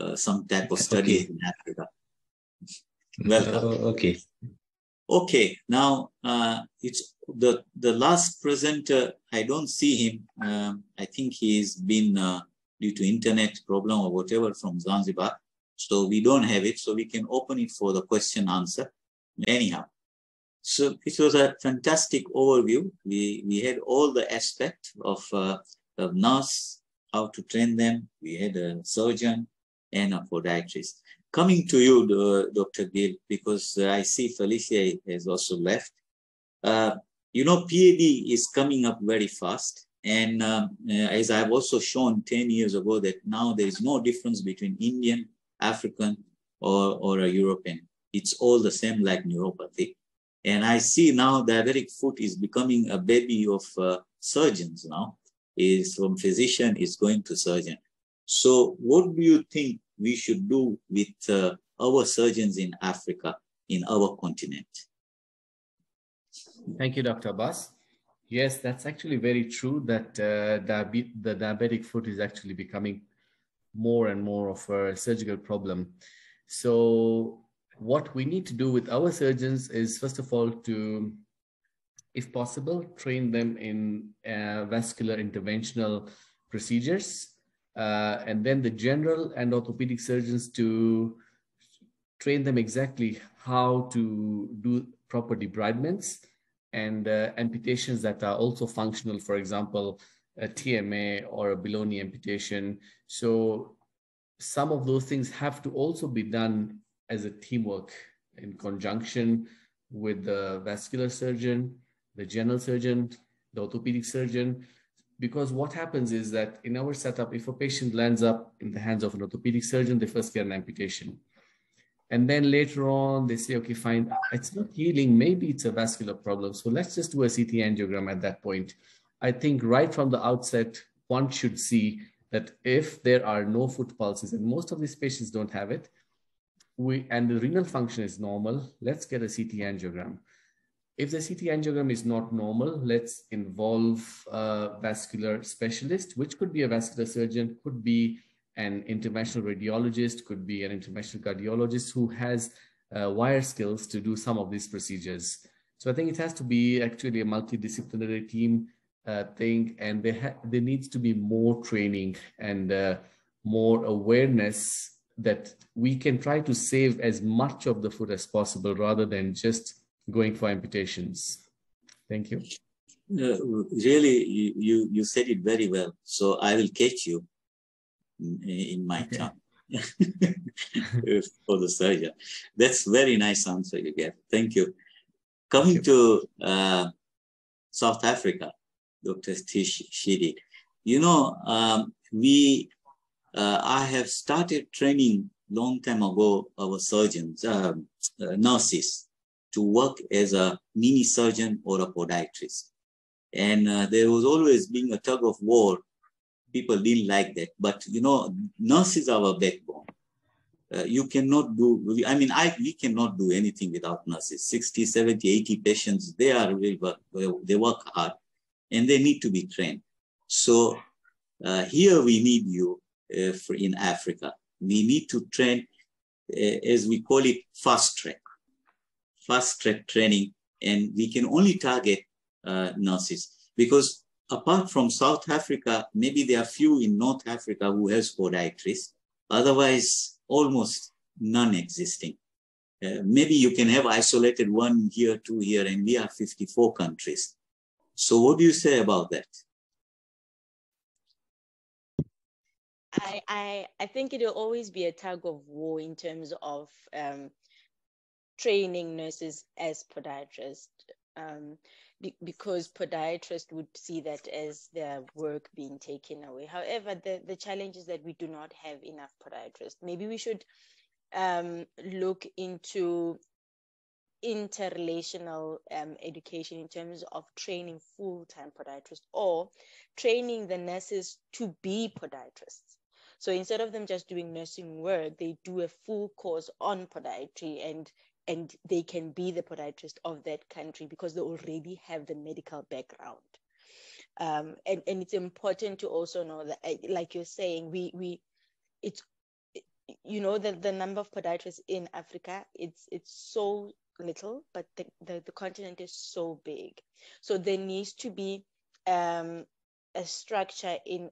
uh, uh, some type of study okay. in Africa. Welcome. Uh, okay. Okay, now uh, it's the the last presenter. I don't see him. Um, I think he's been uh, due to internet problem or whatever from Zanzibar. So we don't have it. So we can open it for the question answer. Anyhow, so it was a fantastic overview. We, we had all the aspect of, uh, of nurse, how to train them. We had a surgeon and podiatrist. Coming to you, Dr. Gill, because I see Felicia has also left. Uh, you know, PAD is coming up very fast. And um, uh, as I've also shown 10 years ago that now there is no difference between Indian, African, or, or a European. It's all the same like neuropathy. And I see now diabetic foot is becoming a baby of uh, surgeons now. Is from physician is going to surgeon. So what do you think we should do with uh, our surgeons in Africa, in our continent? Thank you, Dr. Abbas. Yes, that's actually very true that uh, the diabetic foot is actually becoming more and more of a surgical problem. So what we need to do with our surgeons is first of all to if possible train them in uh, vascular interventional procedures and then the general and orthopedic surgeons to train them exactly how to do proper debridements and uh, amputations that are also functional for example a tma or a below amputation so some of those things have to also be done as a teamwork in conjunction with the vascular surgeon, the general surgeon, the orthopedic surgeon. Because what happens is that in our setup, if a patient lands up in the hands of an orthopedic surgeon, they first get an amputation. And then later on, they say, okay, fine, it's not healing. Maybe it's a vascular problem. So let's just do a CT angiogram at that point. I think right from the outset, one should see that if there are no foot pulses, and most of these patients don't have it, we and the renal function is normal, let's get a CT angiogram. If the CT angiogram is not normal, let's involve a vascular specialist, which could be a vascular surgeon, could be an interventional radiologist, could be an interventional cardiologist who has uh, wire skills to do some of these procedures. So I think it has to be actually a multidisciplinary team uh, thing, and there, there needs to be more training and uh, more awareness that we can try to save as much of the foot as possible rather than just going for amputations. Thank you. Uh, really, you, you said it very well. So I will catch you. in, in my okay. tongue for the surgeon. That's very nice answer you get. Thank you. Coming Thank you. to uh, South Africa, Dr. Tish Shidi. You know, um, we, uh, I have started training long time ago our surgeons, um, uh, nurses, to work as a mini surgeon or a podiatrist. And uh, there was always being a tug of war. People didn't like that. But, you know, nurses are our backbone. Uh, you cannot do, I mean, I, we cannot do anything without nurses. 60, 70, 80 patients, they are, really they work hard and they need to be trained. So uh, here we need you uh, in Africa. We need to train, uh, as we call it, fast track, fast track training. And we can only target uh, nurses because apart from South Africa, maybe there are few in North Africa who has podiatrists. Otherwise, almost non-existing. Uh, maybe you can have isolated one here, two here, and we are 54 countries. So what do you say about that? I, I, I think it'll always be a tug of war in terms of um, training nurses as podiatrists, um, be, because podiatrists would see that as their work being taken away. However, the, the challenge is that we do not have enough podiatrists. Maybe we should um, look into interrelational um, education in terms of training full-time podiatrists or training the nurses to be podiatrists. So instead of them just doing nursing work, they do a full course on podiatry and and they can be the podiatrist of that country because they already have the medical background. Um, and, and it's important to also know that, like you're saying, we, we it's you know that the number of podiatrists in Africa, it's it's so little, but the, the, the continent is so big. So there needs to be um, a structure in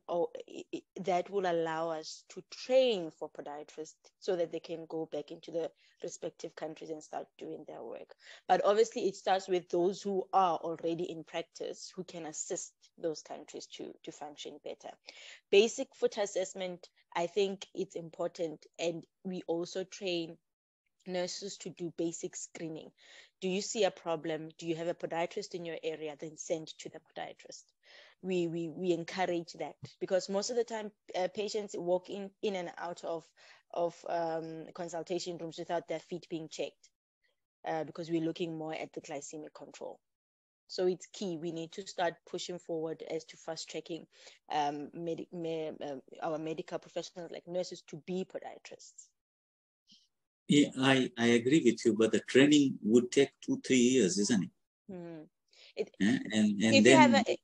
that will allow us to train for podiatrists so that they can go back into the respective countries and start doing their work. But obviously it starts with those who are already in practice who can assist those countries to, to function better. Basic foot assessment, I think it's important and we also train nurses to do basic screening. Do you see a problem? Do you have a podiatrist in your area? Then send to the podiatrist we, we, we encourage that because most of the time uh, patients walk in, in and out of, of um, consultation rooms without their feet being checked uh, because we're looking more at the glycemic control. So it's key. We need to start pushing forward as to fast tracking um, med- me- uh, our medical professionals like nurses to be podiatrists. Yeah, I, I agree with you, but the training would take two, three years, isn't it? Mm. It, yeah, and, and if then, you have a,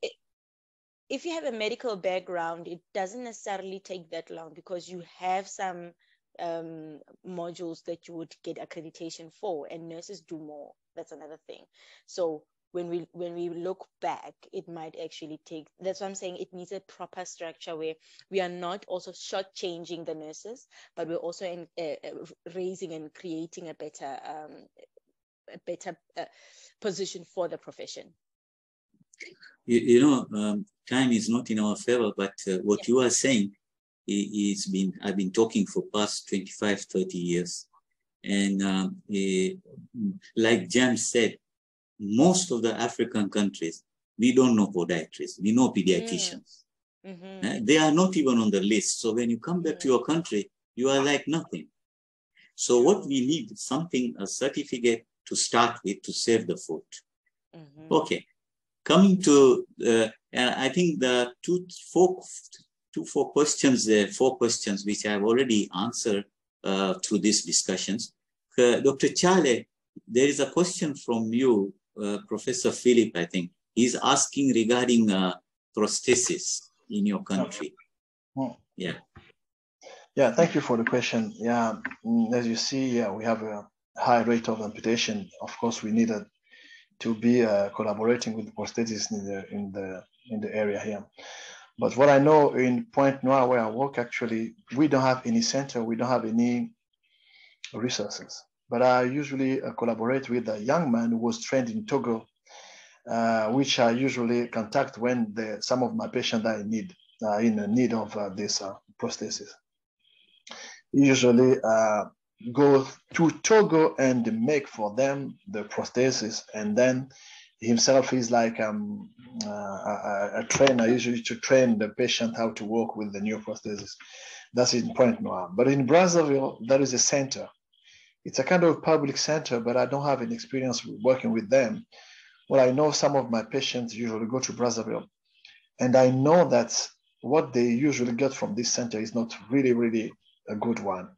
if you have a medical background, it doesn't necessarily take that long because you have some um, modules that you would get accreditation for, and nurses do more. That's another thing. So when we when we look back, it might actually take. That's what I'm saying. It needs a proper structure where we are not also shortchanging the nurses, but we're also in, uh, raising and creating a better um, a better uh, position for the profession you, you know, um, time is not in our favor, but uh, what yeah. you are saying is been, I've been talking for past 25, 30 years. And um, uh, like James said, most of the African countries, we don't know podiatrists, we know pediatricians. Mm. Mm-hmm. Uh, they are not even on the list. So when you come back mm. to your country, you are like nothing. So what we need something, a certificate to start with to save the foot. Mm-hmm. Okay, Coming to, uh, and I think the two, four, two, four questions there, four questions which I've already answered uh, through these discussions. Uh, Dr. Charley, there is a question from you, uh, Professor Philip, I think. He's asking regarding uh, prosthesis in your country. Oh. Yeah. Yeah, thank you for the question. Yeah, mm, as you see, yeah, we have a high rate of amputation. Of course, we need a to be uh, collaborating with the prosthetists in the in the in the area here. But what I know in Pointe Noire where I work, actually, we don't have any center, we don't have any resources. But I usually uh, collaborate with a young man who was trained in Togo, uh, which I usually contact when the, some of my patients are in need, uh, in need of uh, this uh, prosthesis. Usually uh, go to Togo and make for them the prosthesis, and then himself is like um, uh, a, a, trainer, usually to train the patient how to work with the new prosthesis. That's in Pointe Noire. But in Brazzaville, there is a center. It's a kind of public center, but I don't have any experience working with them. Well, I know some of my patients usually go to Brazzaville, and I know that what they usually get from this center is not really, really a good one.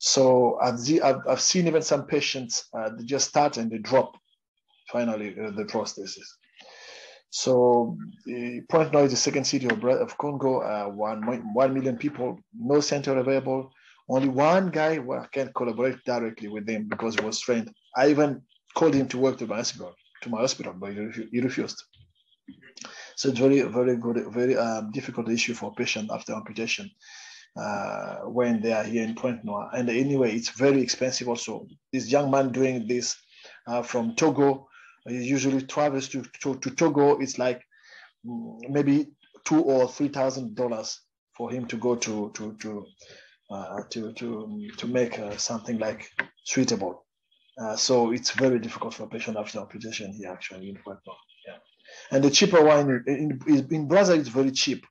So I've, I've, I've seen even some patients, uh, they just start and they drop finally uh, the prosthesis. So uh, Point is the second city of, of Congo, uh, one, one million people, no center available. Only one guy I can collaborate directly with them because he was trained. I even called him to work to my hospital, to my hospital, but he refused. So it's very, very good, very um, difficult issue for a patient after amputation uh, when they are here in Pointe Noire. And anyway, it's very expensive also. This young man doing this uh, from Togo, he usually travels to, to, to Togo. It's like mm, maybe two or three thousand dollars for him to go to to to uh, to to to make uh, something like suitable. Uh, so it's very difficult for a patient after amputation here actually in Noire. Yeah, and the cheaper one in, in, in Brazil is very cheap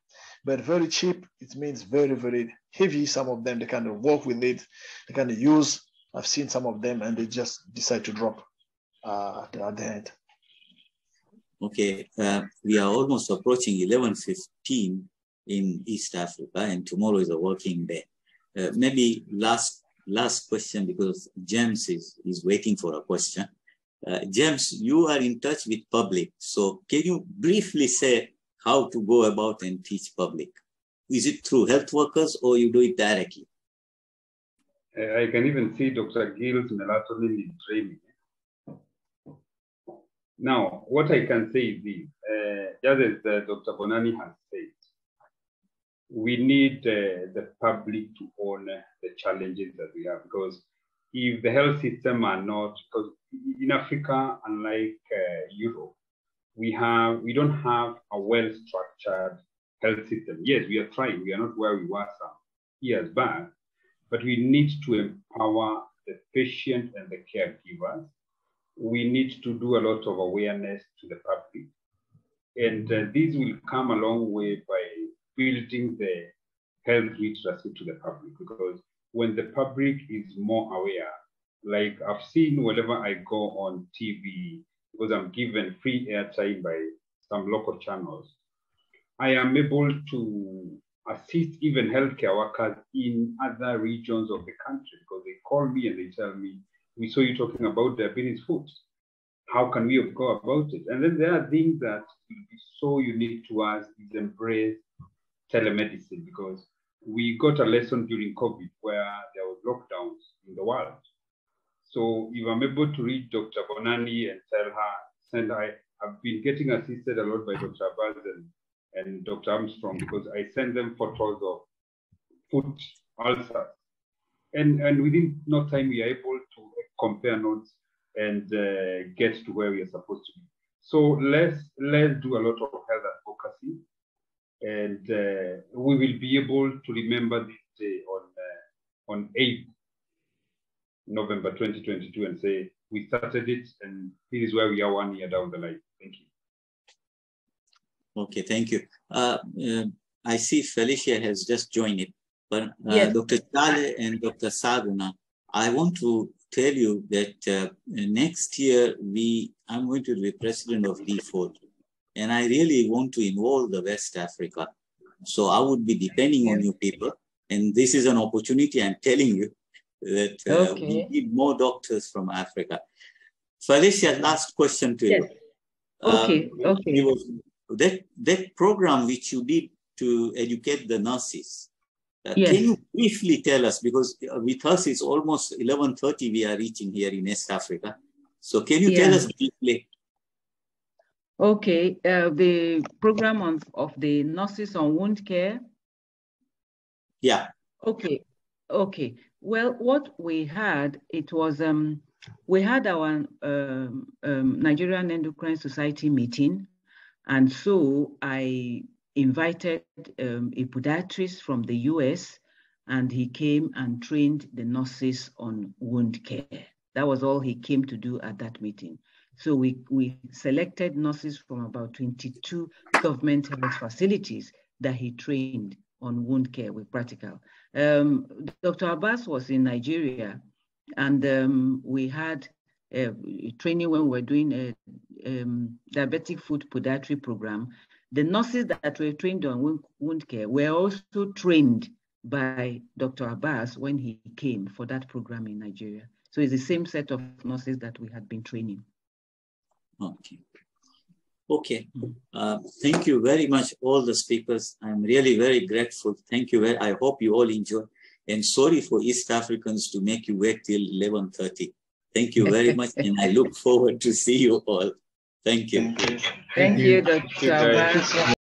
but very cheap. It means very very heavy some of them they kind of work with it they kind of use. I've seen some of them and they just decide to drop uh, at, the, at the end okay uh, we are almost approaching 11.15 in east africa and tomorrow is a working day. Uh, maybe last last question because james is is waiting for a question. Uh, james you are in touch with public so can you briefly say how to go about and teach public? Is it through health workers or you do it directly? Uh, I can even see Dr. Gill's melatonin in training. Now, what I can say is this, uh, just as uh, Dr. Mbonani has said, we need uh, the public to own the challenges that we have because if the health system are not, because in Africa, unlike uh, Europe, we have we don't have a well-structured health system. Yes, we are trying. We are not where we were some years back, but we need to empower the patient and the caregivers. We need to do a lot of awareness to the public. And uh, this will come a long way by building the health literacy to the public because when the public is more aware, like I've seen whenever I go on TV because I'm given free airtime by some local channels, I am able to assist even healthcare workers in other regions of the country because they call me and they tell me, we saw you talking about diabetes foods. How can we go about it? And then there are things that will be so unique to us is embrace telemedicine because we got a lesson during COVID where there was lockdowns in the world. So if I'm able to reach Dr. Mbonani and tell her, send I have been getting assisted a lot by Dr. Abbas and, and Dr. Armstrong because I send them photos of foot ulcers. And, and within no time, we are able to compare notes and uh, get to where we are supposed to be. So let's, let's do a lot of health advocacy and uh, we will be able to remember this day on, uh, on 8th November 2022 and say, we started it and this is where we are one year down the line. Thank you. Okay, thank you. Uh, uh, I see Felicia has just joined it, but uh, yes. Dr. Charley and Dr. Sagna, I want to tell you that uh, next year we I'm going to be president of D-Foot, and I really want to involve the West Africa. So I would be depending on you people, and this is an opportunity I'm telling you that uh, okay. we need more doctors from Africa. So Felicia, last question to yes. you. Okay, uh, okay. Was, that, that program which you did to educate the nurses, uh, yes. can you briefly tell us, because uh, with us it's almost 11.30 we are reaching here in East Africa. So can you yeah. tell us briefly? Okay, uh, the program on, of the nurses on wound care. Yeah. Okay, okay. Well, what we had, it was, um, we had our um, um, Nigerian Endocrine Society meeting. And so I invited um, a podiatrist from the US and he came and trained the nurses on wound care. That was all he came to do at that meeting. So we, we selected nurses from about 22 government health facilities that he trained on wound care with practical. Um, Dr. Abbas was in Nigeria and um, we had uh, training when we were doing a um, diabetic foot podiatry program. The nurses that were trained on wound, wound care were also trained by Dr. Abbas when he came for that program in Nigeria. So it's the same set of nurses that we had been training. Okay. Okay. Uh, thank you very much, all the speakers. I'm really very grateful. Thank you. I hope you all enjoy. And sorry for East Africans to make you wait till 11.30. Thank you very much. and I look forward to see you all. Thank you. Thank you, Thank you Dr.